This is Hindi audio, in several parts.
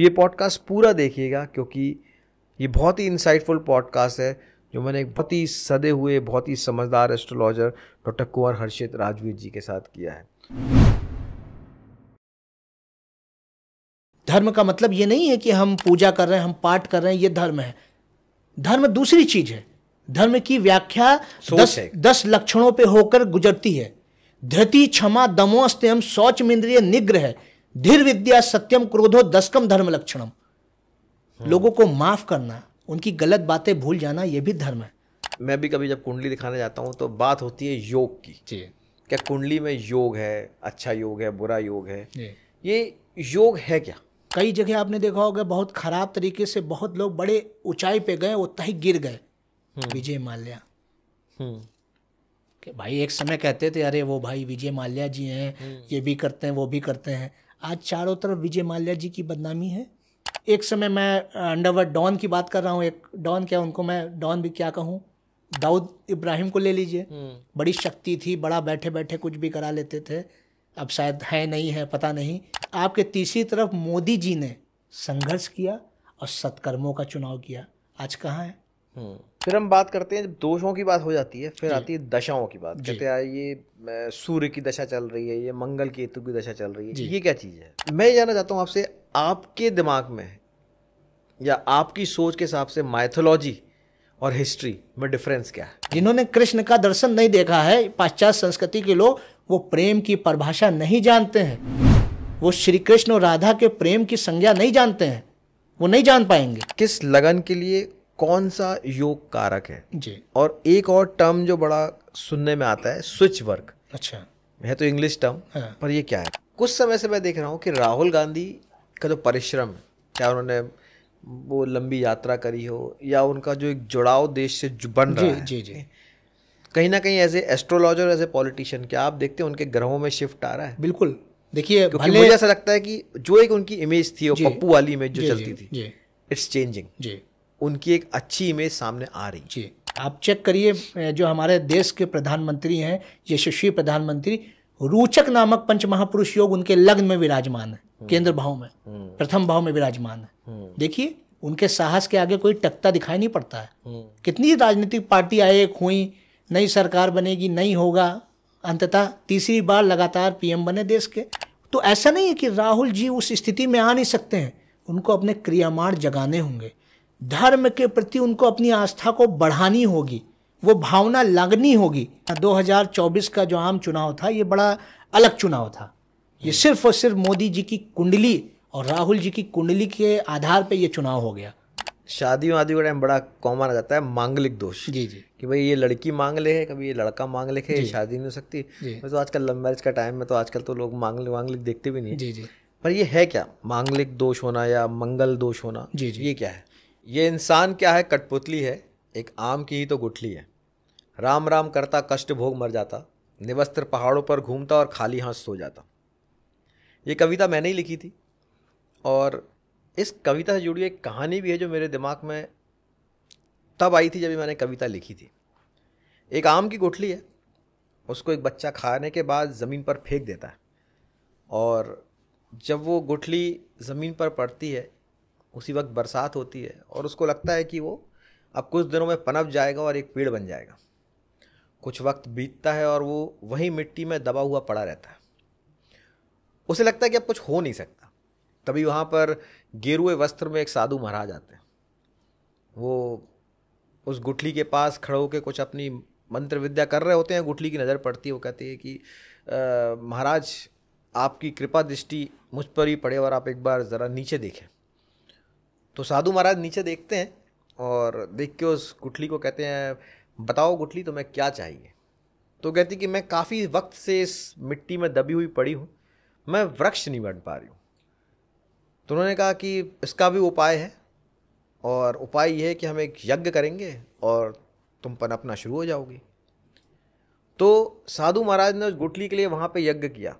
ये पॉडकास्ट पूरा देखिएगा क्योंकि ये बहुत ही इंसाइटफुल पॉडकास्ट है जो मैंने एक बहुत ही सदे हुए बहुत ही समझदार एस्ट्रोलॉजर डॉक्टर कुंवर हर्षित राजवीर जी के साथ किया है। धर्म का मतलब ये नहीं है कि हम पूजा कर रहे हैं हम पाठ कर रहे हैं ये धर्म है। धर्म दूसरी चीज़ है। धर्म की व्याख्या दस, दस लक्षणों पे होकर गुजरती है। धृति क्षमा दमो स्तम शौच मिंद्रिय निग्रह धीर विद्या सत्यम क्रोधो दसकम धर्म लक्षणम। लोगों को माफ़ करना उनकी गलत बातें भूल जाना यह भी धर्म है। मैं भी कभी जब कुंडली दिखाने जाता हूँ तो बात होती है योग की। जी। क्या कुंडली में योग है अच्छा योग है बुरा योग है? ये योग है क्या? कई जगह आपने देखा होगा बहुत खराब तरीके से बहुत लोग बड़े ऊंचाई पे गए उतना ही गिर गए। हम्म। विजय माल्या। हम्म। कि भाई एक समय कहते थे अरे वो भाई विजय माल्या जी हैं हम्म। ये भी करते हैं वो भी करते हैं। आज चारों तरफ़ विजय माल्या जी की बदनामी है। एक समय मैं अंडरवर्ड डॉन की बात कर रहा हूँ। एक डॉन क्या उनको मैं डॉन भी क्या कहूँ? दाऊद इब्राहिम को ले लीजिए। बड़ी शक्ति थी बड़ा बैठे बैठे कुछ भी करा लेते थे। अब शायद है नहीं है पता नहीं। आपके तीसरी तरफ़ मोदी जी ने संघर्ष किया और सत्कर्मों का चुनाव किया। आज कहाँ है? हम्म। फिर हम बात करते हैं जब दोषों की बात हो जाती है फिर आती है दशाओं की बात। कहते हैं ये सूर्य की दशा चल रही है ये मंगल केतु की दशा चल रही है ये क्या चीज़ है? मैं जानना चाहता हूँ आपसे आपके दिमाग में या आपकी सोच के हिसाब से माइथोलॉजी और हिस्ट्री में डिफरेंस क्या है? जिन्होंने कृष्ण का दर्शन नहीं देखा है पाश्चात्य संस्कृति के लोग वो प्रेम की परिभाषा नहीं जानते हैं। वो श्री कृष्ण और राधा के प्रेम की संज्ञा नहीं जानते हैं वो नहीं जान पाएँगे। किस लगन के लिए कौन सा योग कारक है? जी। और एक और टर्म जो बड़ा सुनने में आता है स्विच वर्क अच्छा। है तो इंग्लिश टर्म हाँ। पर ये क्या है? कुछ समय से मैं देख रहा हूँ कि राहुल गांधी का जो परिश्रम है क्या उन्होंने वो लंबी यात्रा करी हो या उनका जो एक जुड़ाव देश से बन रहा जी, है। जी जी। कहीं ना कहीं as a astrologer as a politician क्या आप देखते हैं उनके ग्रहों में शिफ्ट आ रहा है? बिल्कुल। देखिए मुझे ऐसा लगता है कि जो एक उनकी इमेज थी वो पप्पू वाली इमेज जो चलती थी इट्स चेंजिंग जी। उनकी एक अच्छी इमेज सामने आ रही जी आप चेक करिए जो हमारे देश के प्रधानमंत्री हैं यशस्वी प्रधानमंत्री रोचक नामक पंच महापुरुष योग उनके लग्न में विराजमान है हम्म। केंद्र भाव में हम्म। प्रथम भाव में विराजमान है हम्म। देखिए उनके साहस के आगे कोई टकता दिखाई नहीं पड़ता है कितनी राजनीतिक पार्टी आए एक हुई नई सरकार बनेगी नहीं होगा अंततः तीसरी बार लगातार पीएम बने देश के तो ऐसा नहीं है कि राहुल जी उस स्थिति में आ नहीं सकते हैं उनको अपने क्रियामाण जगाने होंगे धर्म के प्रति उनको अपनी आस्था को बढ़ानी होगी वो भावना लगनी होगी। 2024 का जो आम चुनाव था ये बड़ा अलग चुनाव था। ये सिर्फ़ और सिर्फ़ मोदी जी की कुंडली और राहुल जी की कुंडली के आधार पे ये चुनाव हो गया। शादी वादी का टाइम बड़ा कॉमन आ जाता है मांगलिक दोष। जी जी। कि भाई ये लड़की मांग ले है कभी ये लड़का मांग ले है शादी नहीं हो सकती। मैं तो आजकल लव मैरिज का टाइम में तो आजकल तो लोग मांगलिक मांगलिक देखते भी नहीं जी जी। पर ये है क्या? मांगलिक दोष होना या मंगल दोष होना जी जी। ये क्या है? ये इंसान क्या है? कठपुतली है। एक आम की ही तो गुठली है। राम राम करता, कष्ट भोग मर जाता। निवस्त्र पहाड़ों पर घूमता और खाली हाथ सो जाता। ये कविता मैंने ही लिखी थी। और इस कविता से जुड़ी एक कहानी भी है जो मेरे दिमाग में तब आई थी जब मैंने कविता लिखी थी। एक आम की गुठली है। उसको एक बच्चा खाने के बाद ज़मीन पर फेंक देता है। और जब वो गुठली ज़मीन पर पड़ती है उसी वक्त बरसात होती है और उसको लगता है कि वो अब कुछ दिनों में पनप जाएगा और एक पेड़ बन जाएगा। कुछ वक्त बीतता है और वो वहीं मिट्टी में दबा हुआ पड़ा रहता है। उसे लगता है कि अब कुछ हो नहीं सकता। तभी वहाँ पर गेरुए वस्त्र में एक साधु महाराज आते हैं। वो उस गुठली के पास खड़े होकर कुछ अपनी मंत्र विद्या कर रहे होते हैं। गुठली की नज़र पड़ती है, वो कहते हैं कि महाराज, आपकी कृपा दृष्टि मुझ पर ही पड़े और आप एक बार ज़रा नीचे देखें। तो साधु महाराज नीचे देखते हैं और देख के उस गुठली को कहते हैं, बताओ गुठली तुम्हें क्या चाहिए? तो कहती कि, मैं काफ़ी वक्त से इस मिट्टी में दबी हुई पड़ी हूँ। मैं वृक्ष नहीं बन पा रही हूँ। तो उन्होंने कहा कि, इसका भी उपाय है और उपाय ये है कि हम एक यज्ञ करेंगे और तुम पनपना शुरू हो जाओगी। तो साधु महाराज ने उस गुठली के लिए वहाँ पे यज्ञ किया।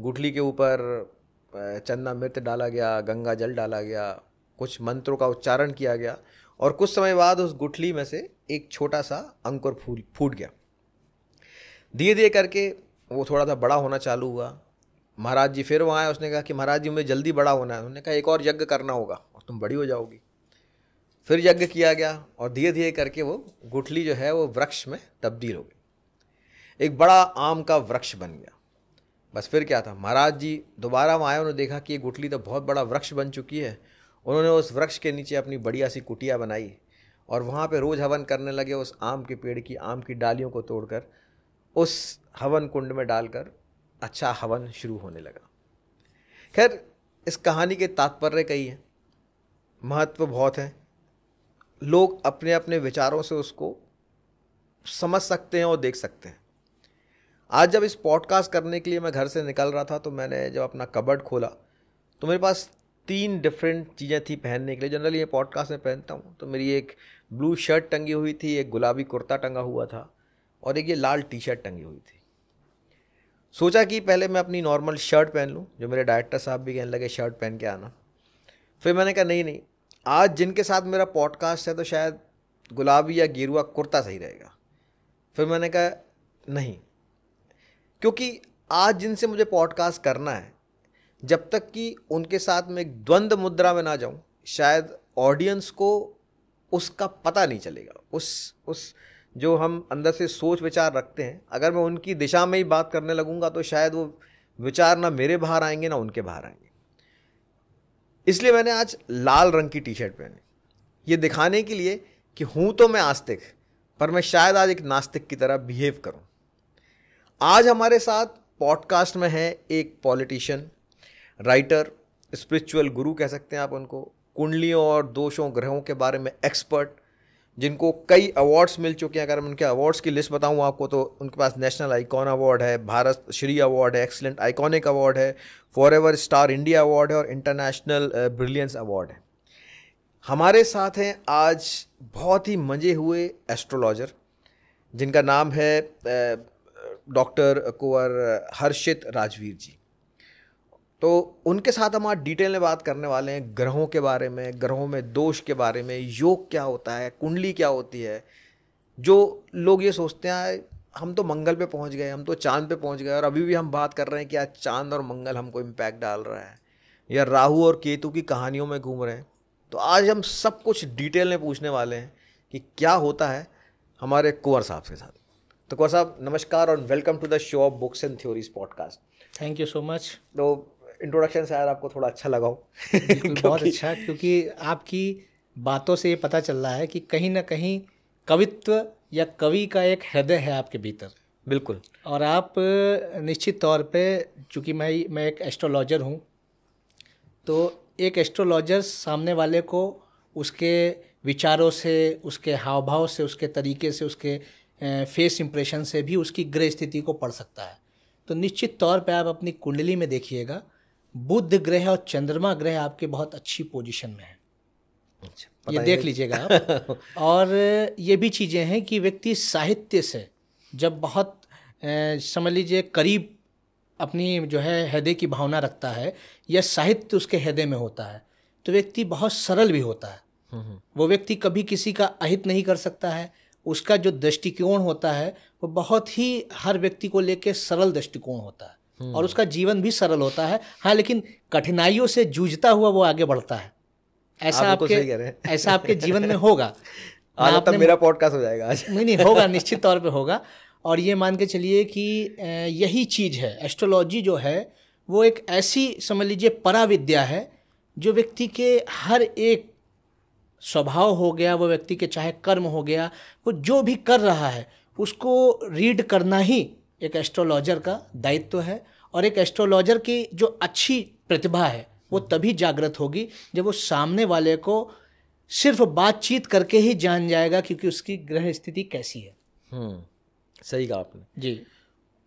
गुठली के ऊपर चंदा मृत डाला गया, गंगा जल डाला गया कुछ मंत्रों का उच्चारण किया गया और कुछ समय बाद उस गुठली में से एक छोटा सा अंकुर फूल, फूट गया। धीरे धीरे करके वो थोड़ा सा बड़ा होना चालू हुआ। महाराज जी फिर वहाँ आए, उसने कहा कि महाराज जी, मुझे जल्दी बड़ा होना है। उन्होंने कहा, एक और यज्ञ करना होगा और तुम बड़ी हो जाओगी। फिर यज्ञ किया गया और धीरे धीरे करके वो गुठली जो है वो वृक्ष में तब्दील हो गई। एक बड़ा आम का वृक्ष बन गया। बस फिर क्या था? महाराज जी दोबारा वहाँ आए, उन्होंने देखा कि ये गुठली तो बहुत बड़ा वृक्ष बन चुकी है। उन्होंने उस वृक्ष के नीचे अपनी बढ़िया सी कुटिया बनाई और वहाँ पे रोज़ हवन करने लगे उस आम के पेड़ की, आम की डालियों को तोड़कर, उस हवन कुंड में डालकर अच्छा हवन शुरू होने लगा। खैर, इस कहानी के तात्पर्य कई हैं, महत्व बहुत है। लोग अपने अपने विचारों से उसको समझ सकते हैं और देख सकते हैं। आज जब इस पॉडकास्ट करने के लिए मैं घर से निकल रहा था तो मैंने जब अपना कबर्ड खोला तो मेरे पास तीन डिफरेंट चीज़ें थी पहनने के लिए। जनरली ये पॉडकास्ट में पहनता हूँ। तो मेरी एक ब्लू शर्ट टंगी हुई थी, एक गुलाबी कुर्ता टंगा हुआ था और एक ये लाल टी शर्ट टंगी हुई थी। सोचा कि पहले मैं अपनी नॉर्मल शर्ट पहन लूँ, जो मेरे डायरेक्टर साहब भी कहने लगे शर्ट पहन के आना। फिर मैंने कहा, नहीं नहीं, आज जिनके साथ मेरा पॉडकास्ट है तो शायद गुलाबी या गेरुआ कुर्ता सही रहेगा। फिर मैंने कहा, नहीं, क्योंकि आज जिनसे मुझे पॉडकास्ट करना है जब तक कि उनके साथ में एक द्वंद्व मुद्रा में ना जाऊँ, शायद ऑडियंस को उसका पता नहीं चलेगा। उस उस जो हम अंदर से सोच विचार रखते हैं, अगर मैं उनकी दिशा में ही बात करने लगूँगा तो शायद वो विचार ना मेरे बाहर आएँगे, ना उनके बाहर आएँगे। इसलिए मैंने आज लाल रंग की टी शर्ट पहनी। ये दिखाने के लिए कि हूँ तो मैं आस्तिक, पर मैं शायद आज एक नास्तिक की तरह बिहेव करूँ। आज हमारे साथ पॉडकास्ट में है एक पॉलिटिशियन राइटर स्पिरिचुअल गुरु कह सकते हैं आप उनको, कुंडलियों और दोषों ग्रहों के बारे में एक्सपर्ट जिनको कई अवार्ड्स मिल चुके हैं। अगर मैं उनके अवार्ड्स की लिस्ट बताऊँ आपको तो उनके पास नेशनल आइकॉन अवार्ड है, भारत श्री अवार्ड है एक्सलेंट आइकॉनिक अवार्ड है for ever star India award है और इंटरनेशनल ब्रिलियंस अवार्ड है। हमारे साथ हैं आज बहुत ही मज़े हुए एस्ट्रोलॉजर जिनका नाम है डॉक्टर कुंवर हर्षित राजवीर जी। तो उनके साथ हम आज डिटेल में बात करने वाले हैं ग्रहों के बारे में ग्रहों में दोष के बारे में योग क्या होता है कुंडली क्या होती है जो लोग ये सोचते हैं हम तो मंगल पे पहुँच गए हम तो चाँद पे पहुँच गए और अभी भी हम बात कर रहे हैं कि आज चाँद और मंगल हमको इम्पैक्ट डाल रहा है या राहु और केतु की कहानियों में घूम रहे हैं। तो आज हम सब कुछ डिटेल में पूछने वाले हैं कि क्या होता है हमारे कुंवर साहब के साथ। तो कुंवर साहब नमस्कार और welcome to the show of books and theories podcast thank you so much तो इंट्रोडक्शन शायद आपको थोड़ा अच्छा लगा हो। बहुत अच्छा क्योंकि आपकी बातों से ये पता चल रहा है कि कहीं ना कहीं कवित्व या कवि का एक हृदय है आपके भीतर। बिल्कुल। और आप निश्चित तौर पे चूँकि मैं मैं एक एस्ट्रोलॉजर हूँ तो एक एस्ट्रोलॉजर सामने वाले को उसके विचारों से उसके हाव भाव से उसके तरीके से उसके फेस इम्प्रेशन से भी उसकी ग्रह स्थिति को पढ़ सकता है। तो निश्चित तौर पे आप अपनी कुंडली में देखिएगा बुद्ध ग्रह और चंद्रमा ग्रह आपके बहुत अच्छी पोजीशन में है अच्छा, ये देख लीजिएगा आप और ये भी चीज़ें हैं कि व्यक्ति साहित्य से जब बहुत समझ लीजिए करीब अपनी जो है हृदय की भावना रखता है या साहित्य उसके हृदय में होता है तो व्यक्ति बहुत सरल भी होता है हम्म, हम्म। वो व्यक्ति कभी किसी का अहित नहीं कर सकता है उसका जो दृष्टिकोण होता है वो बहुत ही हर व्यक्ति को लेकर सरल दृष्टिकोण होता है। और उसका जीवन भी सरल होता है। हाँ लेकिन कठिनाइयों से जूझता हुआ वो आगे बढ़ता है। ऐसा आप आपके ऐसा आपके जीवन में होगा। आज तब मेरा पॉडकास्ट हो जाएगा आज। नहीं नहीं होगा निश्चित तौर पे होगा। और ये मान के चलिए कि यही चीज़ है। एस्ट्रोलॉजी जो है वो एक ऐसी समझ लीजिए पराविद्या है जो व्यक्ति के हर एक स्वभाव हो गया वो व्यक्ति के चाहे कर्म हो गया वो जो भी कर रहा है उसको रीड करना ही एक एस्ट्रोलॉजर का दायित्व है और एक एस्ट्रोलॉजर की जो अच्छी प्रतिभा है वो तभी जागृत होगी जब वो सामने वाले को सिर्फ़ बातचीत करके ही जान जाएगा क्योंकि उसकी ग्रह स्थिति कैसी है। हम्म, सही कहा आपने। जी।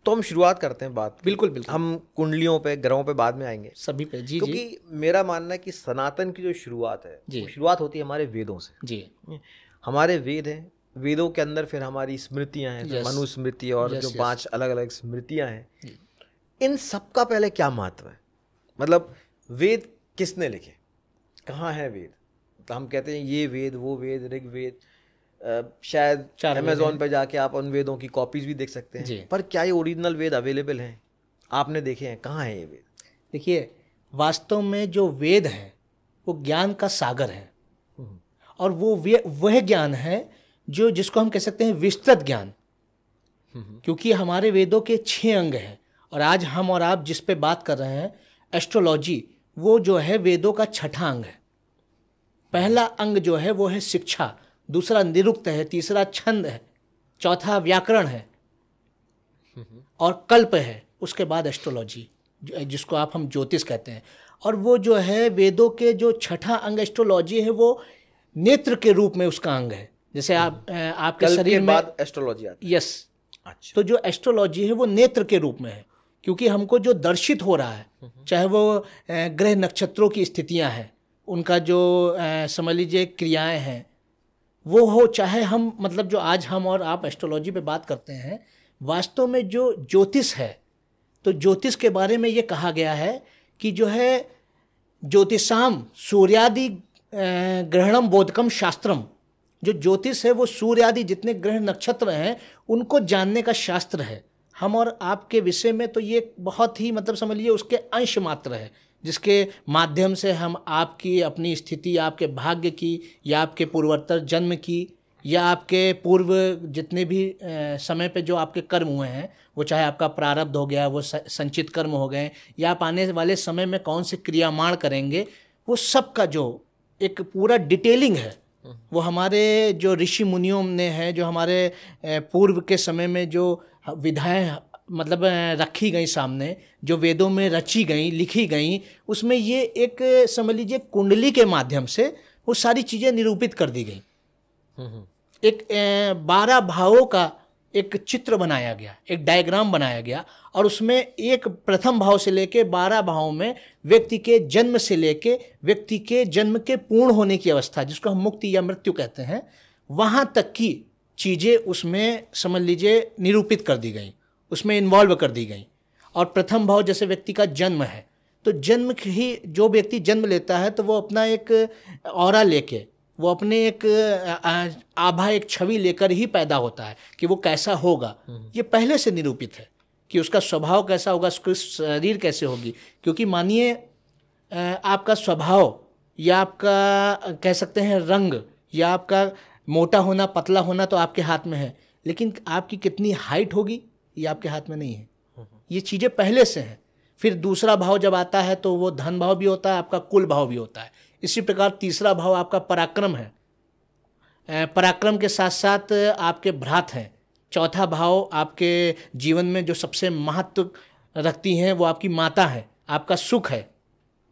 तो हम शुरुआत करते हैं बात। बिल्कुल बिल्कुल। हम कुंडलियों पे ग्रहों पे बाद में आएँगे। सभी पे जी क्योंकि जी। मेरा मानना है कि सनातन की जो शुरुआत है जी। शुरुआत होती है हमारे वेदों से। जी। हमारे वेद हैं वेदों के अंदर फिर हमारी स्मृतियाँ हैं yes. मनुस्मृति और yes, जो पाँच अलग अलग स्मृतियाँ हैं। इन सब का पहले क्या महत्व है? मतलब वेद किसने लिखे? कहाँ है वेद? तो हम कहते हैं ये वेद वो वेद ऋग्वेद शायद अमेजोन पर जाके आप उन वेदों की कॉपीज भी देख सकते हैं। पर क्या ये ओरिजिनल वेद अवेलेबल हैं? आपने देखे हैं कहाँ है ये वेद? देखिए वास्तव में जो वेद है वो ज्ञान का सागर है। हम्म। और वो वह ज्ञान है जो जिसको हम कह सकते हैं विस्तृत ज्ञान। क्योंकि हमारे वेदों के छह अंग हैं और आज हम और आप जिस पे बात कर रहे हैं एस्ट्रोलॉजी वो जो है वेदों का छठा अंग है। पहला अंग जो है वो है शिक्षा, दूसरा निरुक्त है, तीसरा छंद है, चौथा व्याकरण है और कल्प है, उसके बाद एस्ट्रोलॉजी जिसको आप हम ज्योतिष कहते हैं। और वो जो है वेदों के जो छठा अंग एस्ट्रोलॉजी है, वो नेत्र के रूप में उसका अंग है। जैसे आप आपके शरीर में बाद एस्ट्रोलॉजी यस अच्छा। तो जो एस्ट्रोलॉजी है वो नेत्र के रूप में है क्योंकि हमको जो दर्शित हो रहा है चाहे वो ग्रह नक्षत्रों की स्थितियाँ हैं उनका जो समझ लीजिए क्रियाएँ हैं वो हो चाहे हम मतलब जो आज हम और आप एस्ट्रोलॉजी पे बात करते हैं वास्तव में जो ज्योतिष है तो ज्योतिष के बारे में ये कहा गया है कि जो है ज्योतिषाम सूर्यादि ग्रहणम बोधकम शास्त्रम जो ज्योतिष है, वो सूर्य आदि जितने ग्रह नक्षत्र हैं, उनको जानने का शास्त्र है। हम और आपके विषय में तो ये बहुत ही मतलब समझ लीजिए उसके अंश मात्र है, जिसके माध्यम से हम आपकी अपनी स्थिति, आपके भाग्य की, या आपके पूर्वोत्तर जन्म की, या आपके पूर्व जितने भी समय पे जो आपके कर्म हुए हैं, वो चाहे आपका प्रारब्ध हो गया, वो संचित कर्म हो गए, या आप आने वाले समय में कौन से क्रियामाण करेंगे, वो सब का जो एक पूरा डिटेलिंग है वो हमारे जो ऋषि मुनियों ने हैं जो हमारे पूर्व के समय में जो विधाएँ मतलब रखी गई सामने जो वेदों में रची गई लिखी गई उसमें ये एक समझ लीजिए कुंडली के माध्यम से वो सारी चीज़ें निरूपित कर दी गई। एक बारह भावों का एक चित्र बनाया गया, एक डायग्राम बनाया गया और उसमें एक प्रथम भाव से लेके बारह भाव में व्यक्ति के जन्म से लेके व्यक्ति के जन्म के पूर्ण होने की अवस्था जिसको हम मुक्ति या मृत्यु कहते हैं, वहाँ तक की चीज़ें उसमें समझ लीजिए निरूपित कर दी गई, उसमें इन्वॉल्व कर दी गई। और प्रथम भाव जैसे व्यक्ति का जन्म है तो जन्म ही जो व्यक्ति जन्म लेता है तो वो अपना एक और लेके वो अपने एक आभा एक छवि लेकर ही पैदा होता है कि वो कैसा होगा। ये पहले से निरूपित है कि उसका स्वभाव कैसा होगा उसकी शरीर कैसे होगी। क्योंकि मानिए आपका स्वभाव या आपका कह सकते हैं रंग या आपका मोटा होना पतला होना तो आपके हाथ में है लेकिन आपकी कितनी हाइट होगी ये आपके हाथ में नहीं है। ये चीज़ें पहले से हैं। फिर दूसरा भाव जब आता है तो वो धन भाव भी होता है आपका कुल भाव भी होता है। इसी प्रकार तीसरा भाव आपका पराक्रम है। पराक्रम के साथ साथ आपके भ्रात हैं। चौथा भाव आपके जीवन में जो सबसे महत्व रखती हैं, वो आपकी माता है, आपका सुख है।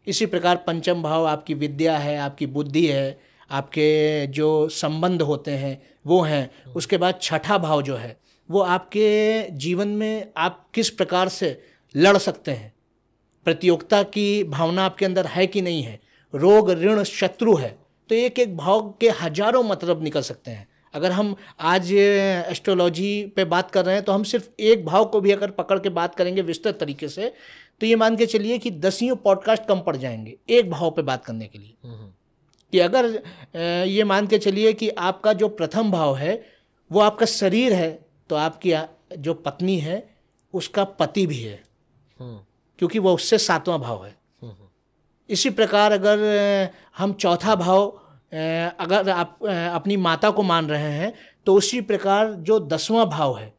इसी प्रकार पंचम भाव आपकी विद्या है, आपकी बुद्धि है, आपके जो संबंध होते हैं, वो हैं। उसके बाद छठा भाव जो है, वो आपके जीवन में आप किस प्रकार से लड़ सकते हैं? प्रतियोगिता की भावना आपके अंदर है कि नहीं है? रोग ऋण शत्रु है तो एक एक भाव के हज़ारों मतलब निकल सकते हैं अगर हम आज एस्ट्रोलॉजी पे बात कर रहे हैं तो हम सिर्फ़ एक भाव को भी अगर पकड़ के बात करेंगे विस्तृत तरीके से तो ये मान के चलिए कि दसियों पॉडकास्ट कम पड़ जाएँगे एक भाव पे बात करने के लिए हम्म, हम्म। कि अगर ये मान के चलिए कि आपका जो प्रथम भाव है वो आपका शरीर है तो आपकी जो पत्नी है उसका पति भी है हम्म। क्योंकि वह उससे सातवां भाव है इसी प्रकार अगर हम चौथा भाव अगर आप अपनी माता को मान रहे हैं तो उसी प्रकार जो दसवां भाव है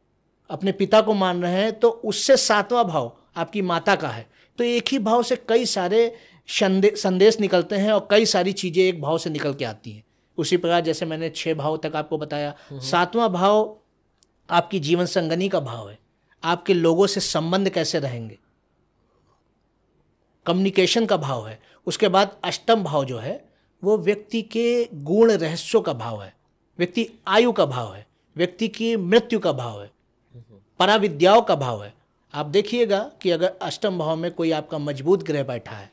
अपने पिता को मान रहे हैं तो उससे सातवां भाव आपकी माता का है। तो एक ही भाव से कई सारे संदेश निकलते हैं और कई सारी चीज़ें एक भाव से निकल के आती हैं। उसी प्रकार जैसे मैंने छः भाव तक आपको बताया हम्म। सातवां भाव आपकी जीवन संगनी का भाव है। आपके लोगों से संबंध कैसे रहेंगे? कम्युनिकेशन का भाव है उसके बाद अष्टम भाव जो है वो व्यक्ति के गुण रहस्यों का भाव है व्यक्ति आयु का भाव है व्यक्ति की मृत्यु का भाव है पराविद्याओं का भाव है आप देखिएगा कि अगर अष्टम भाव में कोई आपका मज़बूत ग्रह बैठा है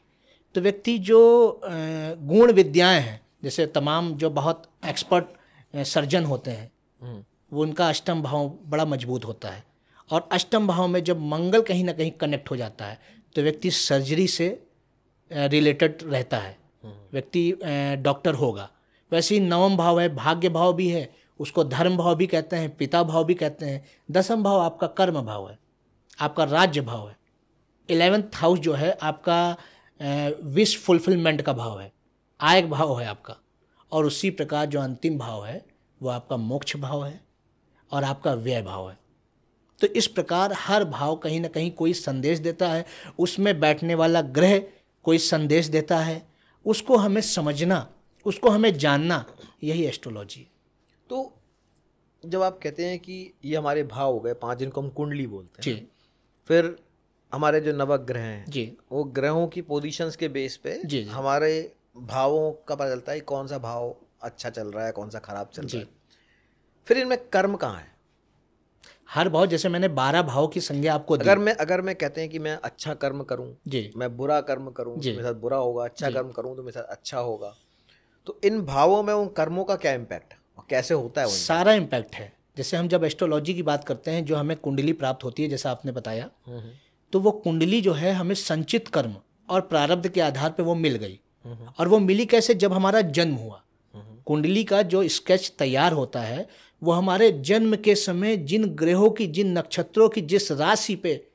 तो व्यक्ति जो गुण विद्याएँ हैं जैसे तमाम जो बहुत एक्सपर्ट सर्जन होते हैं हम्म। वो उनका अष्टम भाव बड़ा मज़बूत होता है और अष्टम भाव में जब मंगल कहीं ना कहीं कनेक्ट हो जाता है तो व्यक्ति सर्जरी से रिलेटेड रहता है। व्यक्ति डॉक्टर होगा। वैसे ही नवम भाव है, भाग्य भाव भी है, उसको धर्म भाव भी कहते हैं, पिता भाव भी कहते हैं। दसम भाव आपका कर्म भाव है, आपका राज्य भाव है। इलेवेंथ हाउस जो है, आपका विश फुलफिलमेंट का भाव है, आय भाव है आपका। और उसी प्रकार जो अंतिम भाव है, वो आपका मोक्ष भाव है और आपका व्यय भाव है। तो इस प्रकार हर भाव कहीं ना कहीं कोई संदेश देता है। उसमें बैठने वाला ग्रह कोई संदेश देता है। उसको हमें समझना उसको हमें जानना यही एस्ट्रोलॉजी तो जब आप कहते हैं कि ये हमारे भाव हो गए पाँच जिनको हम कुंडली बोलते हैं जी। फिर हमारे जो नवग्रह हैं जी। वो ग्रहों की पोजीशंस के बेस पे जी, जी। हमारे भावों का पता चलता है कौन सा भाव अच्छा चल रहा है कौन सा खराब चल रहा है। फिर इनमें कर्म कहाँ है? हर भाव जैसे मैंने बारह भाव की संज्ञा आपको अगर मैं अगर मैं कहते हैं कि मैं अच्छा कर्म करूँ जी। मैं बुरा कर्म करूँ तो मेरे साथ बुरा होगा अच्छा कर्म करूँ तो मेरे साथ अच्छा होगा। तो इन भावों में उन कर्मों का क्या इम्पैक्ट और कैसे होता है सारा इम्पैक्ट है। जैसे हम जब एस्ट्रोलॉजी की बात करते हैं जो हमें कुंडली प्राप्त होती है जैसा आपने बताया हम्म, हम्म। तो वो कुंडली जो है हमें संचित कर्म और प्रारब्ध के आधार पर वो मिल गई। हम्म, और वो मिली कैसे? जब हमारा जन्म हुआ। कुंडली का जो स्केच तैयार होता है वो हमारे जन्म के समय जिन ग्रहों की जिन नक्षत्रों की जिस राशि पे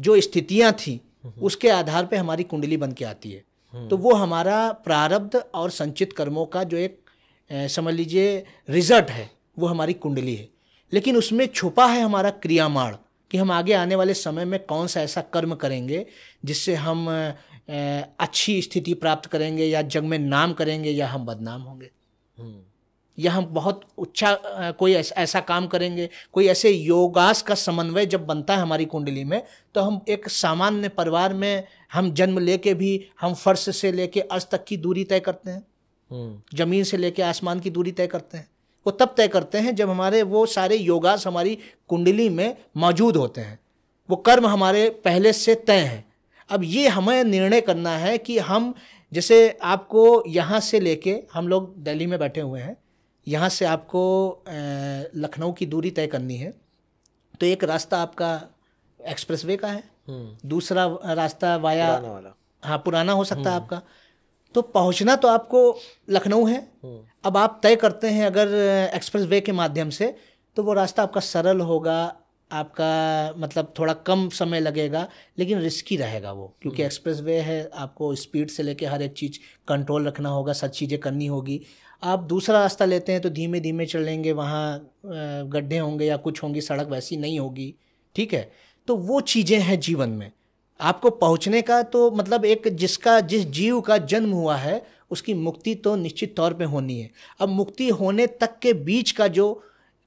जो स्थितियाँ थी उसके आधार पे हमारी कुंडली बन के आती है। तो वो हमारा प्रारब्ध और संचित कर्मों का जो एक समझ लीजिए रिज़ल्ट है वो हमारी कुंडली है। लेकिन उसमें छुपा है हमारा क्रियामाण कि हम आगे आने वाले समय में कौन सा ऐसा कर्म करेंगे जिससे हम अच्छी स्थिति प्राप्त करेंगे या जग में नाम करेंगे या हम बदनाम होंगे। हम्म। या हम बहुत अच्छा कोई ऐसा, ऐसा काम करेंगे कोई ऐसे योगास का समन्वय जब बनता है हमारी कुंडली में तो हम एक सामान्य परिवार में हम जन्म लेके भी हम फर्श से लेके अर्श तक की दूरी तय करते हैं। हम्म। ज़मीन से लेके आसमान की दूरी तय करते हैं। वो तब तय करते हैं जब हमारे वो सारे योगास हमारी कुंडली में मौजूद होते हैं। वो कर्म हमारे पहले से तय हैं। अब ये हमें निर्णय करना है कि हम जैसे आपको यहाँ से लेके हम लोग दिल्ली में बैठे हुए हैं यहाँ से आपको लखनऊ की दूरी तय करनी है। तो एक रास्ता आपका एक्सप्रेसवे का है। हम्म। दूसरा रास्ता वाया हाँ पुराना हो सकता है हम्म। आपका। तो पहुँचना तो आपको लखनऊ है। हम्म। अब आप तय करते हैं अगर एक्सप्रेसवे के माध्यम से तो वो रास्ता आपका सरल होगा आपका मतलब थोड़ा कम समय लगेगा लेकिन रिस्की रहेगा वो क्योंकि एक्सप्रेस वे है आपको स्पीड से लेके हर एक चीज़ कंट्रोल रखना होगा सब चीज़ें करनी होगी। आप दूसरा रास्ता लेते हैं तो धीमे धीमे चलेंगे, वहाँ गड्ढे होंगे या कुछ होंगी, सड़क वैसी नहीं होगी, ठीक है? तो वो चीज़ें हैं जीवन में। आपको पहुँचने का तो मतलब एक जिसका, जिस जीव का जन्म हुआ है, उसकी मुक्ति तो निश्चित तौर पे होनी है। अब मुक्ति होने तक के बीच का जो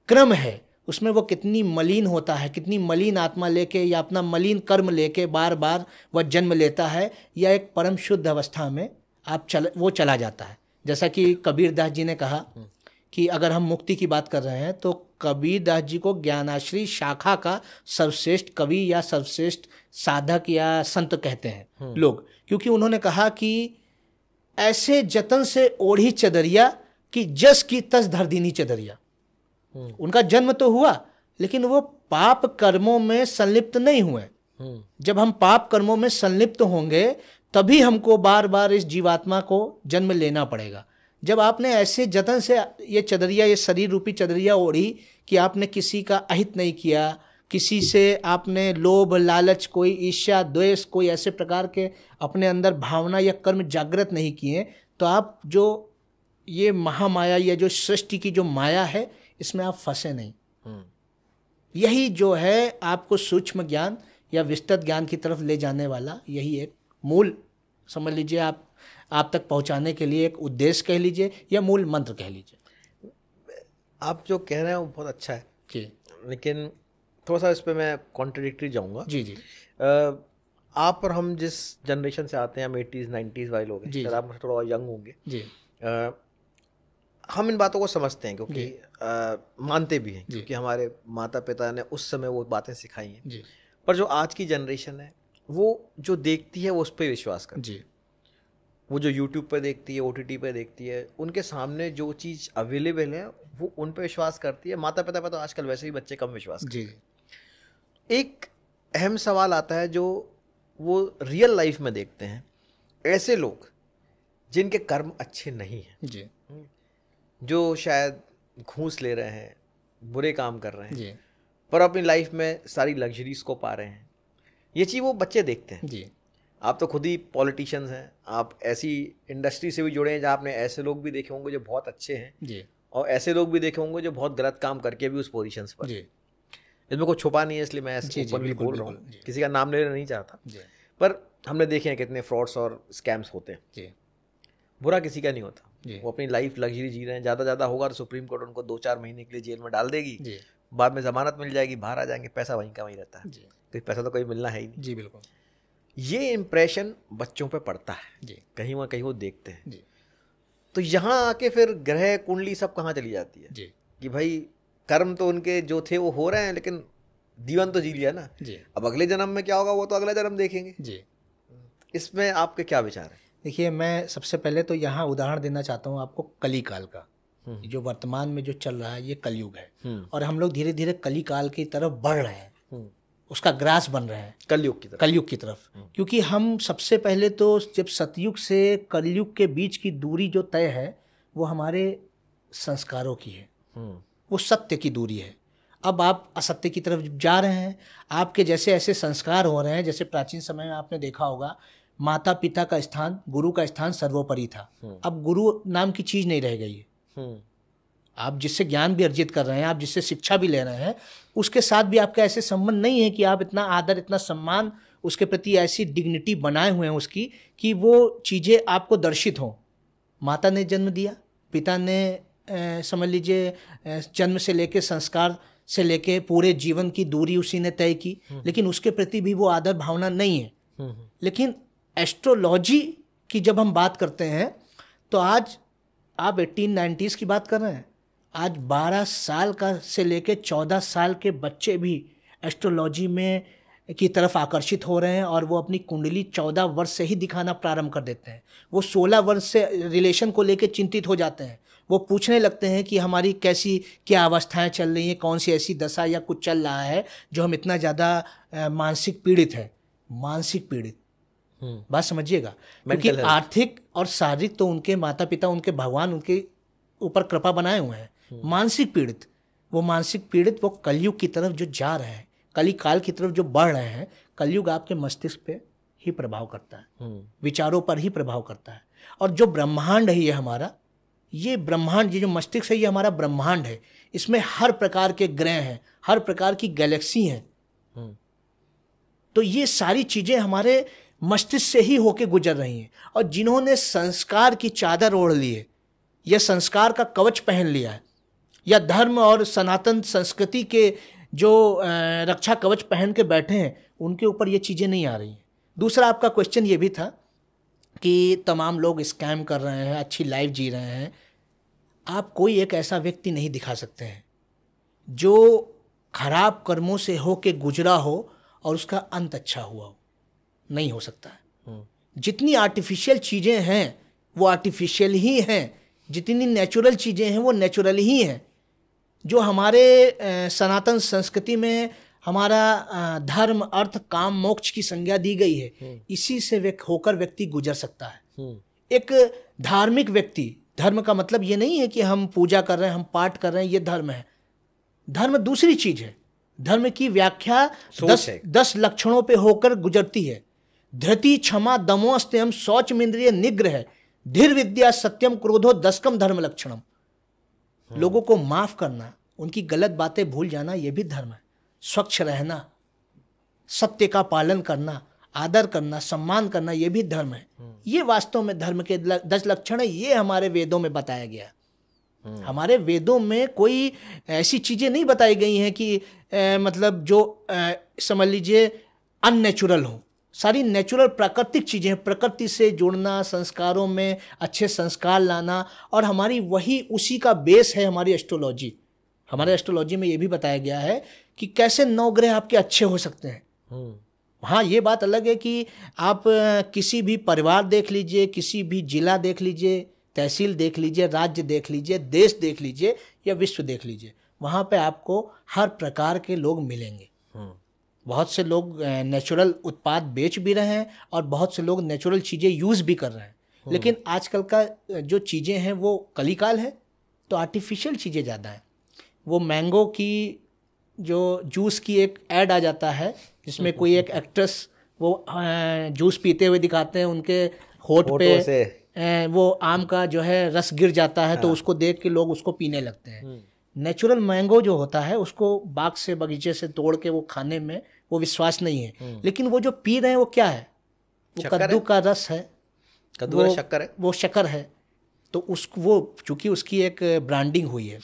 क्रम है, उसमें वो कितनी मलिन होता है, कितनी मलिन आत्मा लेके या अपना मलिन कर्म लेके बार बार वह जन्म लेता है, या एक परम शुद्ध अवस्था में आप चल, वो चला जाता है। जैसा कि कबीर दास जी ने कहा कि अगर हम मुक्ति की बात कर रहे हैं तो कबीर दास जी को ज्ञानाश्री शाखा का सर्वश्रेष्ठ कवि या सर्वश्रेष्ठ साधक या संत कहते हैं हम्म। लोग क्योंकि उन्होंने कहा कि ऐसे जतन से ओढ़ी चदरिया कि जस की तस धरदीनी चदरिया हम्म। उनका जन्म तो हुआ लेकिन वो पाप कर्मों में संलिप्त नहीं हुए हम्म। जब हम पाप कर्मों में संलिप्त होंगे तभी हमको बार बार इस जीवात्मा को जन्म लेना पड़ेगा जब आपने ऐसे जतन से ये चदरिया ये शरीर रूपी चदरिया ओढ़ी कि आपने किसी का अहित नहीं किया किसी से आपने लोभ लालच कोई ईर्ष्या द्वेष कोई ऐसे प्रकार के अपने अंदर भावना या कर्म जागृत नहीं किए तो आप जो ये महामाया या जो सृष्टि की जो माया है इसमें आप फंसे नहीं हम्म। यही जो है आपको सूक्ष्म ज्ञान या विस्तृत ज्ञान की तरफ़ ले जाने वाला यही एक मूल समझ लीजिए आप आप तक पहुँचाने के लिए एक उद्देश्य कह लीजिए या मूल मंत्र कह लीजिए। आप जो कह रहे हैं वो बहुत अच्छा है। जी। लेकिन थोड़ा सा इस पर मैं कॉन्ट्रडिक्टरी जाऊँगा। जी जी। आ, आप और हम जिस जनरेशन से आते हैं हम एटीज़ नाइन्टीज़ वाले लोग हैं आप थोड़ा यंग होंगे। जी। आ, हम इन बातों को समझते हैं क्योंकि आ, मानते भी हैं क्योंकि हमारे माता पिता ने उस समय वो बातें सिखाई हैं। पर जो आज की जनरेशन है वो जो देखती है वो उस पर विश्वास कर जी। वो जो यूट्यूब पर देखती है ओ टी टी पर देखती है उनके सामने जो चीज़ अवेलेबल है वो उन पर विश्वास करती है। माता पिता पर तो आजकल वैसे ही बच्चे कम विश्वास जी। एक अहम सवाल आता है जो वो रियल लाइफ में देखते हैं। ऐसे लोग जिनके कर्म अच्छे नहीं हैं। जी। जो शायद घूस ले रहे हैं बुरे काम कर रहे हैं। पर अपनी लाइफ में सारी लग्जरीज को पा रहे हैं। ये चीज़ वो बच्चे देखते हैं। जी। आप तो खुद ही पॉलिटिशियंस हैं आप ऐसी इंडस्ट्री से भी जुड़े हैं जहाँ आपने ऐसे लोग भी देखे होंगे जो बहुत अच्छे हैं जी। और ऐसे लोग भी देखे होंगे जो बहुत गलत काम करके भी उस पोजिशन पर जी। इसमें कोई छुपा नहीं है इसलिए मैं ऐसे ऊपर भी बोल रहा हूँ। किसी का नाम लेना नहीं चाहता। पर हमने देखे हैं कितने फ्रॉड्स और स्कैम्स होते हैं। जी। बुरा किसी का नहीं होता। वो अपनी लाइफ लग्जरी जी रहे हैं। ज़्यादा ज़्यादा होगा तो सुप्रीम कोर्ट उनको दो चार महीने के लिए जेल में डाल देगी। बाद में ज़मानत मिल जाएगी बाहर आ जाएँगे पैसा वहीं का वहीं रहता है। कोई पैसा तो कोई मिलना है ही नहीं। जी बिल्कुल। ये इम्प्रेशन बच्चों पे पड़ता है। जी। कहीं वहाँ कहीं वो देखते हैं। जी। तो यहाँ आके फिर ग्रह कुंडली सब कहाँ चली जाती है? जी। कि भाई कर्म तो उनके जो थे वो हो रहे हैं लेकिन जीवन तो जी लिया ना। जी। अब अगले जन्म में क्या होगा वो तो अगला जन्म देखेंगे। जी। इसमें आपके क्या विचार है? देखिए मैं सबसे पहले तो यहाँ उदाहरण देना चाहता हूँ आपको कली काल का। हम्म। जो वर्तमान में जो चल रहा है ये कलयुग है। हम्म। और हम लोग धीरे धीरे कली काल की तरफ़ बढ़ रहे हैं। उसका ग्रास बन रहे हैं। कलयुग की तरफ़। कलयुग की तरफ़। क्योंकि हम सबसे पहले तो जब सतयुग से कलयुग के बीच की दूरी जो तय है वो हमारे संस्कारों की है। वो सत्य की दूरी है। अब आप असत्य की तरफ़ जा रहे हैं आपके जैसे ऐसे संस्कार हो रहे हैं जैसे प्राचीन समय में आपने देखा होगा माता पिता का स्थान गुरु का स्थान सर्वोपरि था। हम्म। अब गुरु नाम की चीज़ नहीं रह गई है। हम्म। आप जिससे ज्ञान भी अर्जित कर रहे हैं आप जिससे शिक्षा भी ले रहे हैं उसके साथ भी आपका ऐसे संबंध नहीं है कि आप इतना आदर इतना सम्मान उसके प्रति ऐसी डिग्निटी बनाए हुए हैं उसकी कि वो चीज़ें आपको दर्शित हों। माता ने जन्म दिया पिता ने समझ लीजिए जन्म से लेके संस्कार से लेके पूरे जीवन की दूरी उसी ने तय की हम्म। लेकिन उसके प्रति भी वो आदर भावना नहीं है। लेकिन एस्ट्रोलॉजी की जब हम बात करते हैं तो आज आप एटीन नाइन्टीज़ की बात कर रहे हैं। आज 12 साल का से लेकर 14 साल के बच्चे भी एस्ट्रोलॉजी में की तरफ़ आकर्षित हो रहे हैं और वो अपनी कुंडली 14 वर्ष से ही दिखाना प्रारंभ कर देते हैं। वो 16 वर्ष से रिलेशन को लेकर चिंतित हो जाते हैं। वो पूछने लगते हैं कि हमारी कैसी क्या अवस्थाएँ चल रही हैं कौन सी ऐसी दशा या कुछ चल रहा है जो हम इतना ज़्यादा मानसिक पीड़ित है। मानसिक पीड़ित। हम्म। बात समझिएगा। क्योंकि आर्थिक और शारीरिक तो उनके माता पिता उनके भगवान उनके ऊपर कृपा बनाए हुए हैं। मानसिक पीड़ित वो मानसिक पीड़ित वो कलयुग की तरफ़ जो जा रहे हैं कली काल की तरफ़ जो बढ़ रहे हैं कलयुग आपके मस्तिष्क पे ही प्रभाव करता है। हम्म। विचारों पर ही प्रभाव करता है। और जो ब्रह्मांड है ये हमारा ये ब्रह्मांड ये जो मस्तिष्क है ये हमारा ब्रह्मांड है। इसमें हर प्रकार के ग्रह हैं हर प्रकार की गैलेक्सी हैं। तो ये सारी चीज़ें हमारे मस्तिष्क से ही होके गुजर रही हैं। और जिन्होंने संस्कार की चादर ओढ़ ली है या संस्कार का कवच पहन लिया है या धर्म और सनातन संस्कृति के जो रक्षा कवच पहन के बैठे हैं उनके ऊपर ये चीज़ें नहीं आ रही हैं। दूसरा आपका क्वेश्चन ये भी था कि तमाम लोग स्कैम कर रहे हैं अच्छी लाइफ जी रहे हैं। आप कोई एक ऐसा व्यक्ति नहीं दिखा सकते हैं जो खराब कर्मों से हो के गुजरा हो और उसका अंत अच्छा हुआ हो। नहीं हो सकता है। हम्म। जितनी आर्टिफिशियल चीज़ें हैं वो आर्टिफिशियल ही हैं जितनी नेचुरल चीज़ें हैं वो नेचुरल ही हैं। जो हमारे सनातन संस्कृति में हमारा धर्म अर्थ काम मोक्ष की संज्ञा दी गई है हम्म। इसी से व्यक्त होकर व्यक्ति गुजर सकता है। हम्म। एक धार्मिक व्यक्ति धर्म का मतलब ये नहीं है कि हम पूजा कर रहे हैं हम पाठ कर रहे हैं ये धर्म है। धर्म दूसरी चीज़ है। धर्म की व्याख्या दस दस लक्षणों पे होकर गुजरती है। धृति क्षमा दमोस्त्यम शौच मिंद्रिय निग्रह धीर विद्या सत्यम क्रोधो दसकम धर्म लक्षणम। लोगों को माफ़ करना उनकी गलत बातें भूल जाना ये भी धर्म है। स्वच्छ रहना सत्य का पालन करना आदर करना सम्मान करना ये भी धर्म है। ये वास्तव में धर्म के दस लक्षण है ये हमारे वेदों में बताया गया हमारे वेदों में कोई ऐसी चीज़ें नहीं बताई गई हैं कि ए, मतलब जो समझ लीजिए अननेचुरल हो। सारी नेचुरल प्राकृतिक चीज़ें हैं प्रकृति से जुड़ना संस्कारों में अच्छे संस्कार लाना और हमारी वही उसी का बेस है हमारी एस्ट्रोलॉजी हमारे एस्ट्रोलॉजी में ये भी बताया गया है कि कैसे नौ ग्रह आपके अच्छे हो सकते हैं हम्म। हाँ ये बात अलग है कि आप किसी भी परिवार देख लीजिए किसी भी जिला देख लीजिए तहसील देख लीजिए राज्य देख लीजिए देश देख लीजिए या विश्व देख लीजिए वहाँ पे आपको हर प्रकार के लोग मिलेंगे हम्म। बहुत से लोग नेचुरल उत्पाद बेच भी रहे हैं और बहुत से लोग नेचुरल चीज़ें यूज़ भी कर रहे हैं हम्म। लेकिन आजकल का जो चीज़ें हैं वो कलीकाल है तो आर्टिफिशियल चीज़ें ज़्यादा हैं वो मैंगो की जो जूस की एक ऐड आ जाता है जिसमें कोई एक एक्ट्रेस वो जूस पीते हुए दिखाते हैं उनके होठ पे से। वो आम का जो है रस गिर जाता है तो हाँ। तो उसको देख के लोग उसको पीने लगते हैं। नेचुरल हम्म। मैंगो जो होता है उसको बाग से बगीचे से तोड़ के वो खाने में वो विश्वास नहीं है। हम्म। लेकिन वो जो पी रहे हैं वो क्या है? वो कद्दू का रस है। कद्दू शक्कर है। वो शक्कर है। तो उस वो चूँकि उसकी एक ब्रांडिंग हुई है।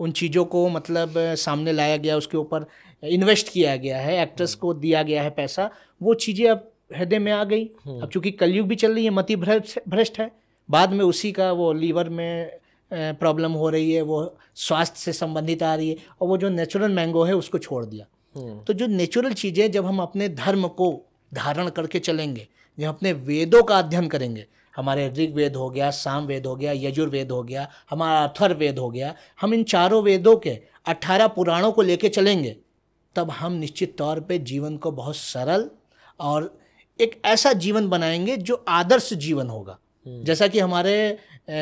उन चीज़ों को मतलब सामने लाया गया उसके ऊपर इन्वेस्ट किया गया है एक्ट्रेस हम्म। को दिया गया है पैसा वो चीज़ें अब हृदय में आ गई हम्म। अब चूँकि कलयुग भी चल रही है मति भ्रष्ट है बाद में उसी का वो लीवर में प्रॉब्लम हो रही है वो स्वास्थ्य से संबंधित आ रही है और वो जो नेचुरल मैंगो है उसको छोड़ दिया हम्म। तो जो नेचुरल चीज़ें जब हम अपने धर्म को धारण करके चलेंगे जब अपने वेदों का अध्ययन करेंगे हमारे ऋग्वेद हो गया साम वेद हो गया यजुर्वेद हो गया हमारा अथर्वेद हो गया हम इन चारों वेदों के अट्ठारह पुराणों को लेके चलेंगे तब हम निश्चित तौर पे जीवन को बहुत सरल और एक ऐसा जीवन बनाएँगे जो आदर्श जीवन होगा हम्म। जैसा कि हमारे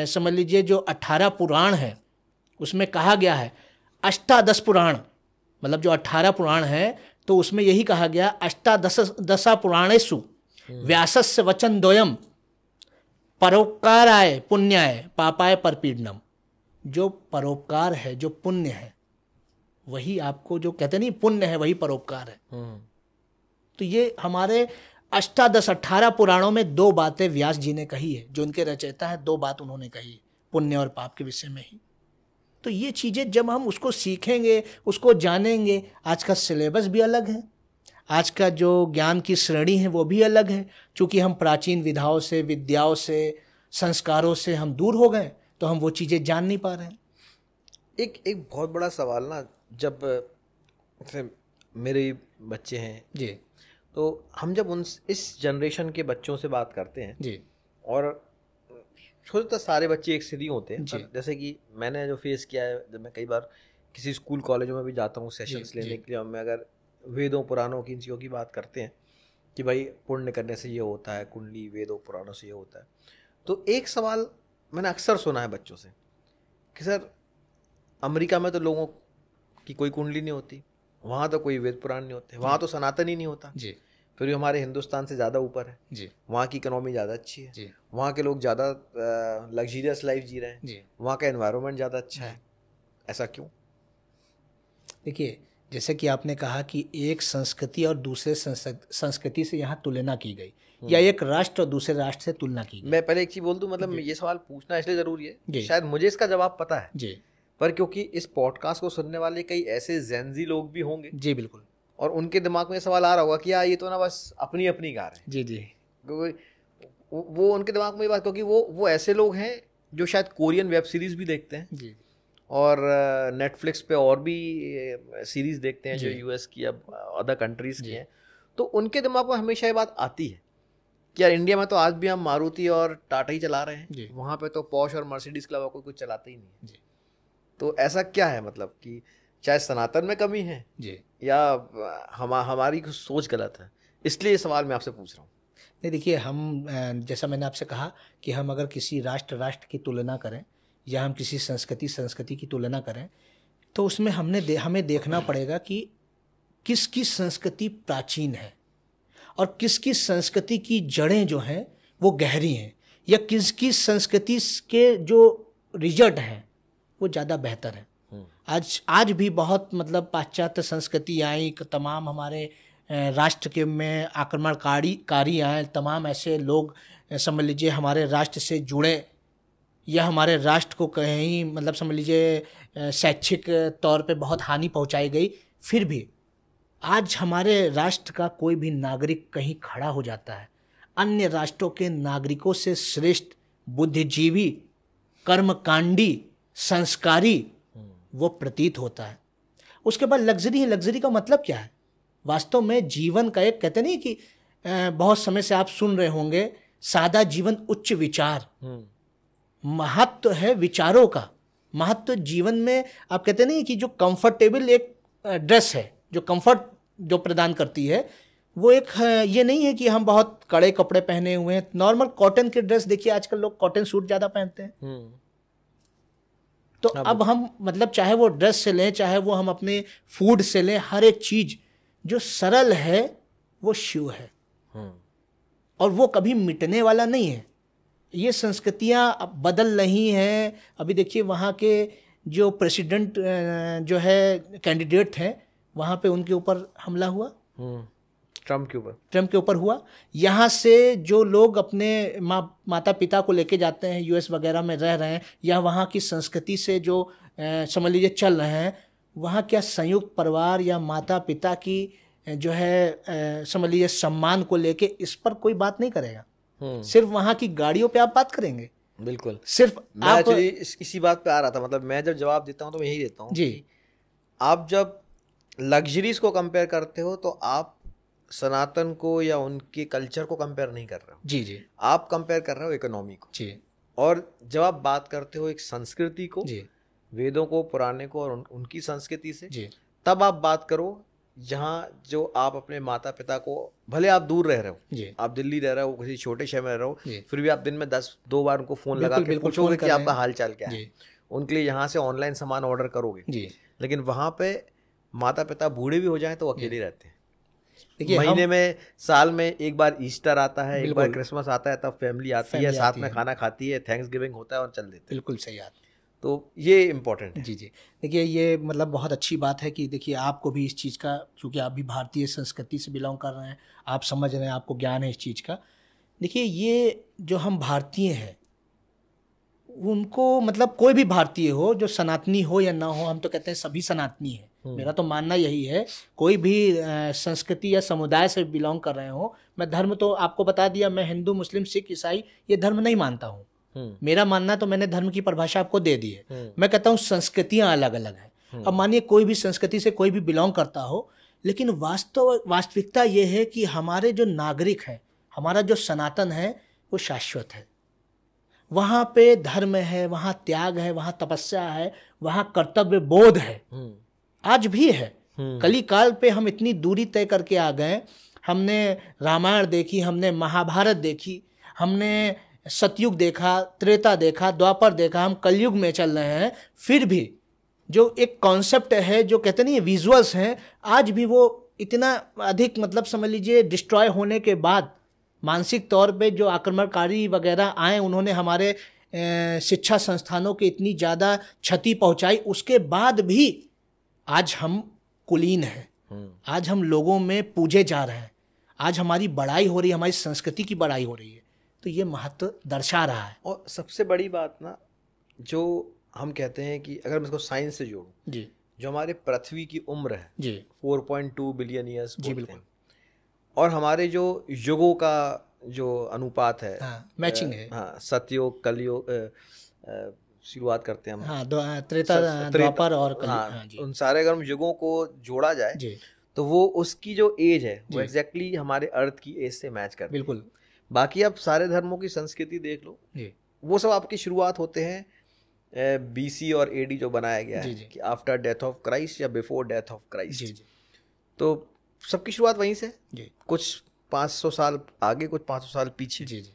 समझ लीजिए जो अट्ठारह पुराण है उसमें कहा गया है अष्टादश पुराण मतलब जो अट्ठारह पुराण है तो उसमें यही कहा गया अष्टादश दशा पुराणेशु हम्म। व्यासस्य वचन द्वयम परोपकाराय पुण्याय पापाय परपीडनम। जो परोपकार है जो पुण्य है वही आपको जो कहते नहीं पुण्य है वही परोपकार है। हम्म। तो ये हमारे अष्टादश अठारह पुराणों में दो बातें व्यास जी ने कही है जो उनके रचयिता है दो बात उन्होंने कही पुण्य और पाप के विषय में ही। तो ये चीज़ें जब हम उसको सीखेंगे उसको जानेंगे आज का सिलेबस भी अलग है। आज का जो ज्ञान की श्रेणी है वो भी अलग है। क्योंकि हम प्राचीन विधाओं से विद्याओं से संस्कारों से हम दूर हो गए तो हम वो चीज़ें जान नहीं पा रहे हैं। एक एक बहुत बड़ा सवाल ना जब मेरे बच्चे हैं जी। तो हम जब उन इस जनरेशन के बच्चों से बात करते हैं जी। और छोटे तो सारे बच्चे एक सीधी होते हैं जैसे कि मैंने जो फेस किया है जब मैं कई बार किसी स्कूल कॉलेजों में भी जाता हूँ सेशंस लेने के लिए और मैं अगर वेदों पुराणों की इन चीज़ों की बात करते हैं कि भाई पुण्य करने से ये होता है कुंडली वेदों पुराणों से ये होता है। तो एक सवाल मैंने अक्सर सुना है बच्चों से कि सर अमेरिका में तो लोगों की कोई कुंडली नहीं होती वहाँ तो कोई वेद पुराण नहीं होते वहाँ तो सनातन ही नहीं होता। जी। फिर भी हमारे हिंदुस्तान से ज़्यादा ऊपर है। जी। वहाँ की इकोनॉमी ज़्यादा अच्छी है। जी। वहाँ के लोग ज़्यादा लग्जीरियस लाइफ जी रहे हैं। जी। वहाँ का एनवायरनमेंट ज़्यादा अच्छा है। ऐसा क्यों? देखिए जैसे कि आपने कहा कि एक संस्कृति और दूसरे संस्कृति से यहाँ तुलना की गई हम्म। या एक राष्ट्र और दूसरे राष्ट्र से तुलना की गई। मैं पहले एक चीज़ बोल दूँ मतलब ये सवाल पूछना इसलिए ज़रूरी है। शायद मुझे इसका जवाब पता है। जी। पर क्योंकि इस पॉडकास्ट को सुनने वाले कई ऐसे जेंजी लोग भी होंगे। जी बिल्कुल। और उनके दिमाग में सवाल आ रहा होगा कि यार ये तो ना बस अपनी अपनी कार है। जी जी। क्योंकि वो उनके दिमाग में ये बात क्योंकि वो वो ऐसे लोग हैं जो शायद कोरियन वेब सीरीज़ भी देखते हैं। जी। और नेटफ्लिक्स पे और भी सीरीज़ देखते हैं जो यूएस की अब अदर कंट्रीज़ की हैं। तो उनके दिमाग में हमेशा ये बात आती है कि यार इंडिया में तो आज भी हम मारुति और टाटा ही चला रहे हैं। वहाँ पे तो पॉश और मर्सिडीज के अलावा कोई कुछ चलाते ही नहीं है। जी। तो ऐसा क्या है मतलब कि चाहे सनातन में कमी है जी। या हम हमारी कुछ सोच गलत है इसलिए ये सवाल मैं आपसे पूछ रहा हूँ। नहीं देखिए हम जैसा मैंने आपसे कहा कि हम अगर किसी राष्ट्र राष्ट्र की तुलना करें या हम किसी संस्कृति संस्कृति की तुलना करें तो उसमें हमने दे, हमें देखना पड़ेगा कि किसकी संस्कृति प्राचीन है और किसकी संस्कृति की जड़ें जो हैं वो गहरी हैं या किसकी संस्कृति के जो रिज़ल्ट हैं वो ज़्यादा बेहतर है हम्म। आज आज भी बहुत मतलब पाश्चात्य संस्कृति आई तमाम हमारे राष्ट्र के में आक्रमणकारी कारी आए तमाम ऐसे लोग समझ लीजिए हमारे राष्ट्र से जुड़े या हमारे राष्ट्र को कहीं मतलब समझ लीजिए शैक्षिक तौर पे बहुत हानि पहुंचाई गई, फिर भी आज हमारे राष्ट्र का कोई भी नागरिक कहीं खड़ा हो जाता है। अन्य राष्ट्रों के नागरिकों से श्रेष्ठ बुद्धिजीवी, कर्मकांडी, संस्कारी, वो प्रतीत होता है। उसके बाद लग्जरी है। लग्जरी का मतलब क्या है? वास्तव में जीवन का एक, कहते नहीं कि बहुत समय से आप सुन रहे होंगे, सादा जीवन उच्च विचार। हम्म। महत्व है विचारों का। महत्व जीवन में आप कहते नहीं कि जो कंफर्टेबल एक ड्रेस है जो कंफर्ट जो प्रदान करती है वो एक ये नहीं है कि हम बहुत कड़े कपड़े पहने हुए हैं। नॉर्मल कॉटन के ड्रेस देखिए आजकल लोग कॉटन सूट ज़्यादा पहनते हैं। हम्म। तो अब हम मतलब चाहे वो ड्रेस से लें चाहे वो हम अपने फ़ूड से लें हर एक चीज़ जो सरल है वो शिव है। हम्म। और वो कभी मिटने वाला नहीं है। ये संस्कृतियाँ बदल रही हैं अभी देखिए वहाँ के जो प्रेसिडेंट जो है कैंडिडेट हैं वहाँ पे उनके ऊपर हमला हुआ हम्म। ट्रंप के ऊपर ट्रंप के ऊपर हुआ यहाँ से जो लोग अपने माँ माता पिता को लेके जाते हैं यूएस वगैरह में रह रहे हैं या वहाँ की संस्कृति से जो समझ लीजिए चल रहे हैं वहाँ क्या संयुक्त परिवार या माता पिता की जो है समझ लीजिए सम्मान को लेके इस पर कोई बात नहीं करेगा। सिर्फ़ वहाँ की गाड़ियों पे आप बात करेंगे? बिल्कुल। सिर्फ़ मैं आप इस, इसी बात पे आ रहा था मतलब मैं जब जवाब देता हूँ तो मैं यही देता हूँ जी। आप जब लग्जरीज को कंपेयर करते हो तो आप सनातन को या उनके कल्चर को कंपेयर नहीं कर रहे हो। जी जी। आप कंपेयर कर रहे हो इकोनॉमी को। जी। और जब आप बात करते हो एक संस्कृति को जी। वेदों को पुराने को और उन, उनकी संस्कृति से जी। तब आप बात करो जहाँ जो आप अपने माता पिता को भले आप दूर रह रहे हो आप दिल्ली रह रहे हो किसी छोटे शहर में रह रहे हो फिर भी आप दिन में दस दो बार उनको फ़ोन लगा के पूछोगे कि आपका हाल चाल क्या है। उनके लिए यहाँ से ऑनलाइन सामान ऑर्डर करोगे। लेकिन वहाँ पे माता पिता बूढ़े भी हो जाए तो अकेले रहते हैं। देखिए महीने में साल में एक बार ईस्टर आता है एक बार क्रिसमस आता है तब फैमिली आती है साथ में खाना खाती है थैंक्स गिविंग होता है और चल देते बिल्कुल सही बात। तो ये इम्पोर्टेंट है जी जी देखिए ये मतलब बहुत अच्छी बात है कि देखिए आपको भी इस चीज़ का क्योंकि आप भी भारतीय संस्कृति से बिलोंग कर रहे हैं आप समझ रहे हैं आपको ज्ञान है इस चीज़ का देखिए ये जो हम भारतीय हैं उनको मतलब कोई भी भारतीय हो जो सनातनी हो या ना हो हम तो कहते हैं सभी सनातनी हैं हम्म। मेरा तो मानना यही है कोई भी संस्कृति या समुदाय से बिलोंग कर रहे हो मैं धर्म तो आपको बता दिया मैं हिंदू मुस्लिम सिख ईसाई ये धर्म नहीं मानता हूँ। मेरा मानना तो मैंने धर्म की परिभाषा आपको दे दी है। हम्म। मैं कहता हूँ संस्कृतियाँ अलग अलग हैं अब मानिए कोई भी संस्कृति से कोई भी बिलोंग करता हो लेकिन वास्तव वास्तविकता ये है कि हमारे जो नागरिक हैं हमारा जो सनातन है वो शाश्वत है। वहाँ पे धर्म है वहाँ त्याग है वहाँ तपस्या है वहाँ कर्तव्य बोध है। आज भी है। हम्म। कली काल पे हम इतनी दूरी तय करके आ गए हमने रामायण देखी हमने महाभारत देखी हमने सतयुग देखा त्रेता देखा द्वापर देखा हम कलयुग में चल रहे हैं फिर भी जो एक कॉन्सेप्ट है जो कहते नहीं विजुअल्स हैं आज भी वो इतना अधिक मतलब समझ लीजिए डिस्ट्रॉय होने के बाद मानसिक तौर पे जो आक्रमणकारी वगैरह आए उन्होंने हमारे शिक्षा संस्थानों के इतनी ज़्यादा क्षति पहुंचाई उसके बाद भी आज हम कुलीन हैं। हम्म। आज हम लोगों में पूजे जा रहे हैं। आज हमारी बड़ाई हो रही है हमारी संस्कृति की बड़ाई हो रही है। तो ये महत्व दर्शा रहा है। और सबसे बड़ी बात ना जो हम कहते हैं कि अगर मैं इसको साइंस से जोड़ूं जी। जो हमारे पृथ्वी की उम्र है जी। Four point two billion years जी बिल्कुल। और हमारे जो युगों का जो अनुपात है हाँ, मैचिंग है। हाँ सतयोग कलयोग शुरुआत करते हैं हम। हाँ त्रेता द्वापर और हाँ, हाँ उन सारे अगर हम युगों को जोड़ा जाए जी। तो वो उसकी जो एज है वो एग्जैक्टली हमारे अर्थ की एज से मैच कर बिल्कुल। बाकी आप सारे धर्मों की संस्कृति देख लो। जी। वो सब आपकी शुरुआत होते हैं बीसी और एडी जो बनाया गया जी है कि आफ्टर डेथ ऑफ़ क्राइस्ट या बिफोर डेथ ऑफ़ क्राइस्ट तो सबकी शुरुआत वहीं से। जी। कुछ 500 साल आगे कुछ 500 साल पीछे। जी जी।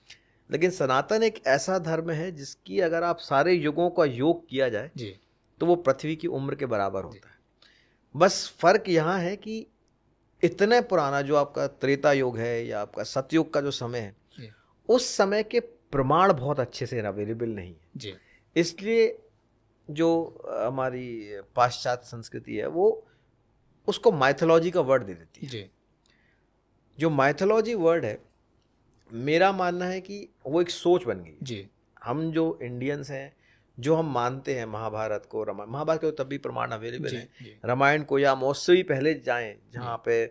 लेकिन सनातन एक ऐसा धर्म है जिसकी अगर आप सारे युगों का योग किया जाए जी। तो वो पृथ्वी की उम्र के बराबर होता है। बस फ़र्क यहाँ है कि इतने पुराना जो आपका त्रेता युग है या आपका सतयुग का जो समय है उस समय के प्रमाण बहुत अच्छे से अवेलेबल नहीं है। जी। इसलिए जो हमारी पाश्चात्य संस्कृति है वो उसको माइथोलॉजी का वर्ड दे देती है। जी। जो माइथोलॉजी वर्ड है मेरा मानना है कि वो एक सोच बन गई जी। हम जो इंडियंस हैं जो हम मानते हैं महाभारत को रामायण महाभारत को तब भी प्रमाण अवेलेबल है। रामायण को या उससे भी पहले जाएँ जहाँ पे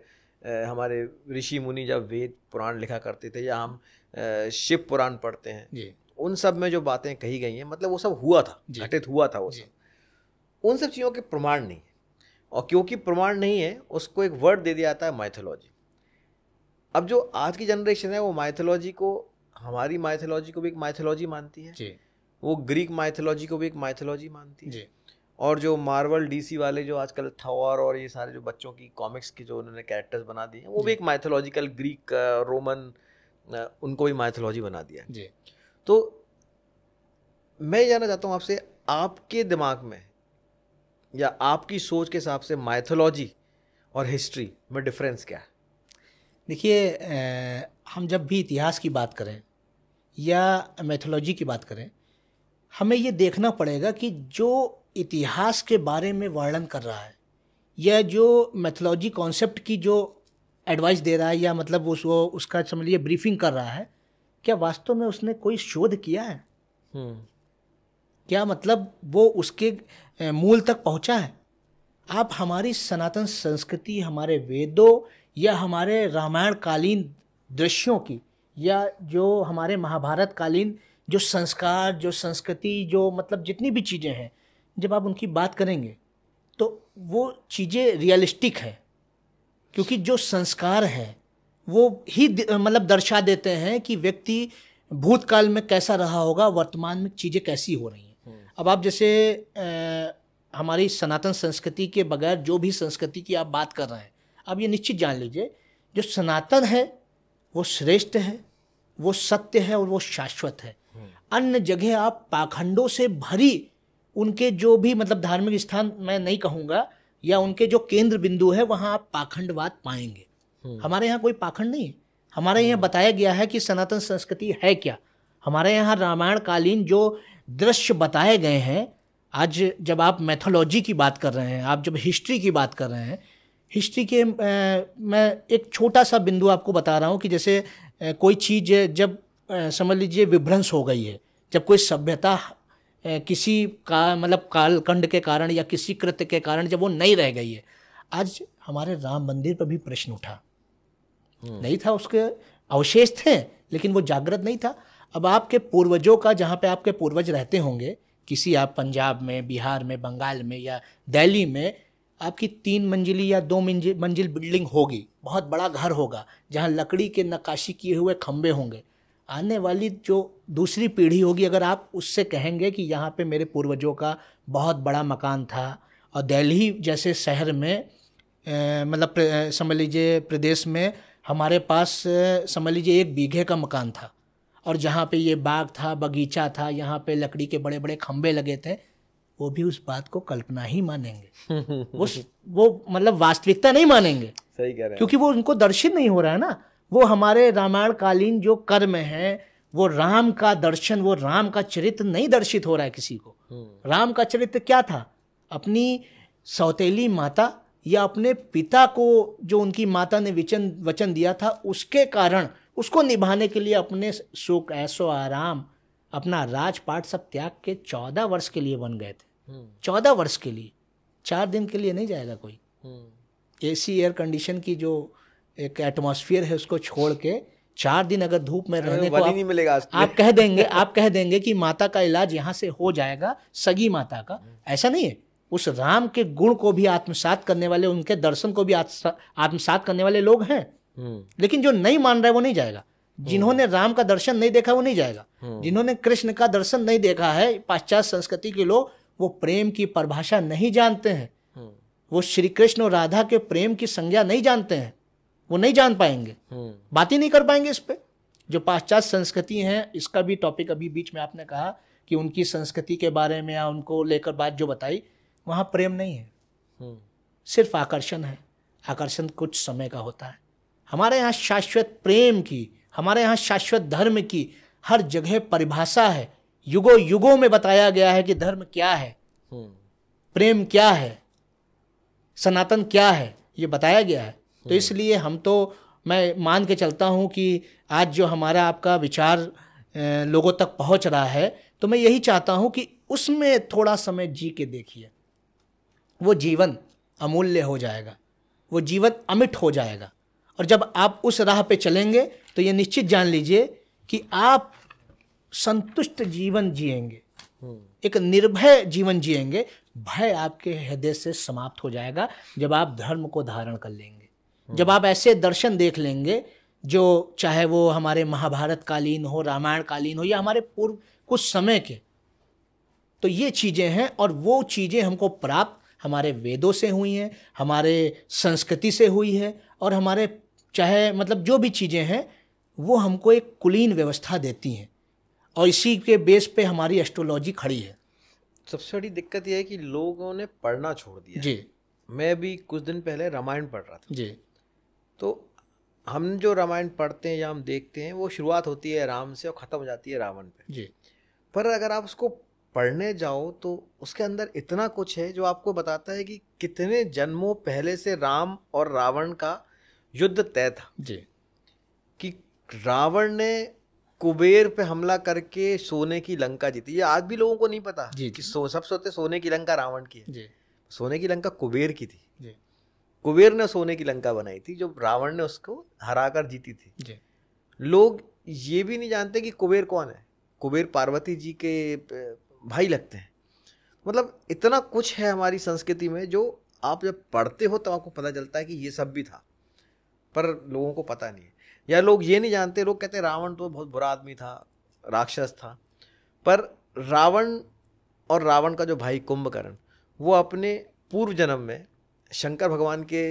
हमारे ऋषि मुनि जब वेद पुराण लिखा करते थे या हम शिव पुराण पढ़ते हैं। जी। उन सब में जो बातें कही गई हैं मतलब वो सब हुआ था घटित हुआ था वो सब। उन सब चीज़ों के प्रमाण नहीं और क्योंकि प्रमाण नहीं है उसको एक वर्ड दे दिया जाता है माइथोलॉजी अब जो आज की जनरेशन है वो माइथोलॉजी को हमारी माइथोलॉजी को भी एक माइथोलॉजी मानती है। जी। वो ग्रीक माइथोलॉजी को भी एक माइथोलॉजी मानती है। जी। और जो मार्वल डीसी वाले जो आजकल थॉर और ये सारे जो बच्चों की कॉमिक्स की जो उन्होंने कैरेक्टर्स बना दिए हैं वो भी एक माइथोलॉजिकल ग्रीक रोमन उनको भी माइथोलॉजी बना दिया जी। तो मैं जानना चाहता हूँ आपसे आपके दिमाग में या आपकी सोच के हिसाब से माइथोलॉजी और हिस्ट्री में डिफरेंस क्या है? देखिए हम जब भी इतिहास की बात करें या मैथोलॉजी की बात करें हमें ये देखना पड़ेगा कि जो इतिहास के बारे में वर्णन कर रहा है या जो मैथोलॉजी कॉन्सेप्ट की जो एडवाइस दे रहा है या मतलब उस वो उसका समझ लिए ब्रीफिंग कर रहा है क्या वास्तव में उसने कोई शोध किया है? हम्म। क्या मतलब वो उसके मूल तक पहुँचा है? आप हमारी सनातन संस्कृति हमारे वेदों या हमारे रामायण कालीन दृश्यों की या जो हमारे महाभारत कालीन जो संस्कार जो संस्कृति जो मतलब जितनी भी चीज़ें हैं जब आप उनकी बात करेंगे तो वो चीज़ें रियलिस्टिक है। क्योंकि जो संस्कार है वो ही मतलब दर्शा देते हैं कि व्यक्ति भूतकाल में कैसा रहा होगा वर्तमान में चीज़ें कैसी हो रही हैं हम्म। अब आप जैसे आ, हमारी सनातन संस्कृति के बगैर जो भी संस्कृति की आप बात कर रहे हैं आप ये निश्चित जान लीजिए जो सनातन है वो श्रेष्ठ है वो सत्य है और वो शाश्वत है हम्म। अन्य जगह आप पाखंडों से भरी उनके जो भी मतलब धार्मिक स्थान मैं नहीं कहूँगा या उनके जो केंद्र बिंदु है वहाँ आप पाखंडवाद पाएँगे हम्म। हमारे यहाँ कोई पाखंड नहीं है हमारे यहाँ। बताया गया है कि सनातन संस्कृति है क्या हमारे यहाँ रामायण कालीन जो दृश्य बताए गए हैं आज जब आप मैथोलॉजी की बात कर रहे हैं आप जब हिस्ट्री की बात कर रहे हैं हिस्ट्री के मैं एक छोटा सा बिंदु आपको बता रहा हूँ कि जैसे कोई चीज़ जब समझ लीजिए विभ्रंश हो गई है जब कोई सभ्यता किसी का मतलब कालखंड के कारण या किसी कृत्य के कारण जब वो नहीं रह गई है। आज हमारे राम मंदिर पर भी प्रश्न उठा। हम्म। नहीं था उसके अवशेष थे लेकिन वो जागृत नहीं था। अब आपके पूर्वजों का जहाँ पे आपके पूर्वज रहते होंगे किसी आप पंजाब में बिहार में बंगाल में या दिल्ली में आपकी तीन मंजिली या दो मंजिल मंजिल बिल्डिंग होगी। बहुत बड़ा घर होगा जहाँ लकड़ी के नक्काशी किए हुए खंभे होंगे। आने वाली जो दूसरी पीढ़ी होगी अगर आप उससे कहेंगे कि यहाँ पे मेरे पूर्वजों का बहुत बड़ा मकान था और दिल्ली जैसे शहर में मतलब समझ लीजिए प्रदेश में हमारे पास समझ लीजिए एक बीघे का मकान था और जहाँ पे ये बाग था बगीचा था यहाँ पे लकड़ी के बड़े बड़े खंभे लगे थे वो भी उस बात को कल्पना ही मानेंगे। वो वो मतलब वास्तविकता नहीं मानेंगे। सही कह रहे हैं। क्योंकि वो उनको दर्शित नहीं हो रहा है ना। वो हमारे रामायण कालीन जो कर्म है वो राम का दर्शन वो राम का चरित्र नहीं दर्शित हो रहा है किसी को। हम्म। राम का चरित्र क्या था? अपनी सौतेली माता या अपने पिता को जो उनकी माता ने वचन वचन दिया था उसके कारण उसको निभाने के लिए अपने सुख ऐसो आराम अपना राजपाट सब त्याग के चौदह वर्ष के लिए बन गए थे। हम्म। चौदह वर्ष के लिए। चार दिन के लिए नहीं जाएगा कोई। एसी एयर कंडीशन की जो एक एटमॉस्फेयर है उसको छोड़ के चार दिन अगर धूप में रहने को आप, नहीं मिलेगा आप कह देंगे आप कह देंगे कि माता का इलाज यहाँ से हो जाएगा सगी माता का। ऐसा नहीं है। उस राम के गुण को भी आत्मसात करने वाले उनके दर्शन को भी आत्मसात करने वाले लोग हैं। हम्म। लेकिन जो नहीं मान रहे वो नहीं जाएगा। जिन्होंने राम का दर्शन नहीं देखा वो नहीं जाएगा। हम्म। जिन्होंने कृष्ण का दर्शन नहीं देखा है पाश्चात्य संस्कृति के लोग वो प्रेम की परिभाषा नहीं जानते हैं। हम्म। वो श्री कृष्ण और राधा के प्रेम की संज्ञा नहीं जानते हैं। वो नहीं जान पाएँगे। हम्म। बात ही नहीं कर पाएँगे इस पर जो पाश्चात्य संस्कृति है इसका भी टॉपिक अभी बीच में आपने कहा कि उनकी संस्कृति के बारे में या उनको लेकर बात जो बताई वहाँ प्रेम नहीं है। हम्म। सिर्फ़ आकर्षण है। आकर्षण कुछ समय का होता है। हमारे यहाँ शाश्वत प्रेम की हमारे यहाँ शाश्वत धर्म की हर जगह परिभाषा है। युगो युगों में बताया गया है कि धर्म क्या है। हम्म। प्रेम क्या है। सनातन क्या है ये बताया गया है। तो इसलिए हम तो मैं मान के चलता हूँ कि आज जो हमारा आपका विचार लोगों तक पहुँच रहा है तो मैं यही चाहता हूँ कि उसमें थोड़ा समय जी के देखिए। वो जीवन अमूल्य हो जाएगा। वो जीवन अमिट हो जाएगा। और जब आप उस राह पे चलेंगे तो ये निश्चित जान लीजिए कि आप संतुष्ट जीवन जिएँगे। हम्म। एक निर्भय जीवन जिएँगे। भय आपके हृदय से समाप्त हो जाएगा जब आप धर्म को धारण कर लेंगे। जब आप ऐसे दर्शन देख लेंगे जो चाहे वो हमारे महाभारत कालीन हो रामायण कालीन हो या हमारे पूर्व कुछ समय के तो ये चीज़ें हैं और वो चीज़ें हमको प्राप्त हमारे वेदों से हुई हैं हमारे संस्कृति से हुई है और हमारे चाहे मतलब जो भी चीज़ें हैं वो हमको एक कुलीन व्यवस्था देती हैं। और इसी के बेस पे हमारी एस्ट्रोलॉजी खड़ी है। सबसे बड़ी दिक्कत यह है कि लोगों ने पढ़ना छोड़ दिया जी। मैं भी कुछ दिन पहले रामायण पढ़ रहा था। जी। तो हम जो रामायण पढ़ते हैं या हम देखते हैं वो शुरुआत होती है राम से और ख़त्म हो जाती है रावण पे। जी। पर अगर आप उसको पढ़ने जाओ तो उसके अंदर इतना कुछ है जो आपको बताता है कि कितने जन्मों पहले से राम और रावण का युद्ध तय था। जी। कि रावण ने कुबेर पे हमला करके सोने की लंका जीती। ये आज भी लोगों को नहीं पता जी, कि सो सब सोते सोने की लंका रावण की है। जी। सोने की लंका कुबेर की थी। जी। कुबेर ने सोने की लंका बनाई थी जो रावण ने उसको हरा कर जीती थी। लोग ये भी नहीं जानते कि कुबेर कौन है। कुबेर पार्वती जी के भाई लगते हैं। मतलब इतना कुछ है हमारी संस्कृति में जो आप जब पढ़ते हो तो आपको पता चलता है कि ये सब भी था। पर लोगों को पता नहीं है। या लोग ये नहीं जानते लोग कहते रावण तो बहुत बुरा आदमी था राक्षस था। पर रावण और रावण का जो भाई कुंभकर्ण वो अपने पूर्व जन्म में शंकर भगवान के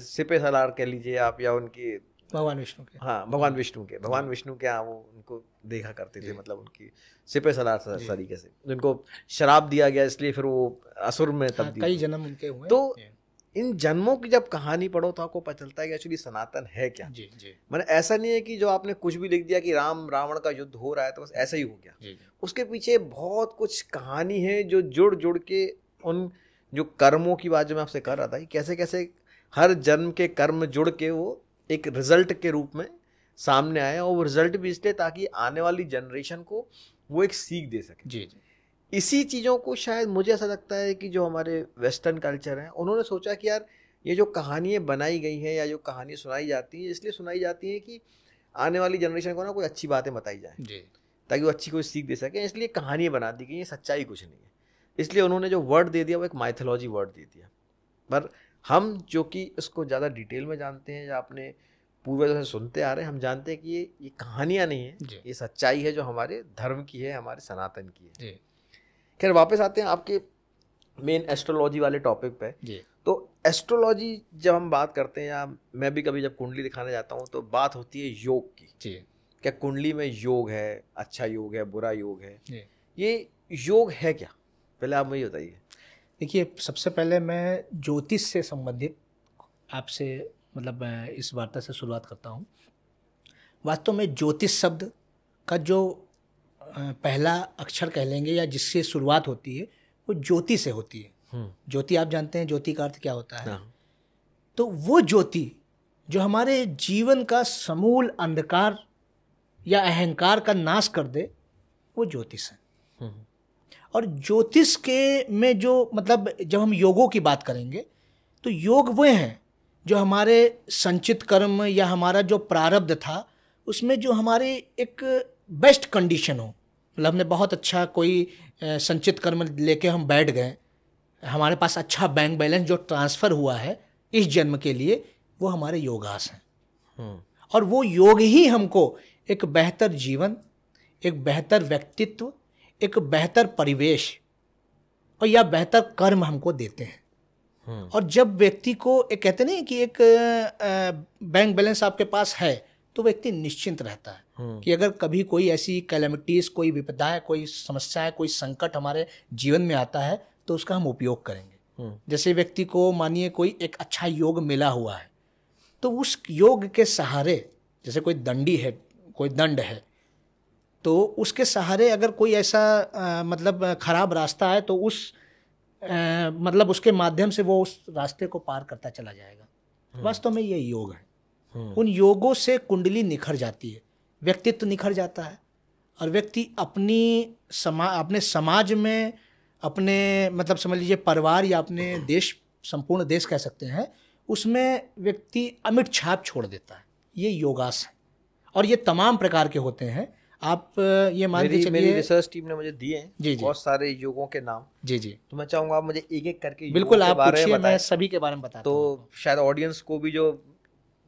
सिपे सलार कह लीजिए आप या उनकी भगवान विष्णु के। हाँ भगवान विष्णु के भगवान विष्णु के यहाँ वो उनको देखा करते थे मतलब उनकी सिपे सलार तरीके से। जिनको शराब दिया गया इसलिए फिर वो असुर में तब हाँ, कई जन्म उनके हुए। तो इन जन्मों की जब कहानी पढ़ो तो आपको पता चलता है कि एक्चुअली सनातन है क्या। जी जी। मैंने ऐसा नहीं है कि जो आपने कुछ भी लिख दिया कि राम रावण का युद्ध हो रहा है तो बस ऐसा ही हो गया. उसके पीछे बहुत कुछ कहानी है जो जुड़ जुड़ के उन जो कर्मों की बात जो मैं आपसे कर रहा था कि कैसे कैसे हर जन्म के कर्म जुड़ के वो एक रिज़ल्ट के रूप में सामने आए और वो रिज़ल्ट भी इसलिए ताकि आने वाली जनरेशन को वो एक सीख दे सके। जी जी। इसी चीज़ों को शायद मुझे ऐसा लगता है कि जो हमारे वेस्टर्न कल्चर हैं उन्होंने सोचा कि यार ये जो कहानियाँ बनाई गई हैं या जो कहानियाँ सुनाई जाती हैं इसलिए सुनाई जाती हैं कि आने वाली जनरेशन को ना कोई अच्छी बातें बताई जाए। जी। ताकि वो अच्छी कोई सीख दे सके इसलिए कहानियाँ बना दी गई हैं सच्चाई कुछ नहीं है। इसलिए उन्होंने जो वर्ड दे दिया वो एक माइथोलॉजी वर्ड दे दिया। पर हम जो कि इसको ज़्यादा डिटेल में जानते हैं या अपने पूर्वजों से सुनते आ रहे हैं हम जानते हैं कि ये ये कहानियाँ नहीं है। ये सच्चाई है जो हमारे धर्म की है हमारे सनातन की है। खैर वापस आते हैं आपके मेन एस्ट्रोलॉजी वाले टॉपिक पे। तो एस्ट्रोलॉजी जब हम बात करते हैं या मैं भी कभी जब कुंडली दिखाने जाता हूँ तो बात होती है योग की। जी। क्या कुंडली में योग है अच्छा योग है बुरा योग है? ये योग है क्या? पहले आप वही बताइए देखिए सबसे पहले मैं ज्योतिष से संबंधित आपसे मतलब मैं इस वार्ता से शुरुआत करता हूँ वास्तव में ज्योतिष शब्द का जो पहला अक्षर कह लेंगे या जिससे शुरुआत होती है वो ज्योति से होती है हम्म। ज्योति आप जानते हैं ज्योति का अर्थ क्या होता है हाँ। तो वो ज्योति जो हमारे जीवन का समूल अंधकार या अहंकार का नाश कर दे वो ज्योतिष है हम्म। और ज्योतिष के में जो मतलब जब हम योगों की बात करेंगे तो योग वो हैं जो हमारे संचित कर्म या हमारा जो प्रारब्ध था उसमें जो हमारे एक बेस्ट कंडीशन हो। मतलब हमने बहुत अच्छा कोई संचित कर्म लेके हम बैठ गए। हमारे पास अच्छा बैंक बैलेंस जो ट्रांसफ़र हुआ है इस जन्म के लिए वो हमारे योगास हैं। हम्म। और वो योग ही हमको एक बेहतर जीवन एक बेहतर व्यक्तित्व एक बेहतर परिवेश और या बेहतर कर्म हमको देते हैं हम्म। और जब व्यक्ति को एक कहते नहीं कि एक बैंक बैलेंस आपके पास है तो व्यक्ति निश्चिंत रहता है हम्म। कि अगर कभी कोई ऐसी कैलमिटीज कोई विपदा है कोई समस्या है कोई संकट हमारे जीवन में आता है तो उसका हम उपयोग करेंगे हम्म। जैसे व्यक्ति को मानिए कोई एक अच्छा योग मिला हुआ है तो उस योग के सहारे जैसे कोई दंडी है कोई दंड है तो उसके सहारे अगर कोई ऐसा आ, मतलब खराब रास्ता है तो उस आ, मतलब उसके माध्यम से वो उस रास्ते को पार करता चला जाएगा। हम्म। वास्तव में ये योग है। हम्म। उन योगों से कुंडली निखर जाती है। व्यक्तित्व तो निखर जाता है। और व्यक्ति अपनी समा अपने समाज में अपने मतलब समझ लीजिए परिवार या अपने देश संपूर्ण देश कह सकते हैं उसमें व्यक्ति अमिट छाप छोड़ देता है। ये योगास है और ये तमाम प्रकार के होते हैं। आप ये मान के चलिए मेरी रिसर्च टीम ने मुझे दिए हैं जी जी। बहुत सारे योगों के नाम। जी जी। तो मैं चाहूँगा आप मुझे एक एक करके बिल्कुल आप पूछिए मैं सभी के बारे में बता तो शायद ऑडियंस को भी जो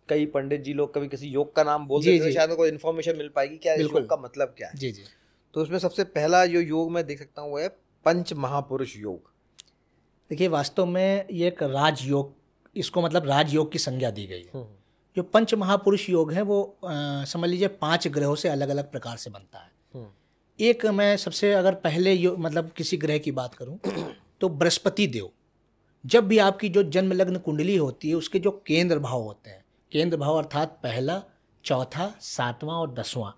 कई पंडित जी लोग कभी किसी योग का नाम बोल देते हैं शायद कोई इन्फॉर्मेशन मिल पाएगी क्या योग का मतलब क्या है। जी जी। तो उसमें सबसे पहला जो योग मैं देख सकता हूँ वो है पंच महापुरुष योग। देखिए वास्तव में ये एक राजयोग इसको मतलब राजयोग की संज्ञा दी गई है। हम्म। जो पंच महापुरुष योग है वो समझ लीजिए पाँच ग्रहों से अलग अलग प्रकार से बनता है हम्म। एक मैं सबसे अगर पहले मतलब किसी ग्रह की बात करूँ तो बृहस्पति देव जब भी आपकी जो जन्म लग्न कुंडली होती है उसके जो केंद्र भाव होते हैं केंद्र भाव अर्थात पहला चौथा सातवां और दसवां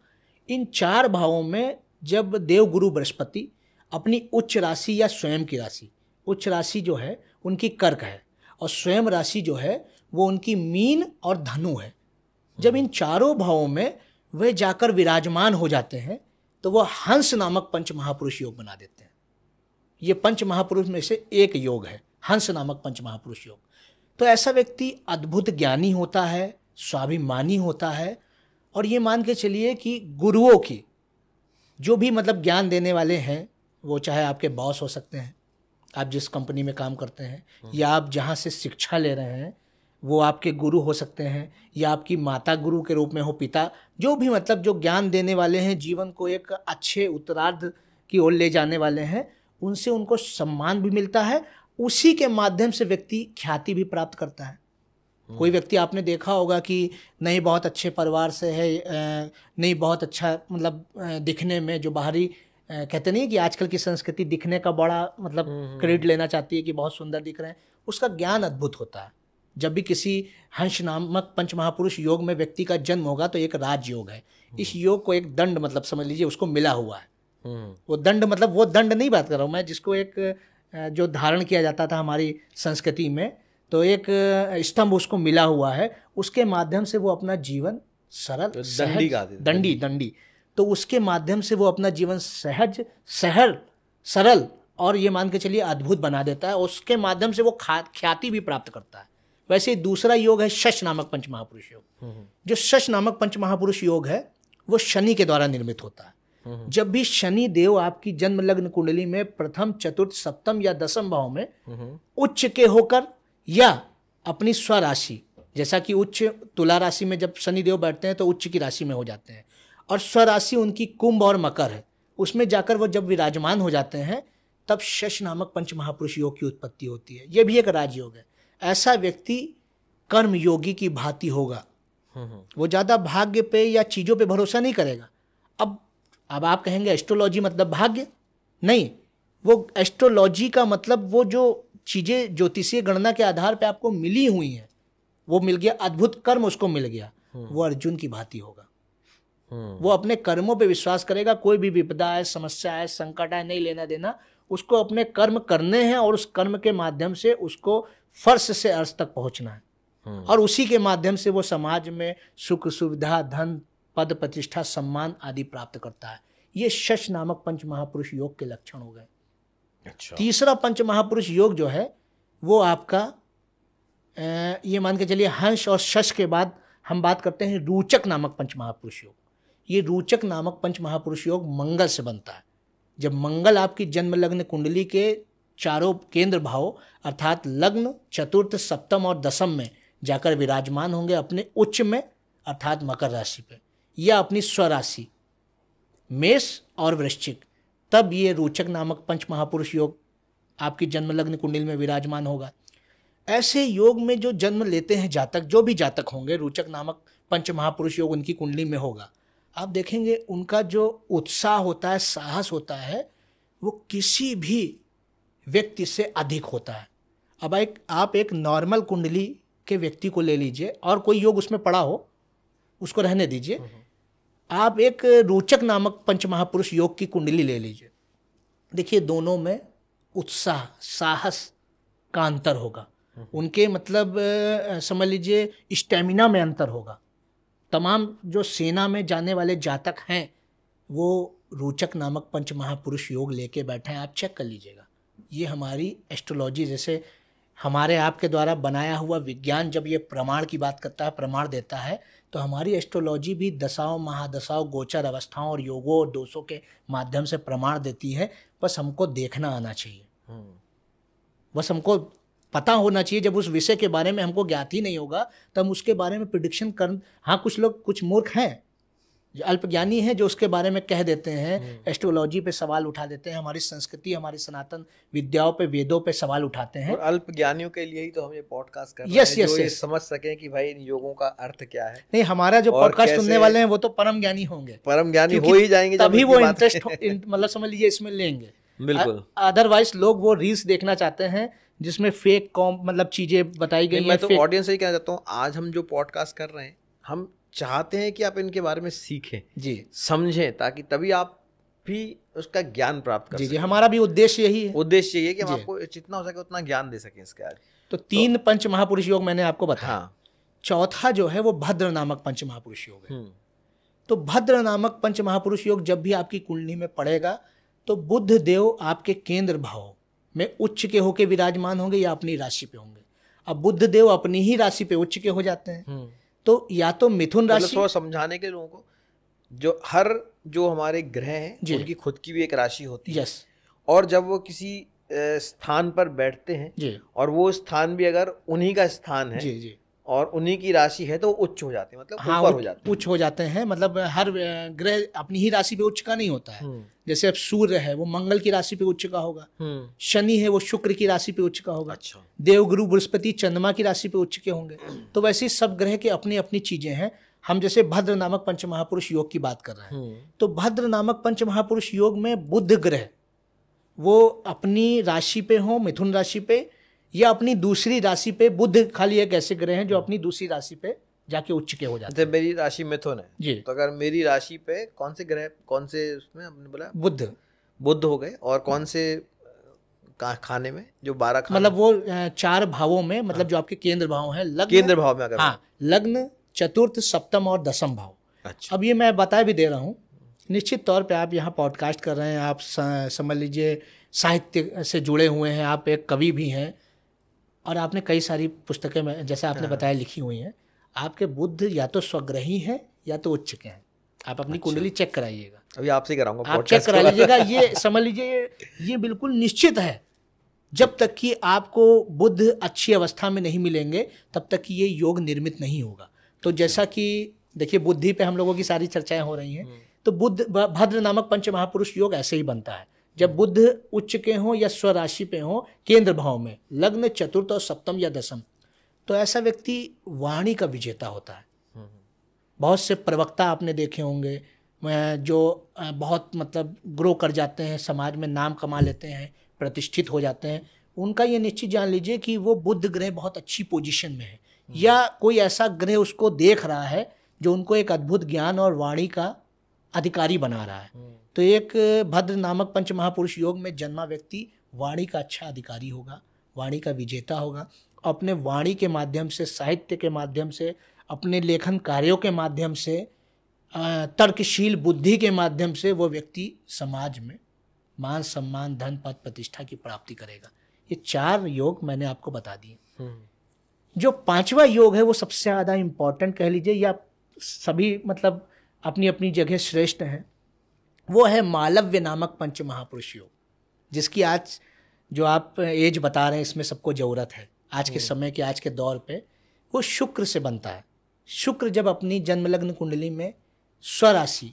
इन चार भावों में जब देव गुरु बृहस्पति अपनी उच्च राशि या स्वयं की राशि उच्च राशि जो है उनकी कर्क है और स्वयं राशि जो है वो उनकी मीन और धनु है। जब इन चारों भावों में वे जाकर विराजमान हो जाते हैं तो वह हंस नामक पंच महापुरुष योग बना देते हैं। ये पंच महापुरुष में से एक योग है हंस नामक पंच महापुरुष योग। तो ऐसा व्यक्ति अद्भुत ज्ञानी होता है स्वाभिमानी होता है और ये मान के चलिए कि गुरुओं की जो भी मतलब ज्ञान देने वाले हैं वो चाहे आपके बॉस हो सकते हैं आप जिस कंपनी में काम करते हैं या आप जहाँ से शिक्षा ले रहे हैं वो आपके गुरु हो सकते हैं या आपकी माता गुरु के रूप में हो पिता जो भी मतलब जो ज्ञान देने वाले हैं जीवन को एक अच्छे उत्तरार्ध की ओर ले जाने वाले हैं उनसे उनको सम्मान भी मिलता है उसी के माध्यम से व्यक्ति ख्याति भी प्राप्त करता है कोई व्यक्ति आपने देखा होगा कि नहीं बहुत अच्छे परिवार से है नहीं बहुत अच्छा मतलब दिखने में जो बाहरी कहते नहीं कि आजकल की संस्कृति दिखने का बड़ा मतलब क्रेडिट हम्म, हम्म, हम्म। लेना चाहती है कि बहुत सुंदर दिख रहे हैं उसका ज्ञान अद्भुत होता है जब भी किसी हंस नामक पंच महापुरुष योग में व्यक्ति का जन्म होगा तो एक राज योग है। इस योग को एक दंड मतलब समझ लीजिए उसको मिला हुआ है। वो दंड मतलब वो दंड नहीं बात कर रहा हूँ मैं जिसको एक जो धारण किया जाता था हमारी संस्कृति में तो एक स्तंभ उसको मिला हुआ है। उसके माध्यम से वो अपना जीवन सरल तो दंडी दंडी दंडी। तो उसके माध्यम से वो अपना जीवन सहज सहल सरल और ये मान के चलिए अद्भुत बना देता है। उसके माध्यम से वो ख्याति भी प्राप्त करता है। वैसे दूसरा योग है शश नामक पंच महापुरुष योग। जो शश नामक पंच महापुरुष योग है, वो शनि के द्वारा निर्मित होता है। जब भी शनि देव आपकी जन्म लग्न कुंडली में प्रथम, चतुर्थ, सप्तम या दसम भाव में उच्च के होकर या अपनी स्वराशि, जैसा कि उच्च तुला राशि में जब शनि देव बैठते हैं तो उच्च की राशि में हो जाते हैं। और स्वराशि उनकी कुंभ और मकर है, उसमें जाकर वो जब विराजमान हो जाते हैं, तब शश नामक पंच महापुरुष योग की उत्पत्ति होती है। यह भी एक राजयोग है। ऐसा व्यक्ति कर्म योगी की भांति होगा। वो ज़्यादा भाग्य पे या चीज़ों पे भरोसा नहीं करेगा। अब अब आप कहेंगे एस्ट्रोलॉजी मतलब भाग्य? नहीं, वो एस्ट्रोलॉजी का मतलब वो जो चीज़ें ज्योतिषीय गणना के आधार पे आपको मिली हुई हैं, वो मिल गया, अद्भुत कर्म उसको मिल गया, वो अर्जुन की भांति होगा। वो अपने कर्मों पे विश्वास करेगा, कोई भी विपदा है समस्या है संकट है नहीं लेना देना, उसको अपने कर्म करने हैं और उस कर्म के माध्यम से उसको फर्श से अर्श तक पहुँचना है। हम्म। और उसी के माध्यम से वो समाज में सुख सुविधा धन पद प्रतिष्ठा सम्मान आदि प्राप्त करता है। ये शश नामक पंच महापुरुष योग के लक्षण हो गए। अच्छा। तीसरा पंच महापुरुष योग जो है वो आपका ये मान के चलिए हंस और शश के बाद हम बात करते हैं रूचक नामक पंच महापुरुष योग। ये रूचक नामक पंच महापुरुष योग मंगल से बनता है। जब मंगल आपकी जन्म लग्न कुंडली के चारों केंद्र भाव, अर्थात लग्न, चतुर्थ, सप्तम और दसम में जाकर विराजमान होंगे अपने उच्च में, अर्थात मकर राशि पे, या अपनी स्वराशि। मेष और वृश्चिक, तब ये रोचक नामक पंच महापुरुष योग आपकी जन्म लग्न कुंडली में विराजमान होगा। ऐसे योग में जो जन्म लेते हैं जातक, जो भी जातक होंगे, रोचक नामक पंच महापुरुष योग उनकी कुंडली में होगा। आप देखेंगे उनका जो उत्साह होता है, साहस होता है, वो किसी भी व्यक्ति से अधिक होता है। अब एक आप एक नॉर्मल कुंडली के व्यक्ति को ले लीजिए और कोई योग उसमें पड़ा हो उसको रहने दीजिए। आप एक रोचक नामक पंच महापुरुष योग की कुंडली ले लीजिए। देखिए दोनों में उत्साह साहस का अंतर होगा। उनके मतलब समझ लीजिए स्टेमिना में अंतर होगा। तमाम जो सेना में जाने वाले जातक हैं वो रोचक नामक पंच महापुरुष योग लेके बैठे हैं आप चेक कर लीजिएगा। ये हमारी एस्ट्रोलॉजी जैसे हमारे आपके द्वारा बनाया हुआ विज्ञान जब ये प्रमाण की बात करता है प्रमाण देता है तो हमारी एस्ट्रोलॉजी भी दशाओं महादशाओं गोचर अवस्थाओं और योगों और दोषों के माध्यम से प्रमाण देती है बस हमको देखना आना चाहिए हम्म। बस हमको पता होना चाहिए जब उस विषय के बारे में हमको ज्ञात ही नहीं होगा तब हम उसके बारे में प्रिडिक्शन कर हाँ कुछ लोग कुछ मूर्ख हैं अल्पज्ञानी हैं जो उसके बारे में कह देते हैं एस्ट्रोलॉजी हम्म। पे सवाल उठा देते हैं हमारी संस्कृति हमारी सनातन विद्याओं पे वेदों पे सवाल उठाते हैं। अल्पज्ञानियों के लिए ही तो हम ये पॉडकास्ट कर रहे हैं जो ये समझ सकें कि भाई इन योगों का अर्थ क्या है। नहीं हमारा जो पॉडकास्ट सुनने वाले हैं वो तो परम ज्ञानी होंगे। परम ज्ञानी हो ही जाएँगे तभी वो इंटरेस्ट मतलब समझ लीजिए इसमें लेंगे। बिल्कुल। अदरवाइज़ लोग वो रील्स देखना चाहते हैं जिसमें फेक कॉम मतलब चीज़ें बताई गई मैं तो ऑडियंस से ही कहना चाहता हूँ आज हम जो पॉडकास्ट कर रहे हैं हम चाहते हैं कि आप इनके बारे में सीखें जी। समझें ताकि तभी आप भी उसका ज्ञान प्राप्त कर जी जी हमारा भी उद्देश्य यही है। उद्देश्य यही है कि हम आपको जितना हो सके उतना ज्ञान दे सकें इसके आज तो तीन तो, पंच महापुरुष योग मैंने आपको बताया। हाँ। चौथा जो है वो भद्र नामक पंच महापुरुष योग है। हम्म। तो भद्र नामक पंच महापुरुष योग जब भी आपकी कुंडली में पड़ेगा तो बुद्ध देव आपके केंद्र भाव में उच्च के होके विराजमान होंगे या अपनी राशि पे होंगे। अब बुद्ध देव अपनी ही राशि पे उच्च के हो जाते हैं। हम्म। तो या तो मिथुन राशि राशि समझाने के लोगों को जो हर जो हमारे ग्रह हैं उनकी खुद की भी एक राशि होती है। यस और जब वो किसी स्थान पर बैठते हैं और वो स्थान भी अगर उन्हीं का स्थान है जी जी। और उन्हीं की राशि है तो उच्च हो जाते हैं मतलब हाँ, ऊपर हो जाते हैं। उच्च हो जाते हैं मतलब हर ग्रह अपनी ही राशि पे उच्च का नहीं होता है। हम्म। जैसे अब सूर्य है वो मंगल की राशि पे उच्च का होगा। हम्म। शनि है वो शुक्र की राशि पे उच्च का होगा। अच्छा। देवगुरु बृहस्पति चंद्रमा की राशि पे उच्च के होंगे। तो वैसे सब ग्रह के अपनी अपनी चीज़ें हैं। हम जैसे भद्र नामक पंच महापुरुष योग की बात कर रहे हैं। हम्म। तो भद्र नामक पंच महापुरुष योग में बुद्ध ग्रह वो अपनी राशि पे हो मिथुन राशि पे या अपनी दूसरी राशि पे बुद्ध खाली एक ऐसे ग्रह हैं जो अपनी दूसरी राशि पे जाके उच्च के हो जाते हैं। मेरी राशि मिथुन है जी। तो अगर मेरी राशि पे कौन से ग्रह कौन से उसमें हमने बोला? बुद्ध बुद्ध हो गए और कौन से खाने में जो बारह मतलब वो चार भावों में मतलब हाँ। जो आपके केंद्र भाव है लग्न। केंद्र भाव में अगर हाँ लग्न चतुर्थ सप्तम और दसम भाव। अच्छा। अब ये मैं बता भी दे रहा हूँ। निश्चित तौर पे आप यहाँ पॉडकास्ट कर रहे हैं आप समझ लीजिए साहित्य से जुड़े हुए हैं आप एक कवि भी हैं और आपने कई सारी पुस्तकें में जैसे आपने हाँ। बताया लिखी हुई हैं। आपके बुद्ध या तो स्वग्रही हैं या तो उच्च के हैं। आप अपनी अच्छा। कुंडली चेक कराइएगा। अभी आपसे कराऊँगा आप चेक करा लीजिएगा ये समझ लीजिए ये बिल्कुल निश्चित है। जब तक कि आपको बुद्ध अच्छी अवस्था में नहीं मिलेंगे तब तक कि ये योग निर्मित नहीं होगा। तो जैसा कि देखिए बुद्धि पे हम लोगों की सारी चर्चाएँ हो रही हैं। हम्म। तो बुद्ध भद्र नामक पंच महापुरुष योग ऐसे ही बनता है। जब बुद्ध उच्च के हों या स्वराशि पे हों, केंद्र भाव में, लग्न, चतुर्थ और सप्तम या दसम तो ऐसा व्यक्ति वाणी का विजेता होता है। बहुत से प्रवक्ता आपने देखे होंगे जो बहुत मतलब ग्रो कर जाते हैं, समाज में नाम कमा लेते हैं, प्रतिष्ठित हो जाते हैं, उनका ये निश्चित जान लीजिए कि वो बुद्ध ग्रह बहुत अच्छी पोजीशन में है। या कोई ऐसा ग्रह उसको देख रहा है, जो उनको एक अद्भुत ज्ञान और वाणी का अधिकारी बना रहा है। तो एक भद्र नामक पंच महापुरुष योग में जन्मा व्यक्ति वाणी का अच्छा अधिकारी होगा वाणी का विजेता होगा। अपने वाणी के माध्यम से साहित्य के माध्यम से अपने लेखन कार्यों के माध्यम से तर्कशील बुद्धि के माध्यम से वो व्यक्ति समाज में मान सम्मान धन पद प्रतिष्ठा की प्राप्ति करेगा। ये चार योग मैंने आपको बता दिए। हम्म। जो पांचवा योग है वो सबसे ज़्यादा इम्पोर्टेंट कह लीजिए या सभी मतलब अपनी अपनी जगह श्रेष्ठ हैं। वो है मालव्य नामक पंच महापुरुष योग जिसकी आज जो आप एज बता रहे हैं इसमें सबको ज़रूरत है। आज के हम्म। समय के आज के दौर पे वो शुक्र से बनता है। शुक्र जब अपनी जन्मलग्न कुंडली में स्वराशि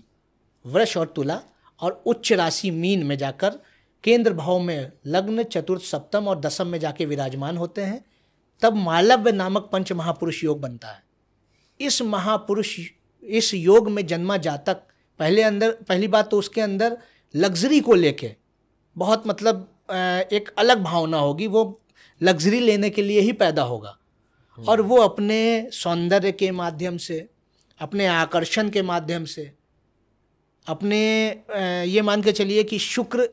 वृष और तुला और उच्च राशि मीन में जाकर केंद्र भाव में लग्न चतुर्थ सप्तम और दसम में जाके विराजमान होते हैं तब मालव्य नामक पंच महापुरुष योग बनता है। इस महापुरुष इस योग में जन्मा जातक पहले अंदर पहली बात तो उसके अंदर लग्जरी को लेके बहुत मतलब एक अलग भावना होगी वो लग्जरी लेने के लिए ही पैदा होगा। और वो अपने सौंदर्य के माध्यम से अपने आकर्षण के माध्यम से अपने ये मान के चलिए कि शुक्र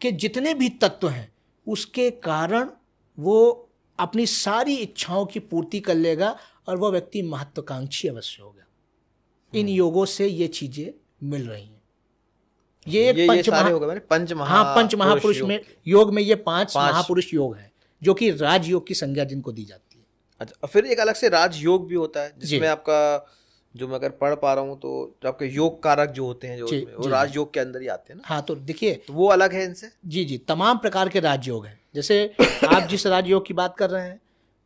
के जितने भी तत्व हैं उसके कारण वो अपनी सारी इच्छाओं की पूर्ति कर लेगा और वह व्यक्ति महत्वाकांक्षी अवश्य होगा। इन हम्म। योगों से ये चीज़ें मिल रही हैं। ये एक पंच महा... हो गए पंच महा हाँ पंच महापुरुष में योग। में ये पाँच महापुरुष योग है जो कि राजयोग की संज्ञा जिनको दी जाती है। अच्छा फिर एक अलग से राजयोग भी होता है जिसमें आपका जो मैं अगर पढ़ पा रहा हूँ तो जो आपके योग कारक जो होते हैं जो जी, वो राजयोग के अंदर ही आते हैं ना? हाँ तो देखिए तो वो अलग है इनसे? जी जी तमाम प्रकार के राजयोग हैं। जैसे आप जिस राजयोग की बात कर रहे हैं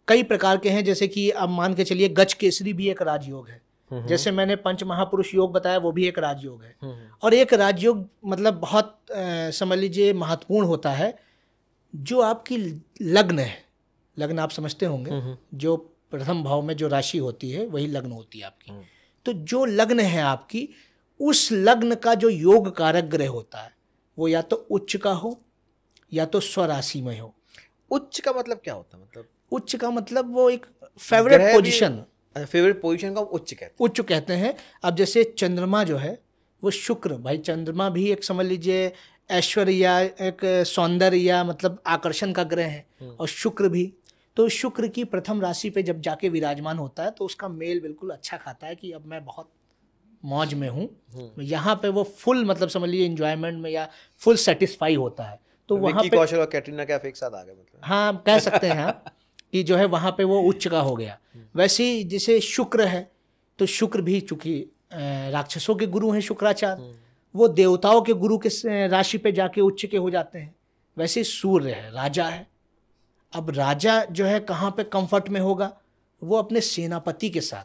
कई प्रकार के हैं जैसे कि अब मान के चलिए गज केसरी भी एक राजयोग है। जैसे मैंने पंच महापुरुष योग बताया वो भी एक राजयोग है। और एक राजयोग मतलब बहुत समझ लीजिए महत्वपूर्ण होता है जो आपकी लग्न है। लग्न आप समझते होंगे जो प्रथम भाव में जो राशि होती है वही लग्न होती है आपकी। तो जो लग्न है आपकी उस लग्न का जो योग कारक ग्रह होता है वो या तो उच्च का हो या तो स्वराशि में हो। उच्च का मतलब क्या होता है? मतलब उच्च का मतलब वो एक फेवरेट पोजिशन फेवरेट पोजिशन का उच्च कहते हैं। उच्च कहते हैं। अब जैसे चंद्रमा जो है वो शुक्र भाई चंद्रमा भी एक समझ लीजिए ऐश्वर्य या एक सौंदर्य या मतलब आकर्षण का ग्रह है हम्म। और शुक्र भी। तो शुक्र की प्रथम राशि पे जब जाके विराजमान होता है तो उसका मेल बिल्कुल अच्छा खाता है कि अब मैं बहुत मौज में हूँ। हम्म। यहाँ पे वो फुल मतलब समझ लीजिए इंजॉयमेंट में या फुल सेटिस्फाई होता है। तो वहाँ पे कौशल और कैटरीना कैफ एक साथ आ गए मतलब। हाँ कह सकते हैं आप। कि जो है वहाँ पे वो उच्च का हो गया। वैसे ही जैसे शुक्र है तो शुक्र भी चूँकि राक्षसों के गुरु हैं शुक्राचार्य। वो देवताओं के गुरु के राशि पे जाके उच्च के हो जाते हैं वैसे सूर्य है, राजा है अब राजा जो है कहाँ पे कंफर्ट में होगा वो अपने सेनापति के साथ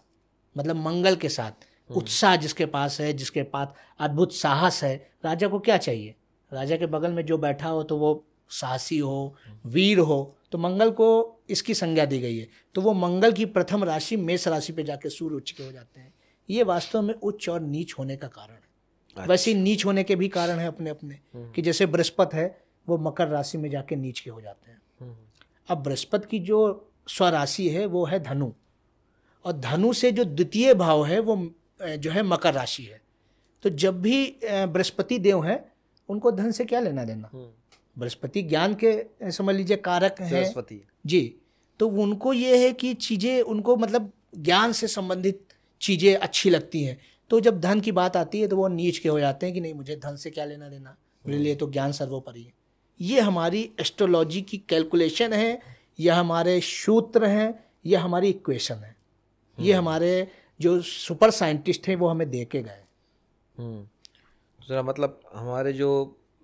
मतलब मंगल के साथ। उत्साह जिसके पास है, जिसके पास अद्भुत साहस है, राजा को क्या चाहिए राजा के बगल में जो बैठा हो तो वो साहसी हो, वीर हो तो मंगल को इसकी संज्ञा दी गई है तो वो मंगल की प्रथम राशि मेष राशि पे जाके सूर्य उच्च के हो जाते हैं ये वास्तव में उच्च और नीच होने का कारण है अच्छा। वैसे नीच होने के भी कारण है अपने अपने हम्म। कि जैसे बृहस्पति है वो मकर राशि में जाके नीच के हो जाते हैं हम्म। अब बृहस्पति की जो स्वराशि है वो है धनु और धनु से जो द्वितीय भाव है वो जो है मकर राशि है तो जब भी बृहस्पति देव है उनको धन से क्या लेना देना हम्म। बृहस्पति ज्ञान के समझ लीजिए कारक है। जी तो उनको ये है कि चीज़ें उनको मतलब ज्ञान से संबंधित चीज़ें अच्छी लगती हैं। तो जब धन की बात आती है तो वो नीच के हो जाते हैं कि नहीं मुझे धन से क्या लेना देना? मेरे लिए तो ज्ञान सर्वोपरि है। ये हमारी एस्ट्रोलॉजी की कैलकुलेशन है यह हमारे सूत्र हैं यह हमारी इक्वेशन है। ये हम्म। हमारे जो सुपर साइंटिस्ट हैं वो हमें दे के गए। हम्म। मतलब हमारे जो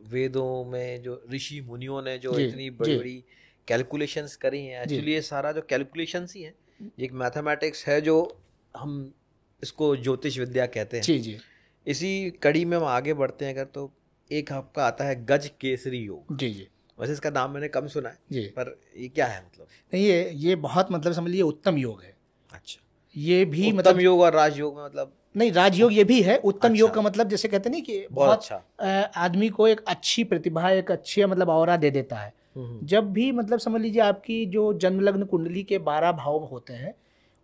वेदों में जो ऋषि मुनियों ने जो इतनी बड़ी बड़ी कैलकुलेशंस करी हैं एक्चुअली ये सारा जो कैलकुलेशंस ही है एक मैथमेटिक्स है जो हम इसको ज्योतिष विद्या कहते हैं। जी जी। इसी कड़ी में हम आगे बढ़ते हैं अगर तो एक आपका आता है गज केसरी योग। जी जी। वैसे इसका नाम मैंने कम सुना है जी। पर ये क्या है मतलब? नहीं ये ये बहुत मतलब समझ लीजिए उत्तम योग है। अच्छा। ये भी उत्तम मतलब योग और राजयोग में मतलब नहीं राजयोग ये भी है उत्तम अच्छा। योग का मतलब जैसे कहते नहीं कि बहुत अच्छा। आदमी को एक अच्छी प्रतिभा एक अच्छी मतलब और दे देता है। हम्म, हम्म। जब भी मतलब समझ लीजिए आपकी जो जन्म लग्न कुंडली के बारह भाव होते हैं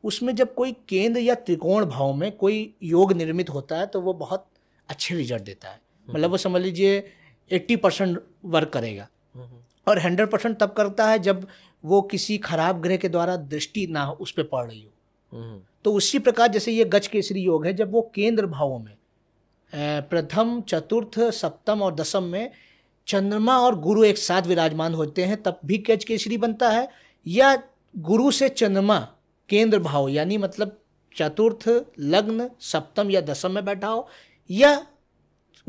उसमें जब कोई केंद्र या त्रिकोण भाव में कोई योग निर्मित होता है तो वो बहुत अच्छे रिज़ल्ट देता है। मतलब वो समझ लीजिए एट्टी परसेंट वर्क करेगा। और हंड्रेड परसेंट तब करता है जब वो किसी खराब ग्रह के द्वारा दृष्टि ना उस पर पड़ रही हो। तो उसी प्रकार जैसे ये गज केसरी योग है जब वो केंद्र भावों में प्रथम चतुर्थ सप्तम और दसम में चंद्रमा और गुरु एक साथ विराजमान होते हैं तब भी गज केसरी बनता है या गुरु से चंद्रमा केंद्र भाव यानी मतलब चतुर्थ लग्न सप्तम या दसम में बैठा हो या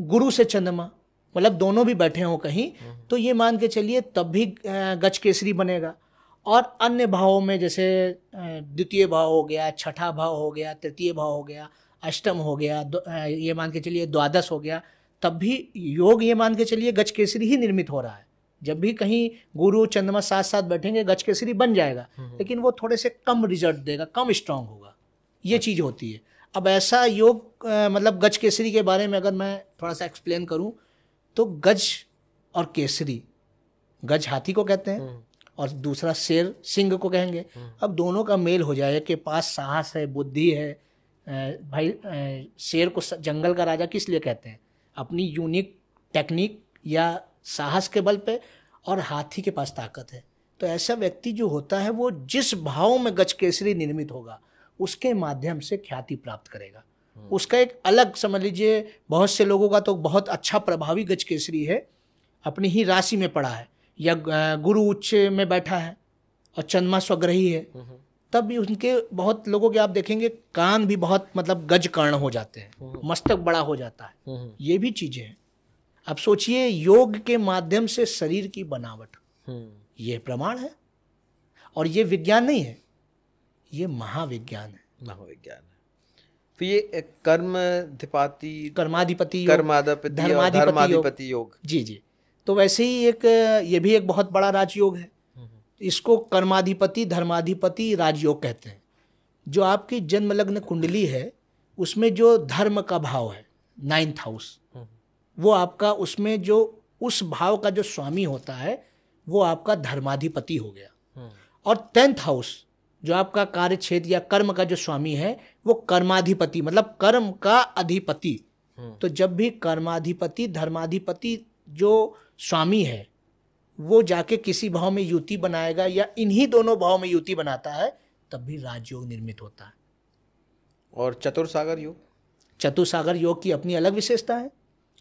गुरु से चंद्रमा मतलब दोनों भी बैठे हों कहीं तो ये मान के चलिए तब भी गज केसरी बनेगा। और अन्य भावों में जैसे द्वितीय भाव हो गया छठा भाव हो गया तृतीय भाव हो गया अष्टम हो गया ये मान के चलिए द्वादश हो गया तब भी योग ये मान के चलिए गज केसरी ही निर्मित हो रहा है जब भी कहीं गुरु चंद्रमा साथ साथ बैठेंगे गज केसरी बन जाएगा हम्म, हम्म। लेकिन वो थोड़े से कम रिज़ल्ट देगा कम स्ट्रांग होगा ये चीज़ होती है अब ऐसा योग मतलब गज केसरी के बारे में अगर मैं थोड़ा सा एक्सप्लेन करूँ तो गज और केसरी गज हाथी को कहते हैं हम्म। और दूसरा शेर सिंह को कहेंगे। अब दोनों का मेल हो जाए के पास साहस है, बुद्धि है भाई शेर को जंगल का राजा किस लिए कहते हैं? अपनी यूनिक टेक्निक या साहस के बल पे और हाथी के पास ताकत है। तो ऐसा व्यक्ति जो होता है, वो जिस भाव में गज केसरी निर्मित होगा, उसके माध्यम से ख्याति प्राप्त करेगा। उसका एक अलग, समझ लीजिए, बहुत से लोगों का तो बहुत अच्छा प्रभावी गज केसरी है, अपनी ही राशि में पड़ा है। या गुरु उच्च में बैठा है और चंद्रमा स्वग्रही है हम्म, हम्म। तब भी उनके बहुत लोगों के आप देखेंगे कान भी बहुत मतलब गज कर्ण हो जाते हैं मस्तक बड़ा हो जाता है। ये भी चीज़ें हैं। अब सोचिए योग के माध्यम से शरीर की बनावट। हम्म। ये प्रमाण है और ये विज्ञान नहीं है ये महाविज्ञान है। महाविज्ञान है। तो ये कर्म धिपाति कर्माधिपति कर्माधिपति धर्माधिपति योग। जी जी। तो वैसे ही एक ये भी एक बहुत बड़ा राजयोग है। इसको कर्माधिपति धर्माधिपति राजयोग कहते हैं जो आपकी जन्म लग्न कुंडली है उसमें जो धर्म का भाव है नाइन्थ हाउस वो आपका उसमें जो उस भाव का जो स्वामी होता है वो आपका धर्माधिपति हो गया। और टेंथ हाउस जो आपका कार्य क्षेत्र या कर्म का जो स्वामी है वो कर्माधिपति मतलब कर्म का अधिपति हम्म। तो जब भी कर्माधिपति धर्माधिपति जो स्वामी है वो जाके किसी भाव में युति बनाएगा या इन्हीं दोनों भाव में युति बनाता है तब भी राजयोग निर्मित होता है। और चतुर्सागर योग? चतुर्सागर योग की अपनी अलग विशेषता है।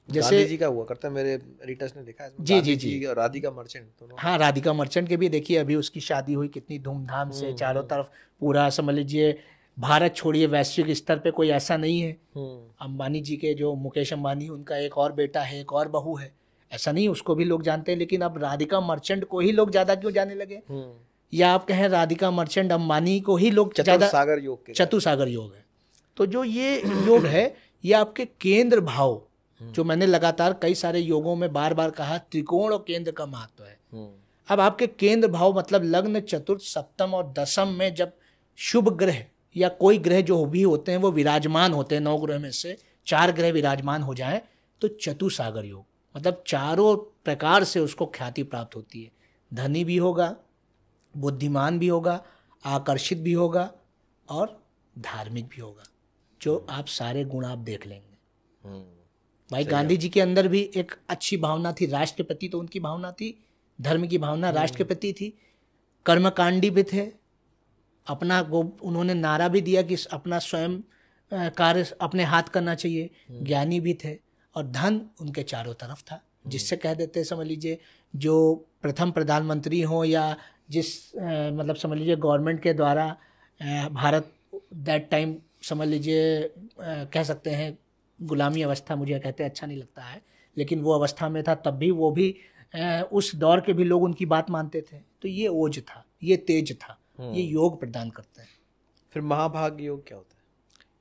जैसे जी का हुआ करता मेरे रीटर्स ने देखा है जी जी जी। राधिका मर्चेंट दोनों। हाँ राधिका मर्चेंट के भी देखिए अभी उसकी शादी हुई कितनी धूमधाम से हम्म, चारों हम्म। तरफ़ पूरा समझ लीजिए भारत छोड़िए वैश्विक स्तर पे कोई ऐसा नहीं है। हम्म। अंबानी जी के जो मुकेश अंबानी उनका एक और बेटा है एक और बहू है। ऐसा नहीं उसको भी लोग जानते हैं लेकिन अब राधिका मर्चेंट को ही लोग ज़्यादा क्यों जाने लगे? या आप कहें राधिका मर्चेंट अंबानी को ही लोग ज़्यादा सागर योग चतुसागर योग है। तो जो ये योग है ये आपके केंद्र भाव जो मैंने लगातार कई सारे योगों में बार बार कहा त्रिकोण और केंद्र का महत्व है। हम्म। अब आपके केंद्र भाव मतलब लग्न चतुर्थ सप्तम और दसम में जब शुभ ग्रह या कोई ग्रह जो भी होते हैं वो विराजमान होते हैं नौ ग्रह में से चार ग्रह विराजमान हो जाएँ तो चतुसागर योग। मतलब चारों प्रकार से उसको ख्याति प्राप्त होती है धनी भी होगा बुद्धिमान भी होगा आकर्षित भी होगा और धार्मिक भी होगा जो आप सारे गुण आप देख लेंगे हम्म। भाई गांधी जी के अंदर भी एक अच्छी भावना थी राष्ट्र के प्रति तो उनकी भावना थी धर्म की भावना हम्म। राष्ट्र के प्रति थी कर्मकांडी भी थे अपना वो उन्होंने नारा भी दिया कि अपना स्वयं कार्य अपने हाथ करना चाहिए हम्म। ज्ञानी भी थे और धन उनके चारों तरफ़ था। जिससे कह देते समझ लीजिए जो प्रथम प्रधानमंत्री हो या जिस आ, मतलब समझ लीजिए गवर्नमेंट के द्वारा आ, भारत दैट टाइम समझ लीजिए कह सकते हैं गुलामी अवस्था मुझे कहते हैं अच्छा नहीं लगता है लेकिन वो अवस्था में था तब भी वो भी आ, उस दौर के भी लोग उनकी बात मानते थे तो ये ओज था ये तेज था ये हम्म। योग प्रदान करते हैं फिर महाभाग्य योग क्या होता है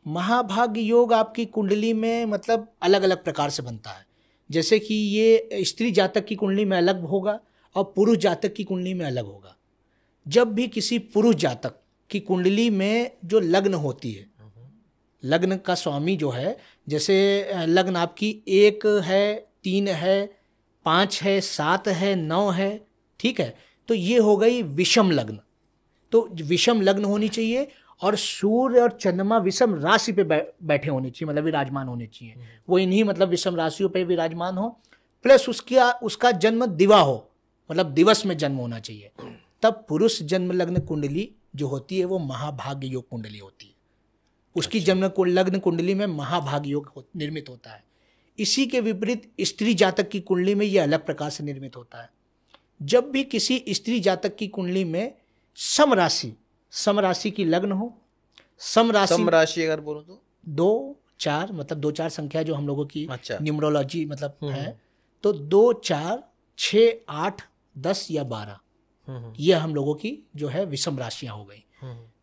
महाभाग्य योग आपकी कुंडली में मतलब अलग अलग प्रकार से बनता है। जैसे कि ये स्त्री जातक की कुंडली में अलग होगा और पुरुष जातक की कुंडली में अलग होगा। जब भी किसी पुरुष जातक की कुंडली में जो लग्न होती है, लग्न का स्वामी जो है, जैसे लग्न आपकी एक है, तीन है, पाँच है, सात है, नौ है, ठीक है? तो ये हो गई विषम लग्न। तो विषम लग्न होनी चाहिए और सूर्य और चंद्रमा विषम राशि पे बैठे होने चाहिए मतलब विराजमान होने चाहिए। वो इन्हीं मतलब विषम राशियों पे विराजमान हो प्लस उसका उसका जन्म दिवा हो मतलब दिवस में जन्म होना चाहिए। तब पुरुष जन्म लग्न कुंडली जो होती है वो महाभाग्य योग कुंडली होती है। उसकी अच्छा। जन्म लग्न कुंडली में महाभाग योग हो, निर्मित होता है। इसी के विपरीत स्त्री जातक की कुंडली में यह अलग प्रकार से निर्मित होता है। जब भी किसी स्त्री जातक की कुंडली में सम राशि सम राशि की लग्न हो सम राशि सम राशि अगर बोलो तो? दो चार मतलब दो चार संख्या जो हम लोगों की अच्छा। न्यूमरोलॉजी मतलब हम्म, है हम्म। तो दो चार छ आठ दस या बारह। हम्म, यह हम लोगों की जो है विषम राशियाँ हो गई।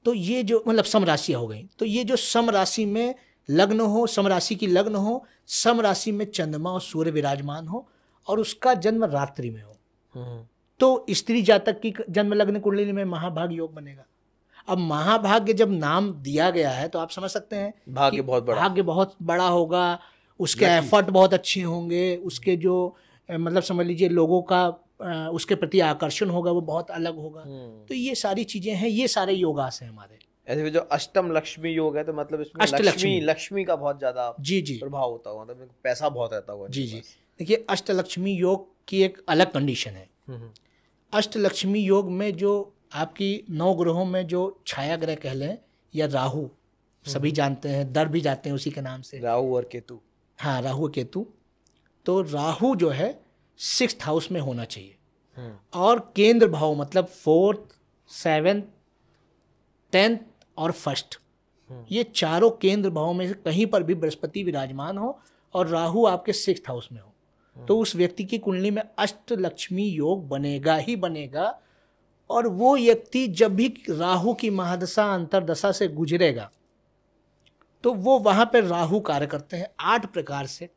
तो ये जो मतलब सम राशि हो गई। तो ये जो सम राशि में लग्न हो सम राशि की लग्न हो सम राशि में चंद्रमा और सूर्य विराजमान हो और उसका जन्म रात्रि में हो। तो स्त्री जातक की जन्म लग्न कुंडली में महाभाग योग बनेगा। अब महाभाग्य जब नाम दिया गया है तो आप समझ सकते हैं भाग्य बहुत बड़ा। भाग्य बहुत बड़ा होगा उसके एफर्ट बहुत अच्छे होंगे उसके जो मतलब समझ लीजिए लोगों का उसके प्रति आकर्षण होगा वो बहुत अलग होगा। हम्म। तो ये सारी चीज़ें हैं ये सारे योगास हैं हमारे। ऐसे जो अष्टम लक्ष्मी योग है तो मतलब इसमें अष्ट लक्ष्मी लक्ष्मी का बहुत ज़्यादा जी जी। प्रभाव होता होगा मतलब पैसा बहुत रहता होगा जी जी। देखिए अष्ट लक्ष्मी योग की एक अलग कंडीशन है। हम्म, हम्म। अष्ट लक्ष्मी योग में जो आपकी नौ ग्रहों में जो छाया ग्रह कह लें या राहु सभी जानते हैं दर भी जाते हैं उसी के नाम से। राहु और केतु। हाँ राहु केतु। तो राहु जो है सिक्स हाउस में होना चाहिए। हम्म। और केंद्र भाव मतलब फोर्थ सेवेंथ टेंथ और फ़र्स्ट हम्म। ये चारों केंद्र भाव में से कहीं पर भी बृहस्पति विराजमान हो और राहु आपके सिक्स हाउस में हो। हम्म। तो उस व्यक्ति की कुंडली में अष्ट लक्ष्मी योग बनेगा ही बनेगा। और वो व्यक्ति जब भी राहु की महादशा अंतरदशा से गुजरेगा तो वो वहाँ पर राहु कार्य करते हैं आठ प्रकार से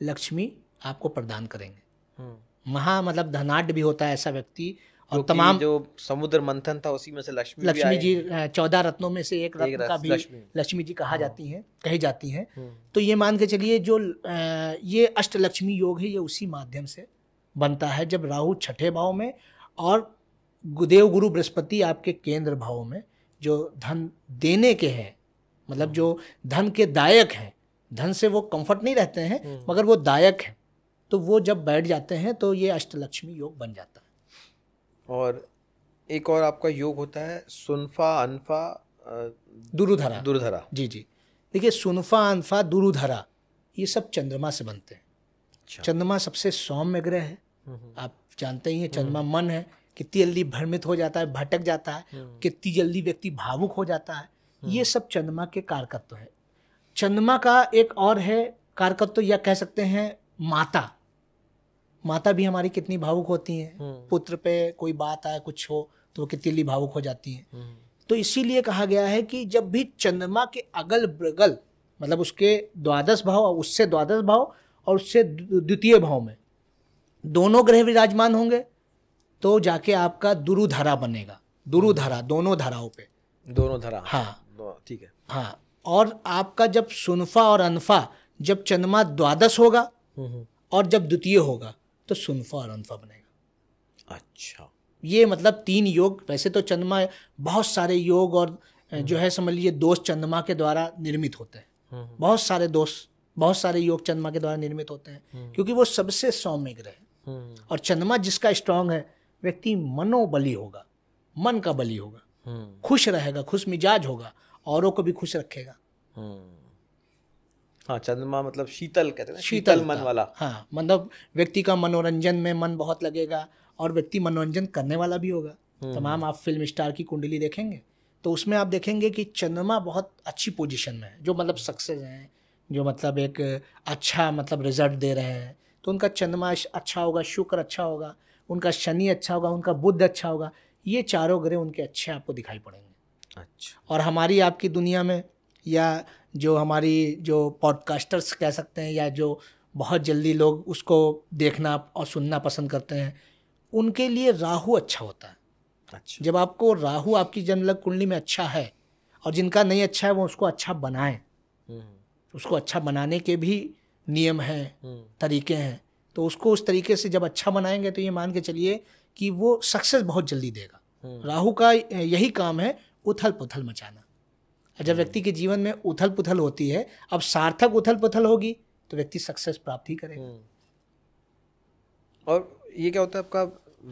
लक्ष्मी आपको प्रदान करेंगे हम्म। महा मतलब धनाढ़ भी होता है ऐसा व्यक्ति और तमाम जो समुद्र मंथन था उसी में से लक्ष्मी लक्ष्मी जी चौदह रत्नों में से एक रत्न का भी लक्ष्मी जी कहा हाँ। जाती हैं कही जाती हैं हम्म। तो ये मान के चलिए जो ये अष्टलक्ष्मी योग है ये उसी माध्यम से बनता है जब राहु छठे भाव में और देव गुरु बृहस्पति आपके केंद्र भाव में जो धन देने के हैं मतलब जो धन के दायक हैं धन से वो कंफर्ट नहीं रहते हैं हम्म। मगर वो दायक हैं तो वो जब बैठ जाते हैं तो ये अष्टलक्ष्मी योग बन जाता है। और एक और आपका योग होता है सुनफा अनफा दुरुधरा। दुरुधरा। जी जी। देखिए सुनफा अनफा दुरुधरा ये सब चंद्रमा से बनते हैं। अच्छा। चंद्रमा सबसे सौम्य ग्रह है। आप जानते ही हैं चंद्रमा हम्म। मन है कितनी जल्दी भ्रमित हो जाता है भटक जाता है हम्म। कितनी जल्दी व्यक्ति भावुक हो जाता है। हम्म। ये सब चंद्रमा के कारकत्व है। चंद्रमा का एक और है कारकत्व या कह सकते हैं माता। माता भी हमारी कितनी भावुक होती हैं। पुत्र पे कोई बात आए कुछ हो तो वो कितनी जल्दी भावुक हो जाती हैं। तो इसीलिए कहा गया है कि जब भी चंद्रमा के अगल बगल मतलब उसके द्वादश भाव और उससे द्वादश भाव और उससे द्वितीय भाव में दोनों ग्रह विराजमान होंगे तो जाके आपका दुरुधरा बनेगा। दुरुधरा दोनों धाराओं पे। दोनों धारा। हाँ। ठीक है। हाँ और आपका जब सुनफा और अनफा जब चंद्रमा द्वादश होगा हम्म, हम्म। और जब द्वितीय होगा तो सुनफा और अनफा बनेगा। अच्छा। ये मतलब तीन योग। वैसे तो चंद्रमा बहुत सारे योग और जो है समझ लीजिए दोष चंद्रमा के द्वारा निर्मित होते हैं। हम्म, बहुत सारे दोष बहुत सारे योग चंद्रमा के द्वारा निर्मित होते हैं क्योंकि वो सबसे सौम्य ग्रह है। और चंद्रमा जिसका स्ट्रांग है व्यक्ति मनोबली होगा मन का बली होगा हम्म। खुश रहेगा खुश मिजाज होगा औरों को भी खुश रखेगा हम्म। हाँ चंद्रमा मतलब शीतल कहते हैं शीतल मन वाला हाँ मतलब व्यक्ति का मनोरंजन में मन बहुत लगेगा और व्यक्ति मनोरंजन करने वाला भी होगा हम्म। तमाम आप फ़िल्म स्टार की कुंडली देखेंगे तो उसमें आप देखेंगे कि चंद्रमा बहुत अच्छी पोजीशन में है जो मतलब सक्सेस हैं जो मतलब एक अच्छा मतलब रिज़ल्ट दे रहे हैं तो उनका चंद्रमा अच्छा होगा शुक्र अच्छा होगा उनका शनि अच्छा होगा उनका बुद्ध अच्छा होगा ये चारों ग्रह उनके अच्छे आपको दिखाई पड़ेंगे। अच्छा। और हमारी आपकी दुनिया में या जो हमारी जो पॉडकास्टर्स कह सकते हैं या जो बहुत जल्दी लोग उसको देखना और सुनना पसंद करते हैं उनके लिए राहु अच्छा होता है। अच्छा। जब आपको राहु आपकी जन्मलग कुंडली में अच्छा है और जिनका नहीं अच्छा है वो उसको अच्छा बनाएँ। हम्म। उसको अच्छा बनाने के भी नियम हैं हम्म। तरीके हैं। तो उसको उस तरीके से जब अच्छा बनाएँगे तो ये मान के चलिए कि वो सक्सेस बहुत जल्दी देगा हम्म। राहु का यही काम है उथल पुथल मचाना जब हम्म। व्यक्ति के जीवन में उथल पुथल होती है अब सार्थक उथल पुथल होगी तो व्यक्ति सक्सेस प्राप्त ही करेगा हम्म। और ये क्या होता है आपका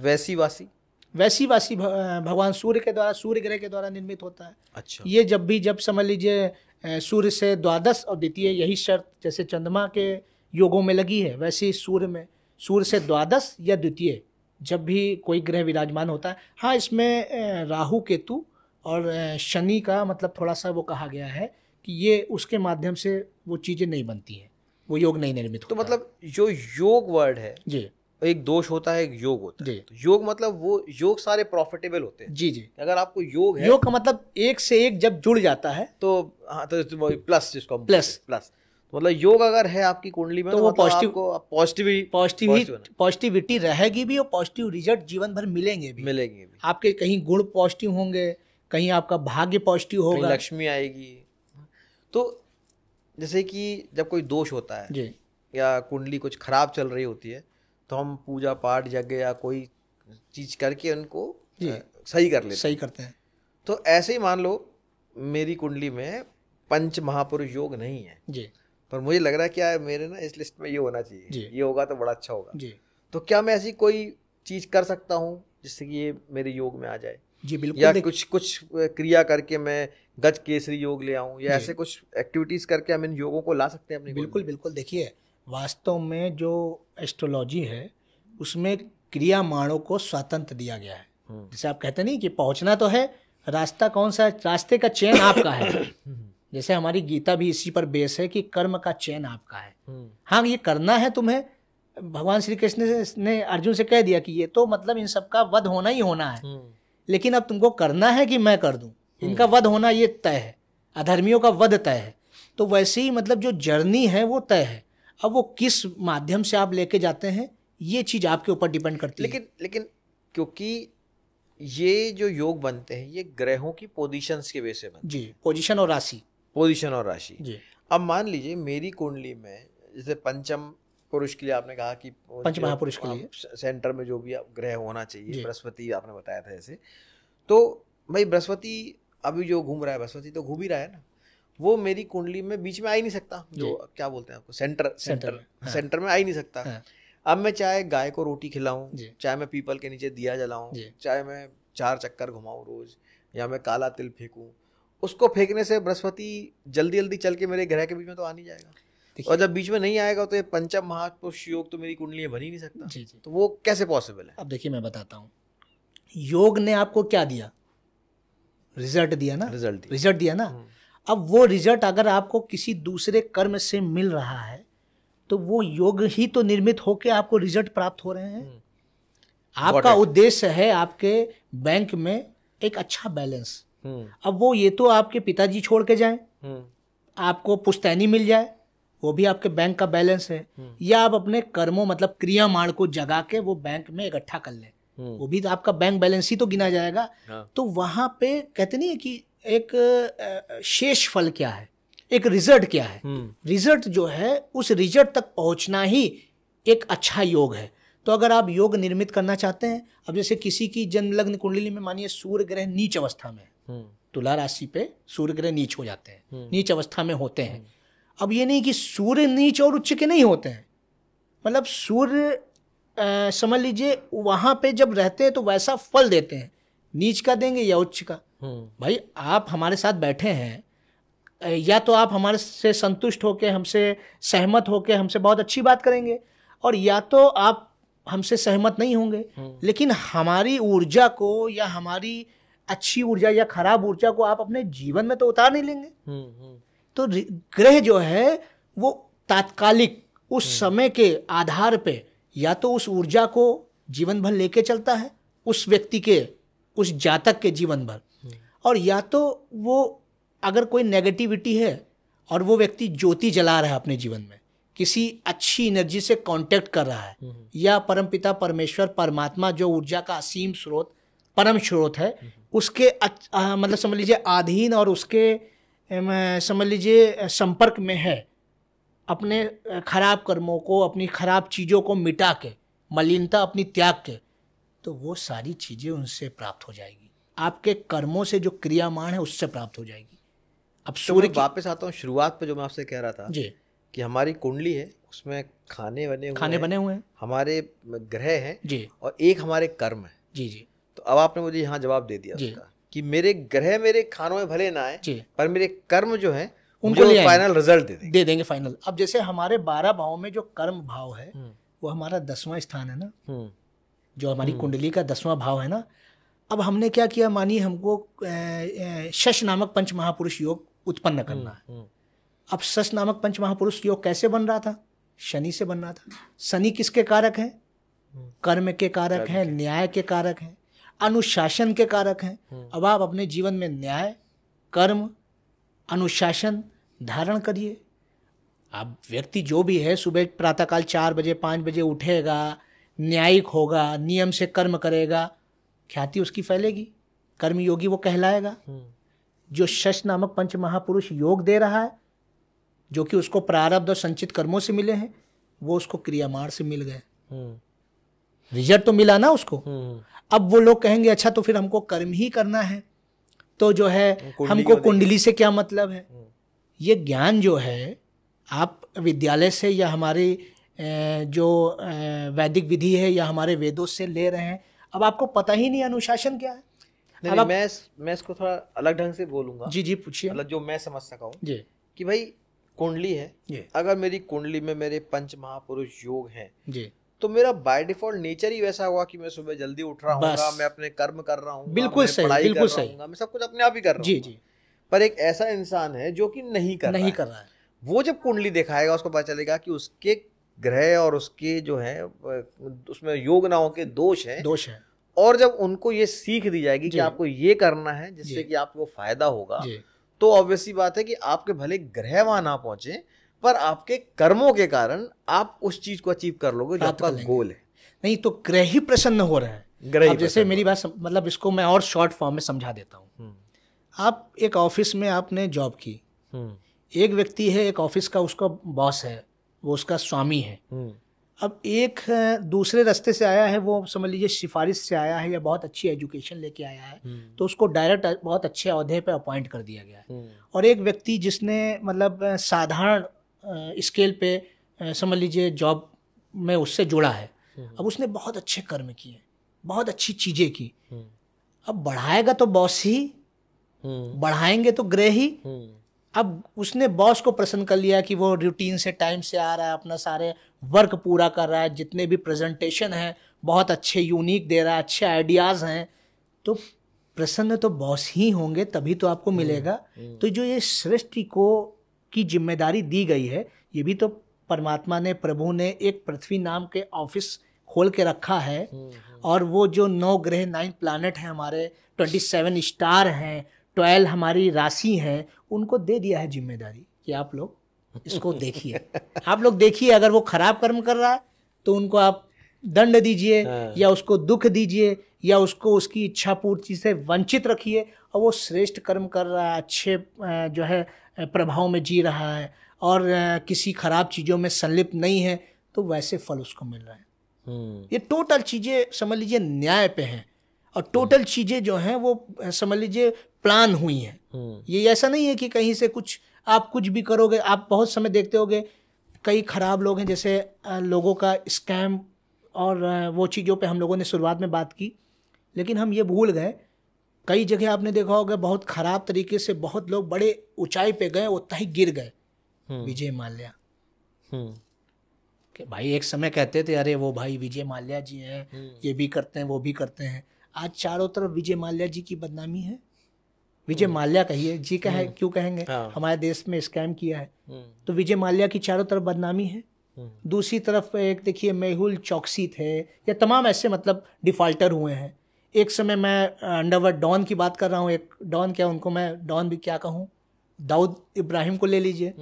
वैसी वासी वैसी वासी भगवान सूर्य के द्वारा सूर्य ग्रह के द्वारा निर्मित होता है अच्छा ये जब भी जब समझ लीजिए सूर्य से द्वादश और द्वितीय यही शर्त जैसे चंद्रमा के योगों में लगी है वैसे ही सूर्य में सूर्य से द्वादश या द्वितीय जब भी कोई ग्रह विराजमान होता है। हाँ इसमें राहु केतु और शनि का मतलब थोड़ा सा वो कहा गया है कि ये उसके माध्यम से वो चीज़ें नहीं बनती हैं वो योग नहीं निर्मित तो मतलब जो योग वर्ड है जी। एक दोष होता है एक योग होता है। तो योग मतलब वो योग सारे प्रॉफिटेबल होते हैं। जी जी। अगर आपको योग है योग का मतलब एक से एक जब जुड़ जाता है तो हाँ तो प्लस जिसको प्लस प्लस मतलब योग अगर है आपकी कुंडली में तो, तो वो पॉजिटिव पॉजिटिव पॉजिटिव पॉजिटिविटी रहेगी भी और पॉजिटिव रिज़ल्ट जीवन भर मिलेंगे भी। मिलेंगे भी। आपके कहीं गुण पॉजिटिव होंगे कहीं आपका भाग्य पॉजिटिव होगा। लक्ष्मी आएगी। तो जैसे कि जब कोई दोष होता है जी। या कुंडली कुछ खराब चल रही होती है तो हम पूजा पाठ यज्ञ या कोई चीज़ करके उनको सही कर लेते सही करते हैं। तो ऐसे ही मान लो मेरी कुंडली में पंच महापुरुष योग नहीं है। जी। पर मुझे लग रहा है क्या मेरे ना इस लिस्ट में ये होना चाहिए। ये होगा तो बड़ा अच्छा होगा। जी। तो क्या मैं ऐसी कोई चीज़ कर सकता हूँ जिससे कि ये मेरे योग में आ जाए? जी बिल्कुल या कुछ कुछ क्रिया करके मैं गज केसरी योग ले आऊँ या ऐसे कुछ एक्टिविटीज़ करके हम इन योगों को ला सकते हैं अपने बिल्कुल बिल्कुल देखिए वास्तव में जो एस्ट्रोलॉजी है उसमें क्रिया माणों को स्वतंत्र दिया गया है। हम्म। जैसे आप कहते नहीं कि पहुँचना तो है रास्ता कौन सा है? रास्ते का चयन आपका है। हम्म। जैसे हमारी गीता भी इसी पर बेस है कि कर्म का चयन आपका है। हम्म। हाँ ये करना है तुम्हें। भगवान श्री कृष्ण ने अर्जुन से कह दिया कि ये तो मतलब इन सबका वध होना ही होना है। हम्म। लेकिन अब तुमको करना है कि मैं कर दूँ? हम्म। इनका वध होना ये तय है। अधर्मियों का वध तय है। तो वैसे ही मतलब जो जर्नी है वो तय है। अब वो किस माध्यम से आप लेके जाते हैं ये चीज़ आपके ऊपर डिपेंड करती लेकिन है। लेकिन लेकिन क्योंकि ये जो योग बनते हैं ये ग्रहों की पोजीशंस के बेस बनते जी पोजीशन और राशि। पोजीशन और राशि। अब मान लीजिए मेरी कुंडली में जैसे पंचम पुरुष के लिए आपने कहा कि पंच महापुरुष के लिए। सेंटर में जो भी ग्रह होना चाहिए बृहस्पति आपने बताया था ऐसे। तो भाई बृहस्पति अभी जो घूम रहा है बृहस्पति तो घूम ही रहा है ना वो मेरी कुंडली में बीच में आ ही नहीं सकता। जो। क्या बोलते हैं आपको सेंटर सेंटर सेंटर में आ ही नहीं सकता। हाँ। अब मैं चाहे गाय को रोटी खिलाऊं चाहे मैं पीपल के नीचे दिया जलाऊं चाहे मैं चार चक्कर घुमाऊं रोज या मैं काला तिल फेंकूं उसको फेंकने से बृहस्पति जल्दी जल्दी चल के मेरे ग्रह के बीच में तो आ नहीं जाएगा। और जब बीच में नहीं आएगा तो ये पंचम महापुरुष योग तो मेरी कुंडली बन ही नहीं सकता। जी जी। तो वो कैसे पॉसिबल है? अब देखिए मैं बताता हूँ। योग ने आपको क्या दिया? रिज़ल्ट दिया ना? रिज़ल्ट रिज़ल्ट दिया ना? हम्म। अब वो रिज़ल्ट अगर आपको किसी दूसरे कर्म से मिल रहा है तो वो योग ही तो निर्मित होकर आपको रिज़ल्ट प्राप्त हो रहे हैं। हम्म। आपका उद्देश्य है आपके बैंक में एक अच्छा बैलेंस। अब वो ये तो आपके पिताजी छोड़ के जाए आपको पुश्तैनी मिल जाए वो भी आपके बैंक का बैलेंस है या आप अपने कर्मों मतलब क्रियामाण को जगा के वो बैंक में इकट्ठा कर लें। वो भी तो आपका बैंक बैलेंस ही तो गिना जाएगा हाँ। तो वहाँ पे कहते नहीं है कि एक शेष फल क्या है एक रिज़ल्ट क्या है रिज़ल्ट हम्म। जो है उस रिज़ल्ट तक पहुँचना ही एक अच्छा योग है तो अगर आप योग निर्मित करना चाहते हैं अब जैसे किसी की जन्म लग्न कुंडली में मानिए सूर्य ग्रह नीच अवस्था में। तुला राशि पे सूर्य ग्रह नीच हो जाते हैं। नीच अवस्था में होते हैं। अब ये नहीं कि सूर्य नीच और उच्च के नहीं होते हैं। मतलब सूर्य समझ लीजिए वहाँ पे जब रहते हैं तो वैसा फल देते हैं। नीच का देंगे या उच्च का? हम्म। भाई आप हमारे साथ बैठे हैं या तो आप हमारे से संतुष्ट होके हमसे सहमत होके हमसे बहुत अच्छी बात करेंगे और या तो आप हमसे सहमत नहीं होंगे। हम्म। लेकिन हमारी ऊर्जा को या हमारी अच्छी ऊर्जा या खराब ऊर्जा को आप अपने जीवन में तो उतार नहीं लेंगे। हम्म, तो ग्रह जो है वो तात्कालिक उस समय के आधार पे या तो उस ऊर्जा को जीवन भर लेके चलता है उस व्यक्ति के उस जातक के जीवन भर और या तो वो अगर कोई नेगेटिविटी है और वो व्यक्ति ज्योति जला रहा है अपने जीवन में किसी अच्छी एनर्जी से कांटेक्ट कर रहा है या परमपिता परमेश्वर परमात्मा जो ऊर्जा का असीम स्रोत परम स्रोत है उसके आ, मतलब समझ लीजिए अधीन और उसके समझ लीजिए संपर्क में है अपने खराब कर्मों को अपनी खराब चीज़ों को मिटा के मलिनता अपनी त्याग के तो वो सारी चीज़ें उनसे प्राप्त हो जाएगी। आपके कर्मों से जो क्रियामाण है उससे प्राप्त हो जाएगी। अब तो सूर्य तो वापस आता हूँ शुरुआत पे जो मैं आपसे कह रहा था जी। कि हमारी कुंडली है उसमें खाने बने हुए खाने बने हुए हैं। हमारे ग्रह हैं जी। और एक हमारे कर्म है। जी जी। तो अब आपने मुझे यहाँ जवाब दे दिया उसका कि मेरे ग्रह मेरे खानों में भले ना आए पर मेरे कर्म जो है उनको फाइनल रिज़ल्ट दे देंगे। दे देंगे फाइनल अब जैसे हमारे बारह भाव में जो कर्म भाव है हम्म। वो हमारा दसवां स्थान है ना? हम्म। जो हमारी हम्म। कुंडली का दसवां भाव है ना? अब हमने क्या किया? मानिए हमको शश नामक पंच महापुरुष योग उत्पन्न करना है। अब शश नामक पंच महापुरुष योग कैसे बन रहा था? शनि से बन रहा था। शनि किसके कारक है? कर्म के कारक हैं न्याय के कारक हैं। अनुशासन के कारक हैं। अब आप अपने जीवन में न्याय कर्म अनुशासन धारण करिए। आप व्यक्ति जो भी है सुबह प्रातःकाल चार बजे पाँच बजे उठेगा न्यायिक होगा नियम से कर्म करेगा ख्याति उसकी फैलेगी। कर्म योगी वो कहलाएगा। हम्म। जो शश नामक पंच महापुरुष योग दे रहा है जो कि उसको प्रारब्ध और संचित कर्मों से मिले हैं वो उसको क्रियामाण से मिल गए। रिज़ल्ट। तो मिला ना उसको। हम्म। अब वो लोग कहेंगे अच्छा तो फिर हमको कर्म ही करना है। तो जो है हमको कुंडली से क्या मतलब है? हम्म। ये ज्ञान जो है आप विद्यालय से या हमारी जो वैदिक विधि है या हमारे वेदों से ले रहे हैं अब आपको पता ही नहीं अनुशासन क्या है। नहीं, नहीं, मैं मैं इसको थोड़ा अलग ढंग से बोलूँगा। जी जी पूछिए। मतलब जो मैं समझ सका हूँ जी। कि भाई कुंडली है। अगर मेरी कुंडली में मेरे पंच महापुरुष योग हैं जी। तो मेरा बाय डिफ़ॉल्ट नेचर ही वैसा हुआ कि मैं सुबह जल्दी उठ रहा हूँ मैं अपने कर्म कर रहा हूँ बिल्कुल सही बिल्कुल सही। मैं सब कुछ अपने आप ही कर रहा हूँ। जी। जी पर एक ऐसा इंसान है जो कि नहीं कर नहीं कर रहा है। वो जब कुंडली दिखाएगा उसको पता चलेगा कि उसके ग्रह और उसके जो है उसमें योग नाओं के दोष है। दोष है। और जब उनको ये सीख दी जाएगी कि आपको ये करना है जिससे कि आपको फ़ायदा होगा तो ऑब्वियसली बात है कि आपके भले ग्रह वहाँ ना पहुँचे पर आपके कर्मों के कारण आप उस चीज़ को अचीव कर लोगे जो आपका गोल है। नहीं तो ग्रह ही प्रसन्न हो रहे हैं। अब जैसे मेरी बात मतलब इसको मैं और शॉर्ट फॉर्म में समझा देता हूँ। हम्म। आप एक ऑफ़िस में आपने जॉब की। हम्म। एक व्यक्ति है एक ऑफ़िस का उसका बॉस है वो उसका स्वामी है। हम्म। अब एक दूसरे रास्ते से आया है वो समझ लीजिए सिफारिश से आया है या बहुत अच्छी एजुकेशन लेके आया है तो उसको डायरेक्ट बहुत अच्छे अहदे पे अपॉइंट कर दिया गया है। और एक व्यक्ति जिसने मतलब साधारण स्केल पे समझ लीजिए जॉब में उससे जुड़ा है। अब उसने बहुत अच्छे कर्म किए बहुत अच्छी चीज़ें की। हम्म। अब बढ़ाएगा तो बॉस ही हम्म। बढ़ाएँगे तो ग्रह ही। हम्म। अब उसने बॉस को प्रसन्न कर लिया कि वो रूटीन से टाइम से आ रहा है अपना सारे वर्क पूरा कर रहा है जितने भी प्रेजेंटेशन हैं बहुत अच्छे यूनिक दे रहा है अच्छे आइडियाज़ हैं। तो प्रसन्न तो बॉस ही होंगे तभी तो आपको मिलेगा। तो जो ये सृष्टि को की ज़िम्मेदारी दी गई है। ये भी तो परमात्मा ने प्रभु ने एक पृथ्वी नाम के ऑफ़िस खोल के रखा है। और वो जो नौ ग्रह नाइन प्लानट हैं हमारे ट्वेंटी सेवन स्टार हैं ट्वेल्व हमारी राशि हैं उनको दे दिया है ज़िम्मेदारी कि आप लोग इसको देखिए। आप लोग देखिए अगर वो खराब कर्म कर रहा है तो उनको आप दंड दीजिए हाँ। या उसको दुख दीजिए या उसको उसकी इच्छा पूर्ति से वंचित रखिए। और वो श्रेष्ठ कर्म कर रहा है अच्छे जो है प्रभाव में जी रहा है और किसी खराब चीज़ों में संलिप्त नहीं है तो वैसे फल उसको मिल रहा है हम्म। ये टोटल चीज़ें समझ लीजिए न्याय पे हैं और टोटल चीज़ें जो हैं वो समझ लीजिए प्लान हुई हैं हम्म। ये ऐसा नहीं है कि कहीं से कुछ आप कुछ भी करोगे आप बहुत समय देखते होगे कई खराब लोग हैं जैसे लोगों का स्कैम और वो चीज़ों पे हम लोगों ने शुरुआत में बात की लेकिन हम ये भूल गए कई जगह आपने देखा होगा बहुत ख़राब तरीके से बहुत लोग बड़े ऊंचाई पे गए उतना ही गिर गए। हम्म। विजय माल्या। कि भाई एक समय कहते थे अरे वो भाई विजय माल्या जी हैं हम्म। ये भी करते हैं वो भी करते हैं। आज चारों तरफ़ विजय माल्या जी की बदनामी है। विजय हम्म। माल्या कहिए जी कहे हम्म। क्यों कहेंगे? हाँ। हमारे देश में स्कैम किया है। तो विजय माल्या की चारों तरफ़ बदनामी है। दूसरी तरफ़ एक देखिए मेहुल चौकसी थे या तमाम ऐसे मतलब डिफॉल्टर हुए हैं। एक समय मैं अंडरवर्ड डॉन की बात कर रहा हूँ एक डॉन क्या उनको मैं डॉन भी क्या कहूँ दाऊद इब्राहिम को ले लीजिए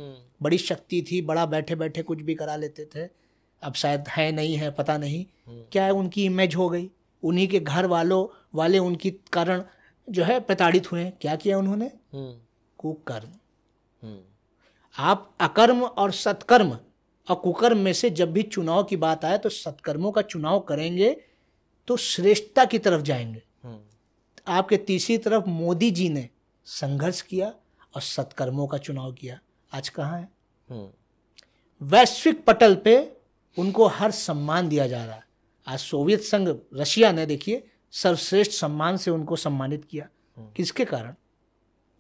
बड़ी शक्ति थी बड़ा बैठे बैठे कुछ भी करा लेते थे अब शायद है नहीं है पता नहीं हम्म। क्या है उनकी इमेज हो गई उन्हीं के घर वालों वाले उनकी कारण जो है प्रताड़ित हुए क्या किया उन्होंने हम्म। कुकर्म हम्म। आप अकर्म और सत्कर्म और कुकर्म में से जब भी चुनाव की बात आए तो सत्कर्मों का चुनाव करेंगे तो श्रेष्ठता की तरफ़ जाएँगे। आपके तीसरी तरफ़ मोदी जी ने संघर्ष किया और सत्कर्मों का चुनाव किया। आज कहाँ है? वैश्विक पटल पे उनको हर सम्मान दिया जा रहा है। आज सोवियत संघ रशिया ने देखिए सर्वश्रेष्ठ सम्मान से उनको सम्मानित किया। हम्म। किसके कारण?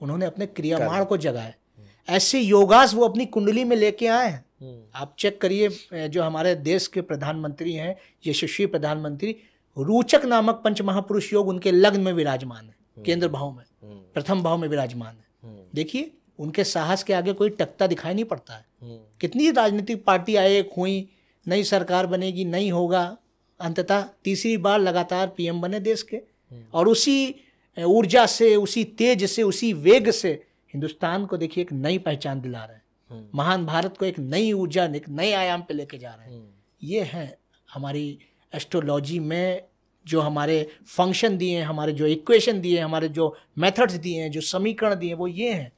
उन्होंने अपने क्रियामाण को जगाया। हम्म। ऐसे योगास वो अपनी कुंडली में लेके आए हैं। हम्म। आप चेक करिए जो हमारे देश के प्रधानमंत्री हैं यशस्वी प्रधानमंत्री रूचक नामक पंच महापुरुष योग उनके लग्न में विराजमान है केंद्र भाव में प्रथम भाव में विराजमान है। देखिए उनके साहस के आगे कोई टकता दिखाई नहीं पड़ता है। कितनी राजनीतिक पार्टी आए हुई नई सरकार बनेगी नहीं होगा अंततः तीसरी बार लगातार पीएम बने देश के। और उसी ऊर्जा से उसी तेज से उसी वेग से हिंदुस्तान को देखिए एक नई पहचान दिला रहे हैं। हम्म। महान भारत को एक नई ऊर्जा एक नए आयाम पे लेके जा रहे हैं। हम्म। ये है हमारी एस्ट्रोलॉजी में जो हमारे फ़ंक्शन दिए हैं हमारे जो इक्वेशन दिए हैं हमारे जो मेथड्स दिए हैं जो समीकरण दिए हैं वो ये हैं।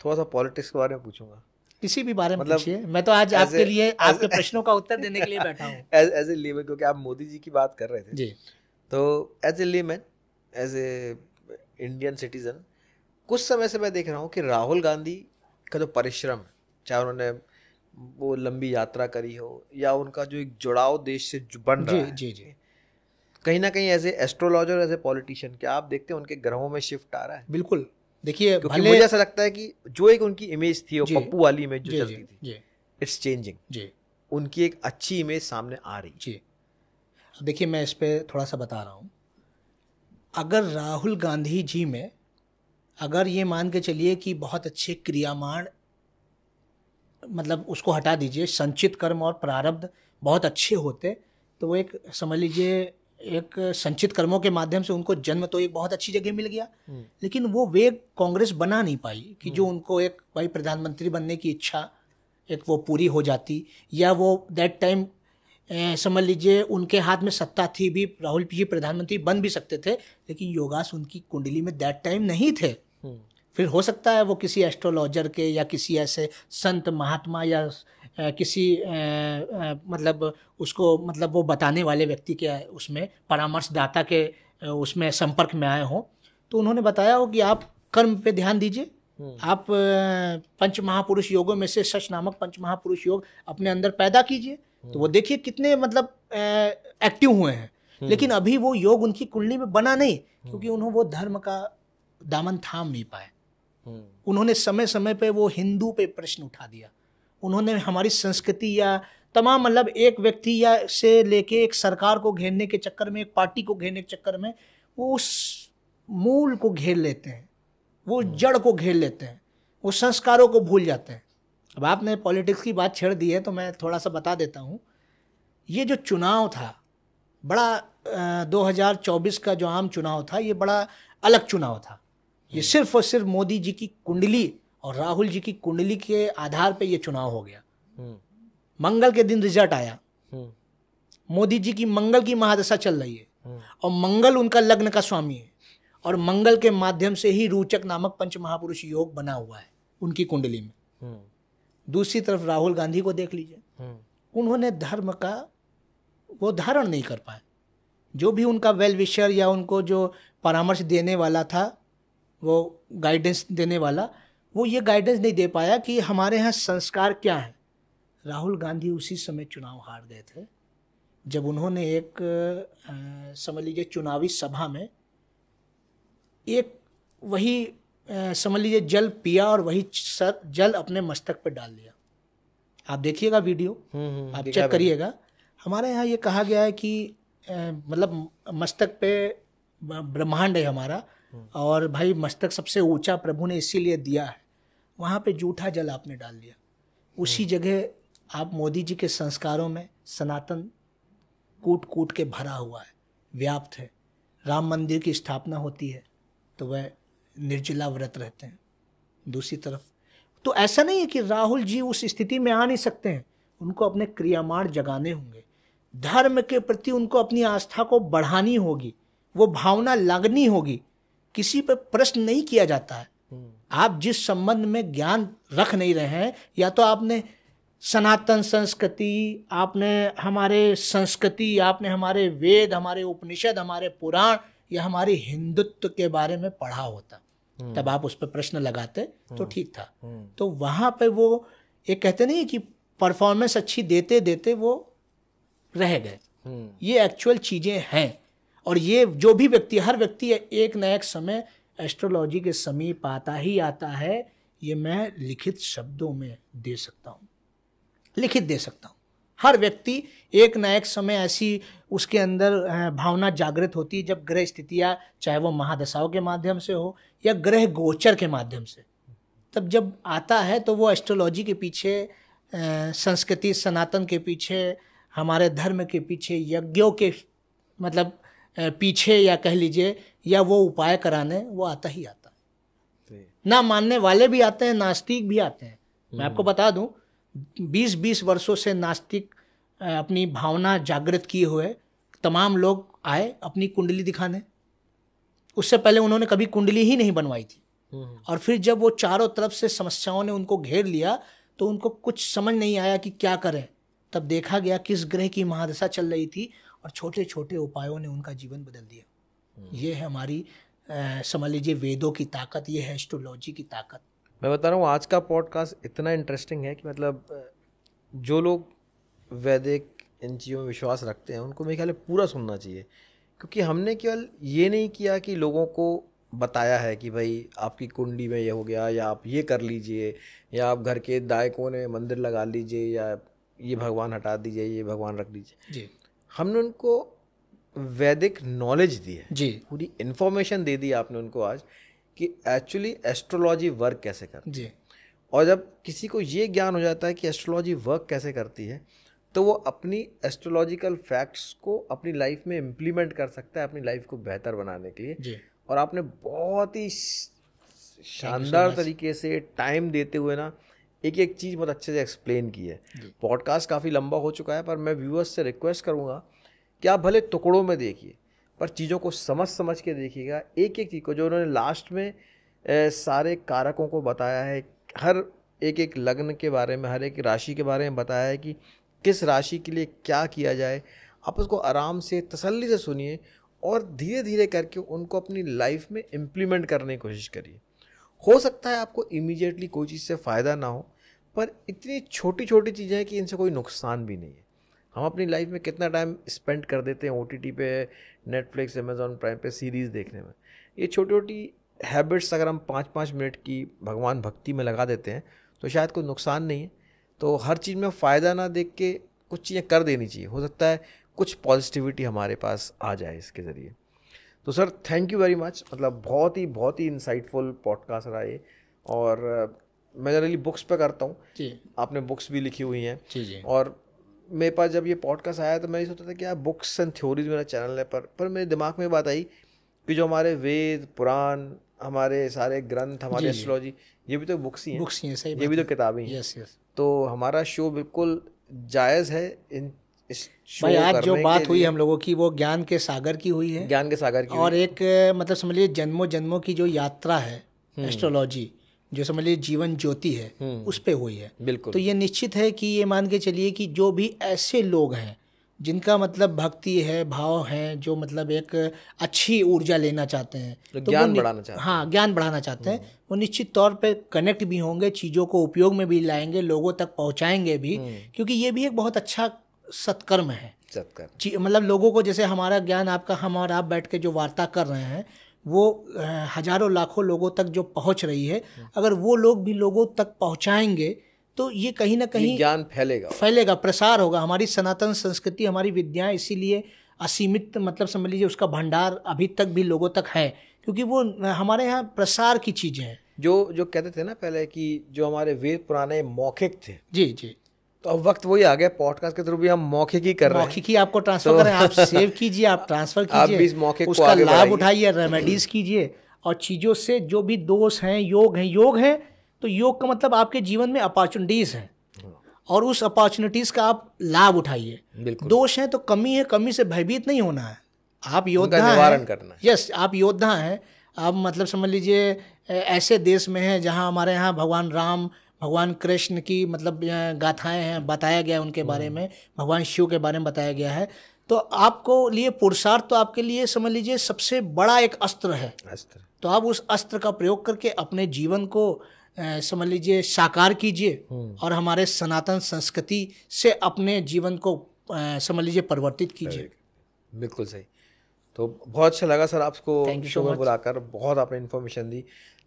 थोड़ा सा पॉलिटिक्स के बारे में पूछूँगा। किसी भी बारे में मतलब पूछिए। मैं तो आज आपके लिए आपके प्रश्नों का उत्तर देने के लिए बैठा हूँ। एज ए लीमैन क्योंकि आप मोदी जी की बात कर रहे थे। जी। तो as a layman as a Indian citizen कुछ समय से मैं देख रहा हूँ कि राहुल गांधी का जो परिश्रम है चाहे उन्होंने वो लंबी यात्रा करी हो या उनका जो एक जुड़ाव देश से बन रहा है। जी जी। कहीं ना कहीं as a astrologer as a politician क्या आप देखते हैं उनके ग्रहों में शिफ्ट आ रहा है? बिल्कुल। देखिए मुझे ऐसा लगता है कि जो एक उनकी इमेज थी वो पप्पू वाली इमेज जो चलती थी इट्स चेंजिंग जी। उनकी एक अच्छी इमेज सामने आ रही जी। देखिए मैं इस पर थोड़ा सा बता रहा हूँ। अगर राहुल गांधी जी में अगर ये मान के चलिए कि बहुत अच्छे क्रियामाण मतलब उसको हटा दीजिए संचित कर्म और प्रारब्ध बहुत अच्छे होते तो वो एक समझ लीजिए एक संचित कर्मों के माध्यम से उनको जन्म तो एक बहुत अच्छी जगह मिल गया हम्म। लेकिन वो वेग कांग्रेस बना नहीं पाई कि जो हम्म। उनको एक भाई प्रधानमंत्री बनने की इच्छा एक वो पूरी हो जाती या वो दैट टाइम समझ लीजिए उनके हाथ में सत्ता थी भी राहुल जी प्रधानमंत्री बन भी सकते थे लेकिन योगास उनकी कुंडली में दैट टाइम नहीं थे। फिर हो सकता है वो किसी एस्ट्रोलॉजर के या किसी ऐसे संत महात्मा या किसी मतलब उसको मतलब वो बताने वाले व्यक्ति के उसमें परामर्शदाता के उसमें संपर्क में आए हों तो उन्होंने बताया हो कि आप कर्म पे ध्यान दीजिए हम्म। आप पंच महापुरुष योगों में से सच नामक पंच महापुरुष योग अपने अंदर पैदा कीजिए तो वो देखिए कितने मतलब एक्टिव हुए हैं हम्म। लेकिन अभी वो योग उनकी कुंडली में बना नहीं हम्म। क्योंकि उन्होंने वो धर्म का दामन थाम नहीं पाए उन्होंने समय समय पे वो हिंदू पे प्रश्न उठा दिया। उन्होंने हमारी संस्कृति या तमाम मतलब एक व्यक्ति या से लेके एक सरकार को घेरने के चक्कर में एक पार्टी को घेरने के चक्कर में वो उस मूल को घेर लेते हैं। वो जड़ को घेर लेते हैं। वो संस्कारों को भूल जाते हैं। अब आपने पॉलिटिक्स की बात छेड़ दी है तो मैं थोड़ा सा बता देता हूँ। ये जो चुनाव था बड़ा दो हज़ार चौबीस का जो आम चुनाव था ये बड़ा अलग चुनाव था। ये हम्म। सिर्फ़ और सिर्फ़ मोदी जी की कुंडली और राहुल जी की कुंडली के आधार पे ये चुनाव हो गया हम्म। मंगल के दिन रिज़ल्ट आया हम्म। मोदी जी की मंगल की महादशा चल रही है और मंगल उनका लग्न का स्वामी है और मंगल के माध्यम से ही रोचक नामक पंच महापुरुष योग बना हुआ है उनकी कुंडली में हम्म। दूसरी तरफ़ राहुल गांधी को देख लीजिए हम्म। उन्होंने धर्म का वो धारण नहीं कर पाए जो भी उनका वेल विशर या उनको जो परामर्श देने वाला था वो गाइडेंस देने वाला वो ये गाइडेंस नहीं दे पाया कि हमारे यहाँ संस्कार क्या है। राहुल गांधी उसी समय चुनाव हार गए थे जब उन्होंने एक समझ लीजिए चुनावी सभा में एक वही समझ लीजिए जल पिया और वही सर जल अपने मस्तक पर डाल लिया आप देखिएगा वीडियो हम्म, हम्म, आप चेक करिएगा। हमारे यहाँ ये कहा गया है कि मतलब मस्तक पे ब्रह्मांड है हमारा। और भाई मस्तक सबसे ऊँचा प्रभु ने इसीलिए दिया है। वहाँ पे जूठा जल आपने डाल दिया। उसी जगह आप मोदी जी के संस्कारों में सनातन कूट कूट के भरा हुआ है व्याप्त है। राम मंदिर की स्थापना होती है तो वह निर्जला व्रत रहते हैं दूसरी तरफ़। तो ऐसा नहीं है कि राहुल जी उस स्थिति में आ नहीं सकते हैं। उनको अपने क्रियामाण जगाने होंगे। धर्म के प्रति उनको अपनी आस्था को बढ़ानी होगी वो भावना लगनी होगी। किसी पर प्रश्न नहीं किया जाता है हम्म। आप जिस संबंध में ज्ञान रख नहीं रहे हैं या तो आपने सनातन संस्कृति आपने हमारे संस्कृति आपने हमारे वेद हमारे उपनिषद हमारे पुराण या हमारे हिंदुत्व के बारे में पढ़ा होता हम्म। तब आप उस पर प्रश्न लगाते तो हम्म। ठीक था। तो वहाँ पे वो ये कहते नहीं कि परफॉर्मेंस अच्छी देते देते वो रह गए ये एक्चुअल चीज़ें हैं और ये जो भी व्यक्ति, हर व्यक्ति एक न एक समय एस्ट्रोलॉजी के समीप आता ही आता है, ये मैं लिखित शब्दों में दे सकता हूँ। लिखित दे सकता हूँ। हर व्यक्ति एक न एक समय ऐसी उसके अंदर भावना जागृत होती है जब ग्रह स्थितियाँ, चाहे वो महादशाओं के माध्यम से हो या ग्रह गोचर के माध्यम से। तब जब आता है तो वो एस्ट्रोलॉजी के पीछे संस्कृति, सनातन के पीछे, हमारे धर्म के पीछे, यज्ञों के मतलब पीछे या कह लीजिए या वो उपाय कराने वो आता ही आता है। ना मानने वाले भी आते हैं नास्तिक भी आते हैं। मैं आपको हम्म। बता दूँ बीस बीस वर्षों से नास्तिक अपनी भावना जागृत किए हुए तमाम लोग आए अपनी कुंडली दिखाने। उससे पहले उन्होंने कभी कुंडली ही नहीं बनवाई थी। हम्म। और फिर जब वो चारों तरफ़ से समस्याओं ने उनको घेर लिया तो उनको कुछ समझ नहीं आया कि क्या करें। तब देखा गया किस ग्रह की महादशा चल रही थी और छोटे छोटे उपायों ने उनका जीवन बदल दिया। हम्म। ये है हमारी समझ लीजिए वेदों की ताकत ये है एस्ट्रोलॉजी की ताकत। मैं बता रहा हूँ आज का पॉडकास्ट इतना इंटरेस्टिंग है कि मतलब जो लोग वैदिक इन चीज़ों में विश्वास रखते हैं उनको मेरे ख्याल पूरा सुनना चाहिए। क्योंकि हमने केवल ये नहीं किया कि लोगों को बताया है कि भाई आपकी कुंडी में ये हो गया या आप ये कर लीजिए या आप घर के दाएँ कोने मंदिर लगा लीजिए या ये भगवान हटा दीजिए ये भगवान रख लीजिए जी। हमने उनको वैदिक नॉलेज दी है। जी। पूरी इन्फॉर्मेशन दे दी आपने उनको आज कि एक्चुअली एस्ट्रोलॉजी वर्क कैसे करती जी। और जब किसी को ये ज्ञान हो जाता है कि एस्ट्रोलॉजी वर्क कैसे करती है तो वो अपनी एस्ट्रोलॉजिकल फैक्ट्स को अपनी लाइफ में इम्प्लीमेंट कर सकता है अपनी लाइफ को बेहतर बनाने के लिए। जी। और आपने बहुत ही शानदार तरीके से टाइम देते हुए ना एक एक चीज़ बहुत अच्छे से एक्सप्लेन की है। पॉडकास्ट काफ़ी लंबा हो चुका है पर मैं व्यूअर्स से रिक्वेस्ट करूँगा कि आप भले टुकड़ों में देखिए पर चीज़ों को समझ समझ के देखिएगा। एक एक चीज़ को जो उन्होंने लास्ट में ए, सारे कारकों को बताया है हर एक एक लग्न के बारे में हर एक राशि के बारे में बताया है कि किस राशि के लिए क्या किया जाए। आप उसको आराम से तसल्ली से सुनिए और धीरे धीरे करके उनको अपनी लाइफ में इम्प्लीमेंट करने की कोशिश करिए। हो सकता है आपको इमीडिएटली कोई चीज़ से फ़ायदा ना हो पर इतनी छोटी छोटी चीज़ें हैं कि इनसे कोई नुकसान भी नहीं है। हम अपनी लाइफ में कितना टाइम स्पेंड कर देते हैं ओ टी टी पे नेटफ्लिक्स अमेज़ॉन प्राइम पे सीरीज़ देखने में। ये छोटी छोटी हैबिट्स अगर हम पाँच पाँच मिनट की भगवान भक्ति में लगा देते हैं तो शायद कोई नुकसान नहीं है। तो हर चीज़ में फ़ायदा ना देख के कुछ चीज़ें कर देनी चाहिए। हो सकता है कुछ पॉजिटिविटी हमारे पास आ जाए इसके ज़रिए। तो sir thank you very much मतलब बहुत ही बहुत ही इंसाइटफुल पॉडकास्ट रहा ये। और मैं जनरली बुक्स पे करता हूँ। आपने बुक्स भी लिखी हुई हैं। जी जी। और मेरे पास जब ये पॉडकास्ट आया तो मैं ये सोचता था कि यार बुक्स एंड थ्योरीज मेरा चैनल है पर पर मेरे दिमाग में बात आई कि जो हमारे वेद पुराण हमारे सारे ग्रंथ हमारे एस्ट्रोलॉजी ये भी तो बुक्स ही हैं। बुक्स ही हैं सही ये भी तो किताबें हैं यस यस तो हमारा शो बिल्कुल जायज़ है इन भाई आज जो बात हुई हम लोगों की वो ज्ञान के सागर की हुई है। ज्ञान के सागर की और एक मतलब समझ लीजिए जन्मों जन्मों की जो यात्रा है एस्ट्रोलॉजी हम्म। जो समझ लीजिए जीवन ज्योति है हम्म। उस पर हुई है बिल्कुल तो ये निश्चित है कि ये मान के चलिए कि जो भी ऐसे लोग हैं जिनका मतलब भक्ति है भाव है जो मतलब एक अच्छी ऊर्जा लेना चाहते हैं तो, ज्ञान बढ़ाना चाहते हैं हाँ ज्ञान बढ़ाना चाहते हैं हम्म। वो निश्चित तौर पे कनेक्ट भी होंगे चीज़ों को उपयोग में भी लाएँगे लोगों तक पहुंचाएँगे भी हम्म। क्योंकि ये भी एक बहुत अच्छा सत्कर्म है सत्कर्म मतलब लोगों को जैसे हमारा ज्ञान आपका हम और आप बैठ के जो वार्ता कर रहे हैं वो हज़ारों लाखों लोगों तक जो पहुँच रही है अगर वो लोग भी लोगों तक पहुंचाएँगे तो ये कहीं ना कहीं ज्ञान फैलेगा। फैलेगा प्रसार होगा। हमारी सनातन संस्कृति हमारी विद्याएँ इसीलिए असीमित मतलब समझ लीजिए उसका भंडार अभी तक भी लोगों तक है क्योंकि वो हमारे यहाँ प्रसार की चीज़ें हैं। जो जो कहते थे ना पहले कि जो हमारे वेद पुराने मौखिक थे। जी जी। तो अब वक्त वही आ गया पॉडकास्ट के थ्रू भी हम मौखिक ही कर रहे हैं। मौखिक ही आपको ट्रांसफ़र तो, करें आप सेव कीजिए आप ट्रांसफ़र कीजिए आप भी इस मौखिक उसका लाभ उठाइए रेमेडीज कीजिए और चीज़ों से जो भी दोष हैं योग हैं योग है तो योग का मतलब आपके जीवन में अपॉर्चुनिटीज़ हैं। और उस अपॉर्चुनिटीज़ का आप लाभ उठाइए। दोष है तो कमी है कमी से भयभीत नहीं होना है। आप योद्धा हैं यस आप योद्धा हैं आप मतलब समझ लीजिए ऐसे देश में हैं जहाँ हमारे यहाँ भगवान राम भगवान कृष्ण की मतलब गाथाएँ हैं बताया गया है उनके बारे में भगवान शिव के बारे में बताया गया है। तो आपको लिए पुरुषार्थ तो आपके लिए समझ लीजिए सबसे बड़ा एक अस्त्र है। अस्त्र। तो आप उस अस्त्र का प्रयोग करके अपने जीवन को समझ लीजिए साकार कीजिए हम्म। और हमारे सनातन संस्कृति से अपने जीवन को समझ लीजिए परिवर्तित कीजिए। बिल्कुल सही। तो बहुत अच्छा लगा सर आपको शो में बुलाकर बहुत आपने information the.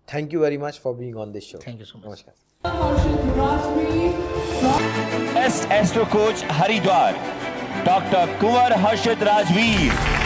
Thank you very much for being on this show thank you so much नमस्कार। As astro coach Haridwar doctor Kunwar Harshad Rajveer